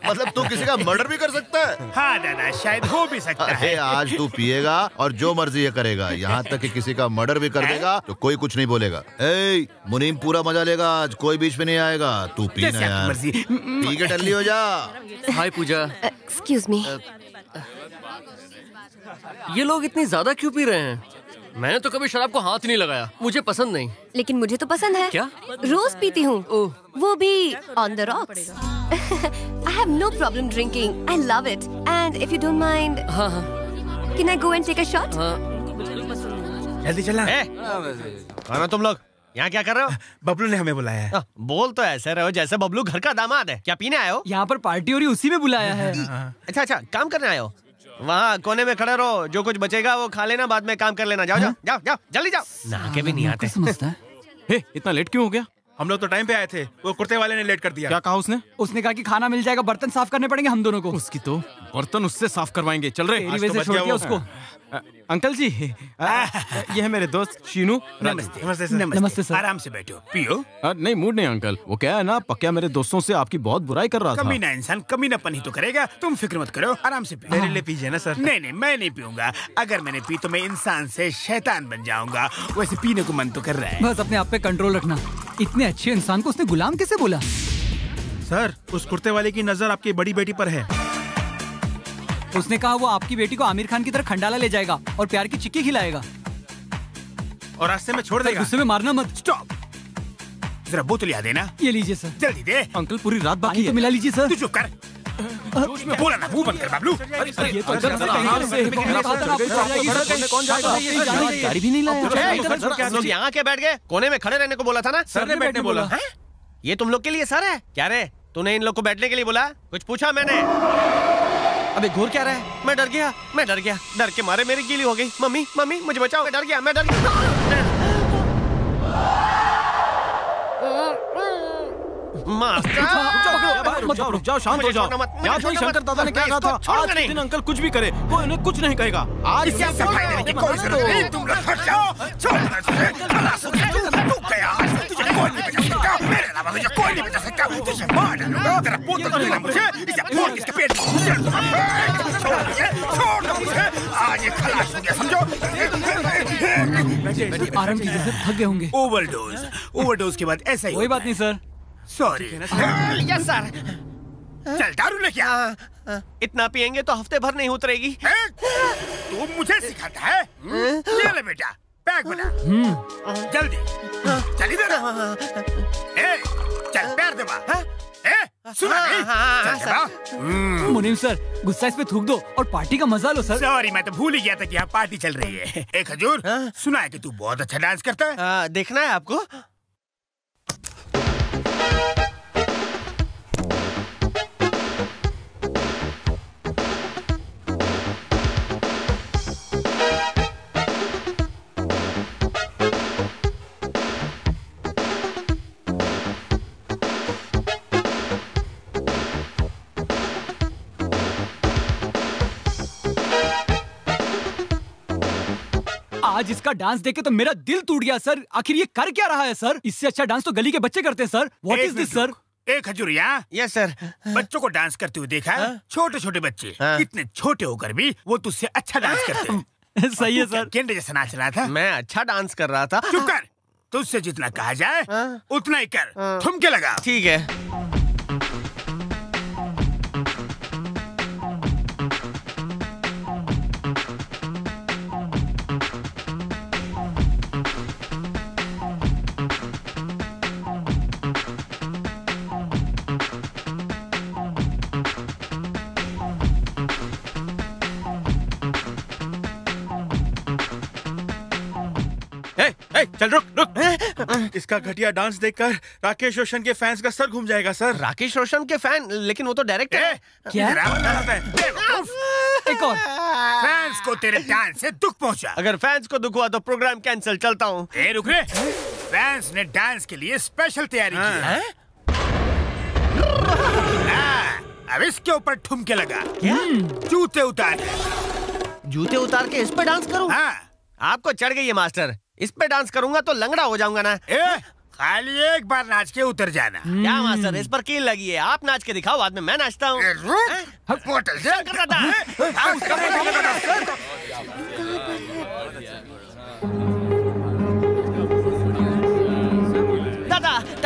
मतलब तू किसी का मर्डर भी कर सकता है? हाँ दादा शायद हो भी सकता अरे है आज तू पिएगा और जो मर्ज़ी ये करेगा यहाँ तक कि किसी का मर्डर भी कर देगा तो कोई कुछ नहीं बोलेगा। ए मुनीम पूरा मज़ा लेगा आज कोई बीच में नहीं आएगा। तू पीना यार। पी के टल्ली हो जा। हाय पूजा। एक्सक्यूज मी ये लोग इतनी ज़्यादा क्यों पी रहे हैं? मैंने तो कभी शराब को हाथ नहीं लगाया। मुझे पसंद नहीं। लेकिन मुझे तो पसंद है। क्या? रोज पीती हूँ। वो भी on the rocks I have no problem drinking I love it and if you don't mind हाँ हाँ। Can I go and take a shot जल्दी चलना। खाना तुम लोग? यहाँ क्या कर रहे हो? बबलू ने हमें बुलाया है। बोल तो ऐसे रहे हो जैसे बबलू घर का दामाद है। क्या पीने आए हो? यहाँ पर पार्टी हो रही उसी में बुलाया है। *laughs* अच्छा अच्छा काम करने आए हो? वहाँ कोने में खड़े रहो। जो कुछ बचेगा वो खा लेना बाद में काम कर लेना। जाओ जाओ जाओ जाओ जल्दी जाओ। नहा के भी नहीं आते। समझता है? हे, इतना लेट क्यों हो गया? हम लोग तो टाइम पे आए थे। वो कुर्ते वाले ने लेट कर दिया। क्या कहा उसने? उसने कहा कि खाना मिल जाएगा बर्तन साफ़ करने पड़ेंगे हम दोनों को। उसकी तो बर्तन उससे साफ़ करवाएँगे। चल रहे दिया उसको। अंकल जी अ, ये है मेरे दोस्त शीनू। नमस्ते नमस्ते सर नमस्ते। सर। आराम से बैठो। पियो। नहीं मूड नहीं अंकल। वो क्या है ना पक्या मेरे दोस्तों से आपकी बहुत बुराई कर रहा था। कमीना इंसान कमीनापन ही तो करेगा। तुम फ़िक्र मत करो आराम से पियो। मेरे लिए पीजिए ना सर। नहीं नहीं मैं नहीं पीऊँगा। अगर मैंने पी तो मैं इंसान से शैतान बन जाऊँगा। वैसे पीने को मन तो कर रहा है। बस अपने आप पे कंट्रोल रखना। इतने अच्छे इंसान को उसने गुलाम कैसे बोला? सर उस कुर्ते वाले की नज़र आपकी बड़ी बेटी पर है। उसने कहा वो आपकी बेटी को आमिर खान की तरह खंडाला ले जाएगा और प्यार की चिक्की खिलाएगा। और रास्ते में छोड़ देगा। गुस्से में मारना मत। स्टॉप जरा बोतल याद देना। ये लीजिए सर। जल्दी दे। अंकल पूरी रात पानी तो मिला लीजिए सर। तू चुप कर। बोला ना मुँह बंद कर बाबलू। तो। गाड़ी भी नहीं लाया लोग यहाँ के बैठ गए? कोने में खड़े रहने को बोला था ना? सर ने बैठने बोला। ये तुम लोग के लिए सर है? क्या रे? तूने इन लोग को बैठने के लिए बोला? कुछ पूछा मैंने? अबे घूर क्या रहा है मैं डर गया मैं डर गया डर के मारे मेरी गीली हो गई मम्मी मम्मी मुझे बचाओ मैं डर गया मैं डर गया हो क्या अंकल कुछ भी करे कोई उन्हें कुछ नहीं कहेगा आज इससे सफ़ाई देने की कोई ज़रूरत नहीं तुम लोग हट जाओ छोड़ दो तुझे खलास गया गया आज से तुझे कोई नहीं बचा सकता मेरे अलावा तुझे कोई नहीं बचा सकता तुझे मार डालूँगा तेरा बोतल देना मुझे इसे फोड़ इसके पेट में घुसेड़ दूँगा छोड़ मुझे छोड़ दो मुझे आज ये खलास हो गया समझो आराम कीजिए सर थक गए होंगे ओवरडोज ओवरडोज के बाद ऐसा ही कोई बात नहीं सर सॉरी यस सर चल दारू लेके आ इतना पियेंगे तो हफ़्ते भर नहीं उतरेगी तू मुझे सिखाता है ले ले बेटा बैग बना। जल्दी। चल इधर ए चल पैर दबा। ए सुना। नहीं चल मुनीम सर गुस्सा इस पे थूक दो और पार्टी का मज़ा लो सर। सॉरी मैं तो भूल ही गया था कि यहाँ पार्टी चल रही है। एक हजूर सुना है कि तू बहुत अच्छा डांस करता है। हाँ, देखना है आपको। आज इसका डांस देखे तो मेरा दिल टूट गया सर। आखिर ये कर क्या रहा है सर? इससे अच्छा डांस तो गली के बच्चे करते हैं sir. What is this sir एक हजूर यहाँ यस सर बच्चों को डांस करते हुए देखा छोटे छोटे बच्चे। इतने छोटे होकर भी वो तुझसे अच्छा डांस करते हैं। *laughs* सही है सर। केंद्र जैसा नाच रहा था? मैं अच्छा डांस कर रहा था। चुप कर। तुझसे जितना कहा जाए उतना ही कर। ठुमके लगा ठीक है। ए, चल रुक रुक। इसका घटिया डांस देखकर राकेश रोशन के फैंस का सर घूम जाएगा सर राकेश रोशन के फ़ैन लेकिन वो तो डायरेक्टर है। क्या? एक और। फैंस को तेरे डांस से दुख पहुँचा। अगर फैंस को दुख हुआ तो प्रोग्राम कैंसिल चलता हूँ। रुक रे। फैंस ने डांस के लिए स्पेशल तैयारी की। है। हाँ, अब इसके ऊपर ठुमके लगा। जूते उतार। जूते उतार के इस पर डांस करूँ? हाँ। आपको चढ़ गई है मास्टर। इस पे डांस करूँगा तो लंगड़ा हो जाऊँगा ना। ए, खाली एक बार नाच के उतर जाना। क्या मास्टर इस पर की लगी है। आप नाच के दिखाओ बाद में मैं नाचता हूँ। होटल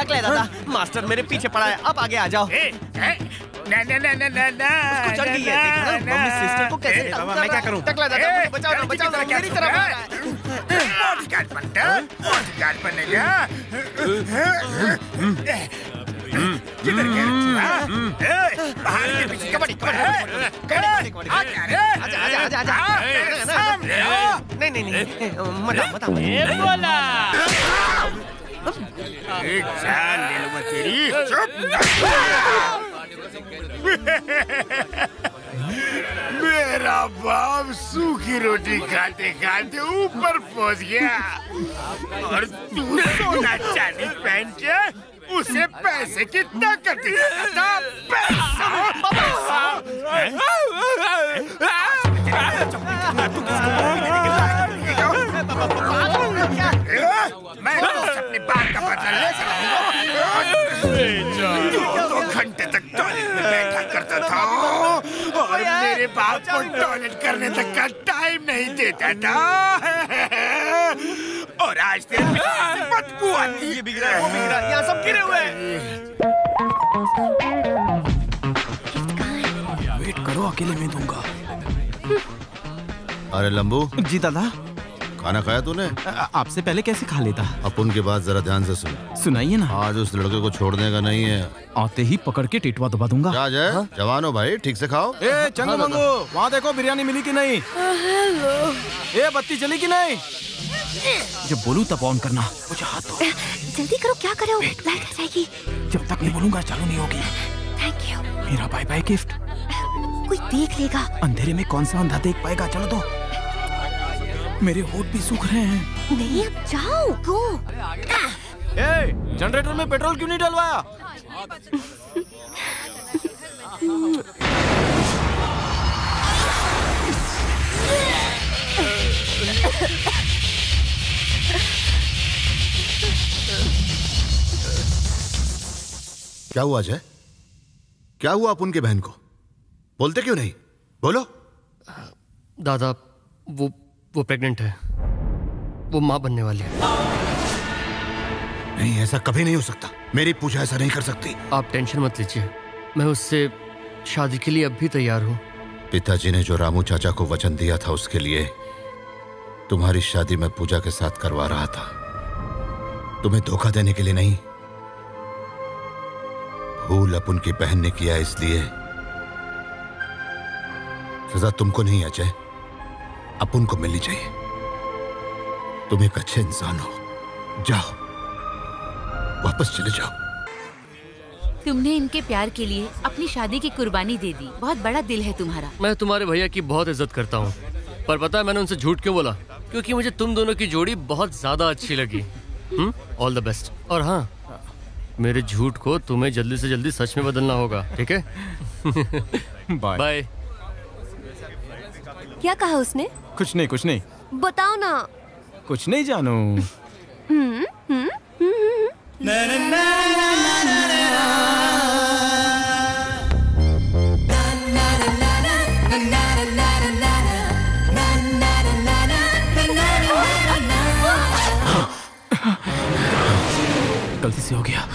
शंकर दादा दादा मास्टर मेरे पीछे पड़ा है अब आगे आ जाओ ना ना ना ना ना ना उसको चढ़ गई है देखा ना मम्मी सिस्टर को कैसे तंग मैं क्या रहा है। करूँ टकला मुझे बचाओ ना बचाओ ना मेरी तरफ़ आ रहा है बॉडीगार्ड बनता बॉडीगार्ड बनेगा किधर गया हाँ? बाहर के पीछे कबड्डी कबड्डी कबड्डी आ रे आजा आजा आजा आजा हाँ, सामने नहीं नहीं नहीं मत मत बोला एक जान ले लूँगा तेरी चुप मेरा बाप सूखी रोटी खाते खाते ऊपर पहुँच गया। और तू सोना चांदी पहन के उसे पैसे की ताकत पैसा पैसा *laughs* मैं तो अपने बाप का बदला ले सकता दो घंटे तक टॉयलेट में बैठा करता था। और मेरे बाप को टॉयलेट करने तक का टाइम नहीं देता था। और आज तेरे बदबू आती ये बिगड़ा वो बिगड़ा। यहाँ सब गिरे हुए वेट करो अकेले मैं दूँगा। अरे लंबू। जी दादा। खाना खाया तूने? आपसे पहले कैसे खा लेता? अपन की बात जरा ध्यान से सुन। सुनाइए ना। आज उस लड़के को छोड़ने का नहीं है। आते ही पकड़ के टेटवा दबा दूँगा। जा जाए जवान हो भाई ठीक से खाओ। ए चंदू मंगू वहाँ देखो बिरयानी मिली कि नहीं। ए बत्ती चली कि नहीं? जब बोलूँ तब ऑन करना। मुझे हाथ दो जल्दी करो क्या करो? लाइट आ जाएगी। जब तक नहीं बोलूँगा चालू नहीं होगी। थैंक यू मेरा बाय बाय गिफ्ट कोई देख लेगा। अंधेरे में कौन सा अंधा देख पाएगा? चलो दो। मेरे होठ भी सूख रहे हैं। नहीं अब जाओ गो। ए जनरेटर में पेट्रोल क्यों नहीं डलवाया? क्या हुआ अजय क्या हुआ आप के बहन को? बोलते क्यों नहीं? बोलो। दादा वो वो प्रेग्नेंट है। वो माँ बनने वाली है। नहीं ऐसा कभी नहीं हो सकता। मेरी पूजा ऐसा नहीं कर सकती। आप टेंशन मत लीजिए। मैं उससे शादी के लिए अब भी तैयार हूँ। पिताजी ने जो रामू चाचा को वचन दिया था उसके लिए तुम्हारी शादी मैं पूजा के साथ करवा रहा था। तुम्हें धोखा देने के लिए नहीं। भूल अपन की बहन ने किया इसलिए। सजा तुमको नहीं अजय। अपन को मिलनी चाहिए तुम एक अच्छे इंसान हो। जाओ। वापस चले जाओ। तुमने इनके प्यार के लिए अपनी शादी की कुर्बानी दे दी। बहुत बड़ा दिल है तुम्हारा। मैं तुम्हारे भैया की बहुत इज़्ज़त करता हूँ। पर पता है मैंने उनसे झूठ क्यों बोला? क्योंकि मुझे तुम दोनों की जोड़ी बहुत ज़्यादा अच्छी लगी। ऑल द बेस्ट और हाँ मेरे झूठ को तुम्हें जल्दी से जल्दी सच में बदलना होगा ठीक है? *laughs* बाय क्या कहा उसने? कुछ नहीं कुछ नहीं। बताओ ना। कुछ नहीं जानू। हम्म हम्म हम्म गलती से हो गया।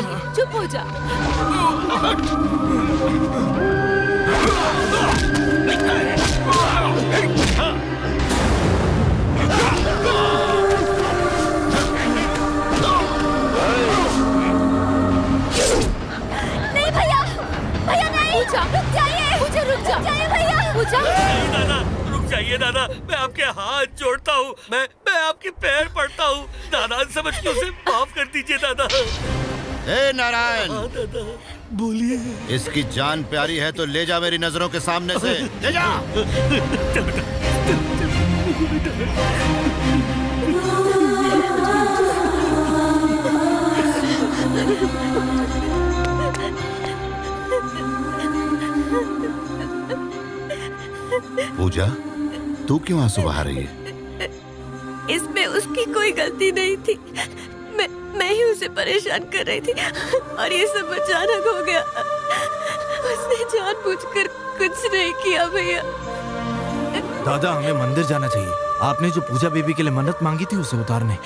चुप हो जा नहीं भैया भैया नहीं पूजा रुक जाइए पूजा रुक जा जाइए भैया पूजा दादा रुक जाइए दादा मैं आपके हाथ जोड़ता हूँ मैं मैं आपके पैर पड़ता हूँ दादा समझ के उसे माफ़ कर दीजिए दादा ए नारायण। बोलिए। इसकी जान प्यारी है तो ले जा मेरी नज़रों के सामने से। ले जा। पूजा तू क्यों आँसू बहा रही है? इसमें उसकी कोई गलती नहीं थी। मैं ही उसे परेशान कर रही थी और ये सब अचानक हो गया। उसने जानबूझकर कुछ नहीं किया भैया। दादा, हमें मंदिर जाना चाहिए। आपने जो पूजा बेबी के लिए मन्नत मांगी थी, उसे उतारने।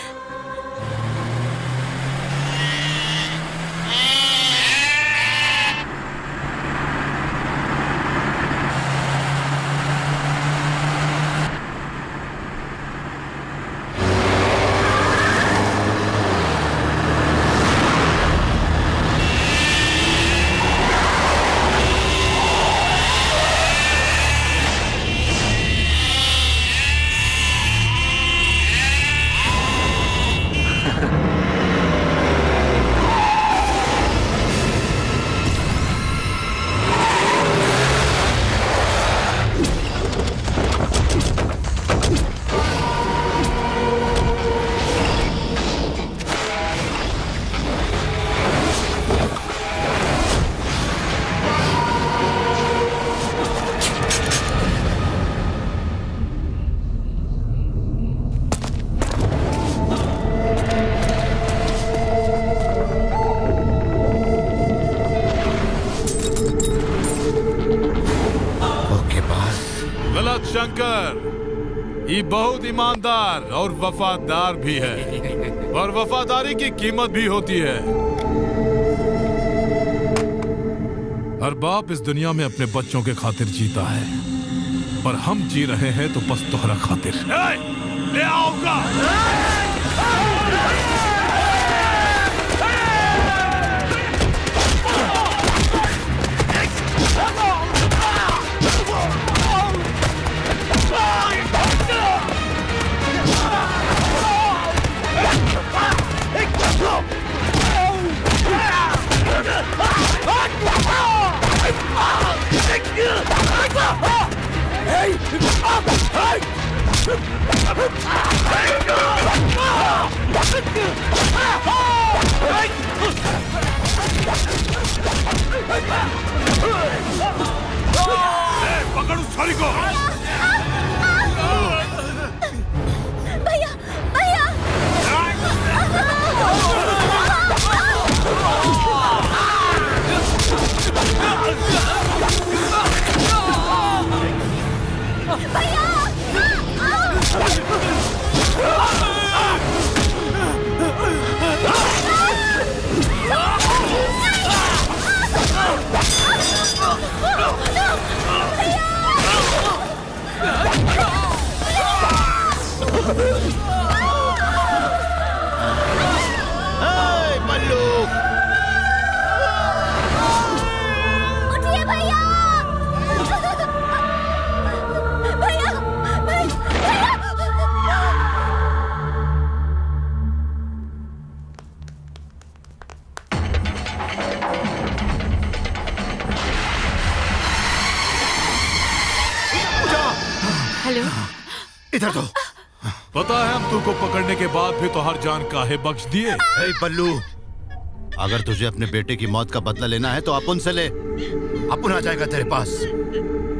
वफादार भी है। और वफादारी की कीमत भी होती है। हर बाप इस दुनिया में अपने बच्चों के खातिर जीता है। पर हम जी रहे हैं तो बस तोहरा खातिर ले आऊँगा पकड़ उस छोरी को भैया बल्लू उठिए भैया भैया भैया हेलो इधर तो पता है हम तू को पकड़ने के बाद भी तो हर जान काहे बख्श दिए। ए बल्लू अगर तुझे अपने बेटे की मौत का बदला लेना है तो अपुन से ले। अपुन आ जाएगा तेरे पास।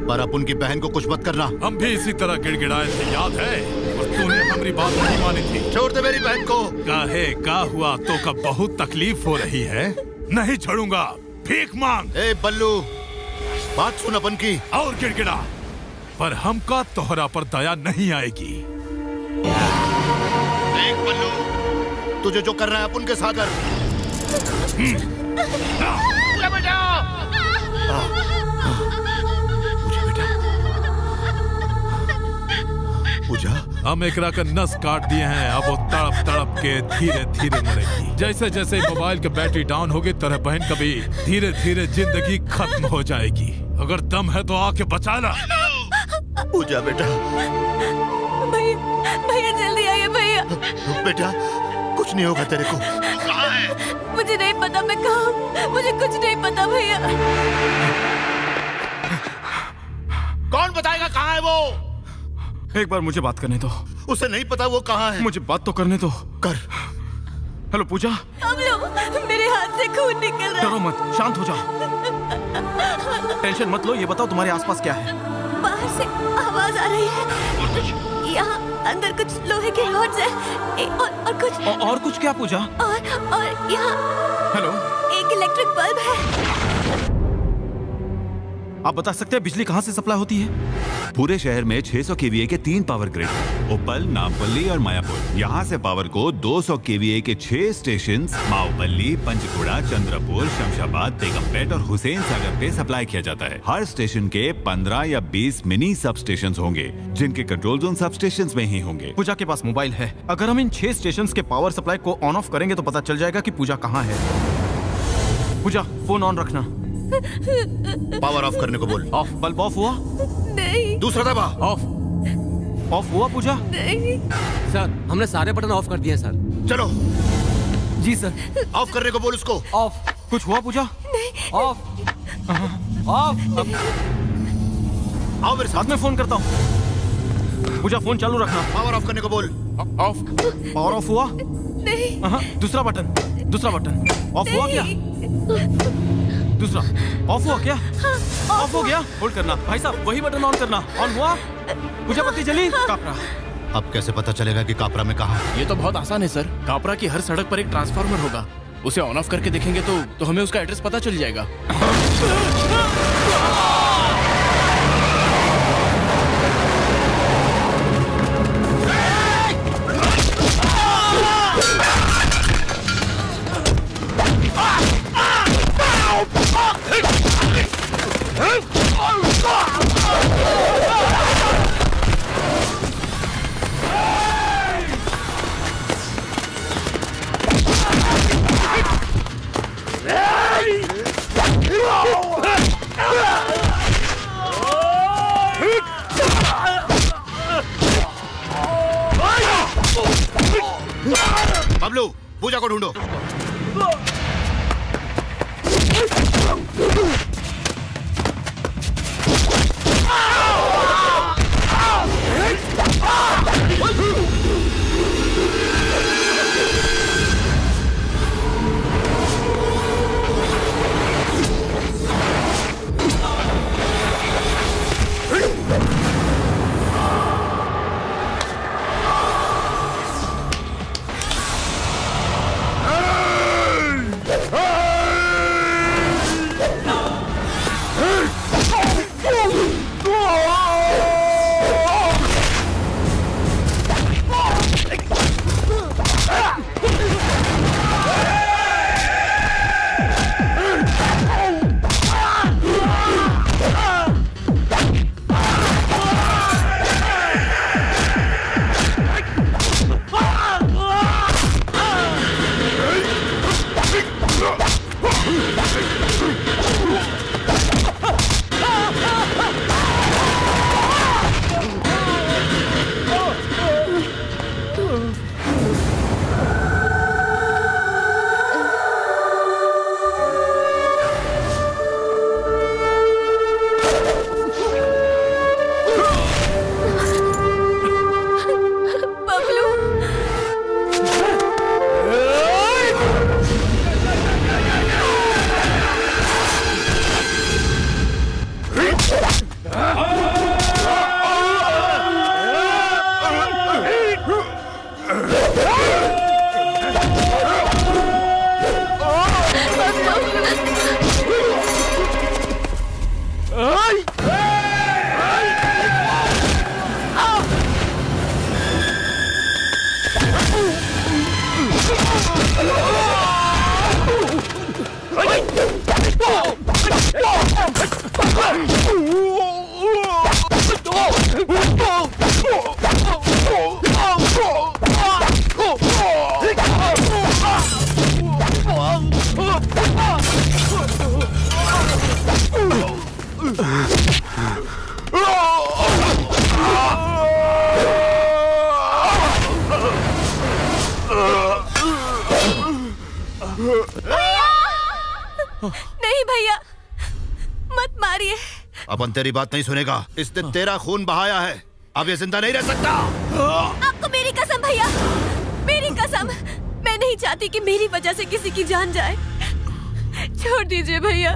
पर अपुन की बहन को कुछ मत करना। हम भी इसी तरह गिड़गिड़ाए थे याद है? और तूने हमारी बात नहीं मानी थी। छोड़ दे मेरी बहन को। काहे का हुआ? तो कब बहुत तकलीफ़ हो रही है? नहीं छोड़ूँगा। भीख मांग। ए बल्लू बात सुन अपन की। और गिड़गिड़ा पर हमका तोहरा पर दया नहीं आएगी। देख बल्लू। तुझे जो करना है अपन के साथ कर। पूजा बचाओ पूजा? हम एकरा का नस काट दिए हैं अब वो तड़प तड़प के धीरे धीरे मरेगी। जैसे जैसे मोबाइल की बैटरी डाउन होगी तरह बहन का भी धीरे धीरे ज़िंदगी खत्म हो जाएगी। अगर दम है तो आके बचाना पूजा बेटा। भैया भैया जल्दी आइए भैया। बेटा कुछ नहीं होगा तेरे को। मुझे नहीं पता मैं कहा मुझे कुछ नहीं पता भैया। कौन बताएगा कहाँ है वो? एक बार मुझे बात करने दो। उसे नहीं पता वो कहाँ है। मुझे बात तो करने दो। कर। हेलो पूजा? हम लोग मेरे हाथ से खून निकल रहा डरो मत शांत हो जाओ। टेंशन मत लो ये बताओ तुम्हारे आसपास क्या है? है बाहर से आवाज़ आ रही है। यहाँ अंदर कुछ लोहे के रॉड्स हैं। और, और कुछ औ- और कुछ क्या पूजा? और और यहाँ हेलो एक इलेक्ट्रिक बल्ब है। आप बता सकते हैं बिजली कहाँ से सप्लाई होती है? पूरे शहर में 600 सौ केवीए के तीन पावर ग्रिड उपल नामपल्ली और मायापुर। यहाँ से पावर को 200 सौ केवीए के छह स्टेशन माओपल्ली पंचकुड़ा चंद्रपुर शमशाबाद बेगमपेट और हुसैन सागर पे सप्लाई किया जाता है। हर स्टेशन के 15 या 20 मिनी सब स्टेशन होंगे जिनके कंट्रोल जोन सब स्टेशन में ही होंगे। पूजा के पास मोबाइल है। अगर हम इन छह स्टेशन के पावर सप्लाई को ऑन ऑफ़ करेंगे तो पता चल जाएगा की पूजा कहाँ है। पूजा फ़ोन ऑन रखना। पावर ऑफ़ करने को बोल। ऑफ़ बल्ब ऑफ़ हुआ? नहीं। दूसरा दबा। ऑफ़ ऑफ़ हुआ पूजा? नहीं। सर हमने सारे बटन ऑफ़ कर दिए सर चलो। जी सर ऑफ़ करने को बोल उसको। ऑफ़ कुछ हुआ पूजा? ऑफ़ ऑफ़ आओ मेरे साथ। में फ़ोन करता हूँ। पूजा फ़ोन चालू रखना। पावर ऑफ़ करने को बोल। ऑफ़ पावर ऑफ़ हुआ? नहीं। हाँ, दूसरा बटन दूसरा बटन ऑफ़ हुआ क्या? दूसरा। ऑफ़ हुआ क्या? ऑफ़ हो गया? होल्ड करना। भाई साहब वही बटन ऑन करना। ऑन हुआ? पूजा पत्ती जली कापरा। अब कैसे पता चलेगा कि कापरा में कहा? ये तो बहुत आसान है सर। कापरा की हर सड़क पर एक ट्रांसफार्मर होगा। उसे ऑन ऑफ़ करके देखेंगे तो तो हमें उसका एड्रेस पता चल जाएगा। बबलू पूजा को ढूंढो। नहीं भैया मत अपन तेरी बात नहीं सुनेगा। इसने तेरा खून बहाया है। अब ये ज़िंदा नहीं रह सकता। आपको मेरी कसम भैया। मेरी कसम। मैं नहीं चाहती कि मेरी वजह से किसी की जान जाए। छोड़ दीजिए भैया।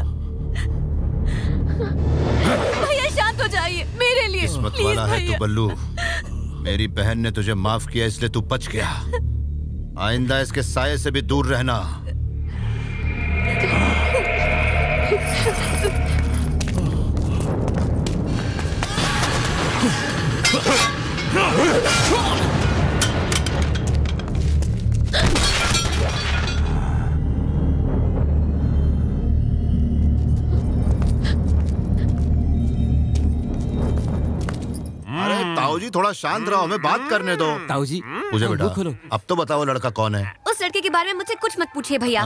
भैया शांत हो जाइए। मेरे लिए। किस्मत वाला है तू बल्लू। मेरी बहन ने तुझे माफ़ किया इसलिए तू बच गया। आइंदा इसके साये से भी दूर रहना। अरे ताऊ जी थोड़ा शांत रहो हमें बात करने दो। ताऊ जी मुझे बेटा अब तो बताओ लड़का कौन है। उस लड़के के बारे में मुझसे कुछ मत पूछिए भैया।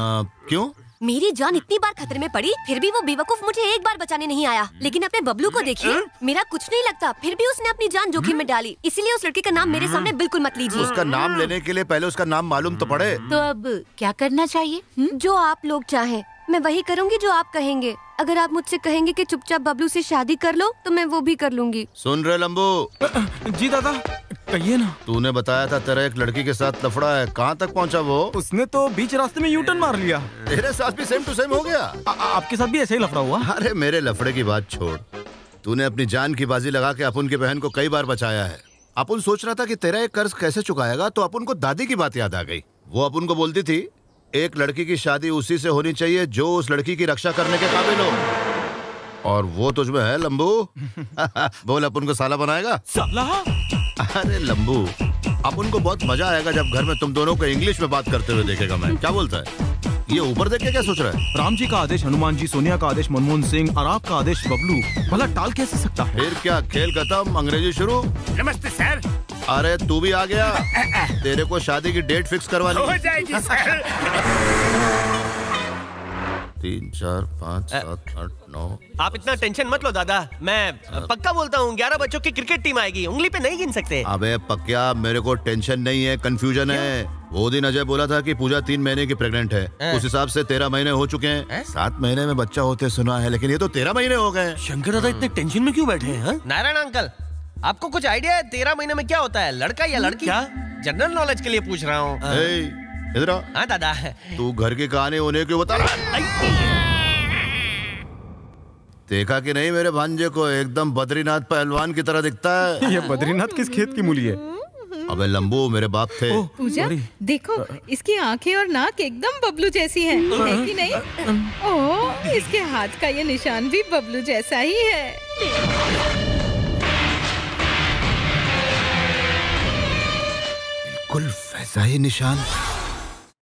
क्यों? मेरी जान इतनी बार खतरे में पड़ी फिर भी वो बेवकूफ़ मुझे एक बार बचाने नहीं आया। लेकिन अपने बबलू को देखिए मेरा कुछ नहीं लगता फिर भी उसने अपनी जान जोखिम में डाली। इसीलिए उस लड़के का नाम मेरे सामने बिल्कुल मत लीजिए। उसका नाम लेने के लिए पहले उसका नाम मालूम तो पड़े। तो अब क्या करना चाहिए? हुँ? जो आप लोग चाहे। मैं वही करूँगी जो आप कहेंगे। अगर आप मुझसे कहेंगे कि चुपचाप बबलू से शादी कर लो तो मैं वो भी कर लूँगी। सुन रहे लंबू? जी दादा। कहिए ना। तूने बताया था तेरा एक लड़की के साथ लफड़ा है। कहाँ तक पहुँचा वो? उसने तो बीच रास्ते में यूटर्न मार लिया। तेरे साथ भी सेम टू सेम हो गया। आ, आपके साथ भी ऐसे ही लफड़ा हुआ? अरे मेरे लफड़े की बात छोड़। तूने अपनी जान की बाजी लगा के अपुन की बहन को कई बार बचाया है। अपुन सोच रहा था कि तेरा एक कर्ज कैसे चुकाएगा तो अपुन को दादी की बात याद आ गई। वो अपुन को बोलती थी एक लड़की की शादी उसी से होनी चाहिए जो उस लड़की की रक्षा करने के काबिल हो। और वो तुझमें है लंबू। *laughs* बोल अपन को साला बनाएगा? साला? अरे लंबू अब उनको बहुत मज़ा आएगा जब घर में तुम दोनों को इंग्लिश में बात करते हुए देखेगा मैं। क्या बोलता है? ये ऊपर देख के क्या सोच रहा है? राम जी का आदेश हनुमान जी सोनिया का आदेश मनमोहन सिंह और आपका आदेश बबलू भला टाल कैसे सकता है? फिर क्या खेल खत्म? अंग्रेज़ी शुरू? नमस्ते सर। अरे तू भी आ गया। *laughs* तेरे को शादी की डेट फिक्स करवा हो जाएगी सर। *laughs* तीन चार पाँच सात आठ नौ। आप इतना टेंशन मत लो दादा। मैं पक्का बोलता हूँ ग्यारह बच्चों की क्रिकेट टीम आएगी। उंगली पे नहीं गिन सकते। अबे पक्या मेरे को टेंशन नहीं है कंफ्यूजन है। वो दिन अजय बोला था कि पूजा तीन महीने की प्रेग्नेंट है। हाँ। उस हिसाब से तेरह महीने हो चुके हैं। सात महीने में बच्चा होते सुना है लेकिन ये तो तेरह महीने हो गए। शंकर दादा इतने टेंशन में क्यों बैठे हैं नारायण अंकल आपको कुछ आइडिया है तेरह महीने में क्या होता है? लड़का या लड़की? क्या? जनरल नॉलेज के लिए पूछ रहा हूँ। ए, इधर आ। हाँ दादा। तू घर के कहानी होने क्यों बता देखा कि नहीं मेरे भांजे को? एकदम बद्रीनाथ पहलवान की तरह दिखता है। *laughs* ये बद्रीनाथ किस खेत की मूली है? अबे लंबू मेरे बाप थे। पूजा देखो इसकी आँखें और नाक एकदम बबलू जैसी हैं, है कि नहीं? ओह इसके हाथ का ये निशान भी बबलू जैसा ही है। बिल्कुल वैसा ही निशान।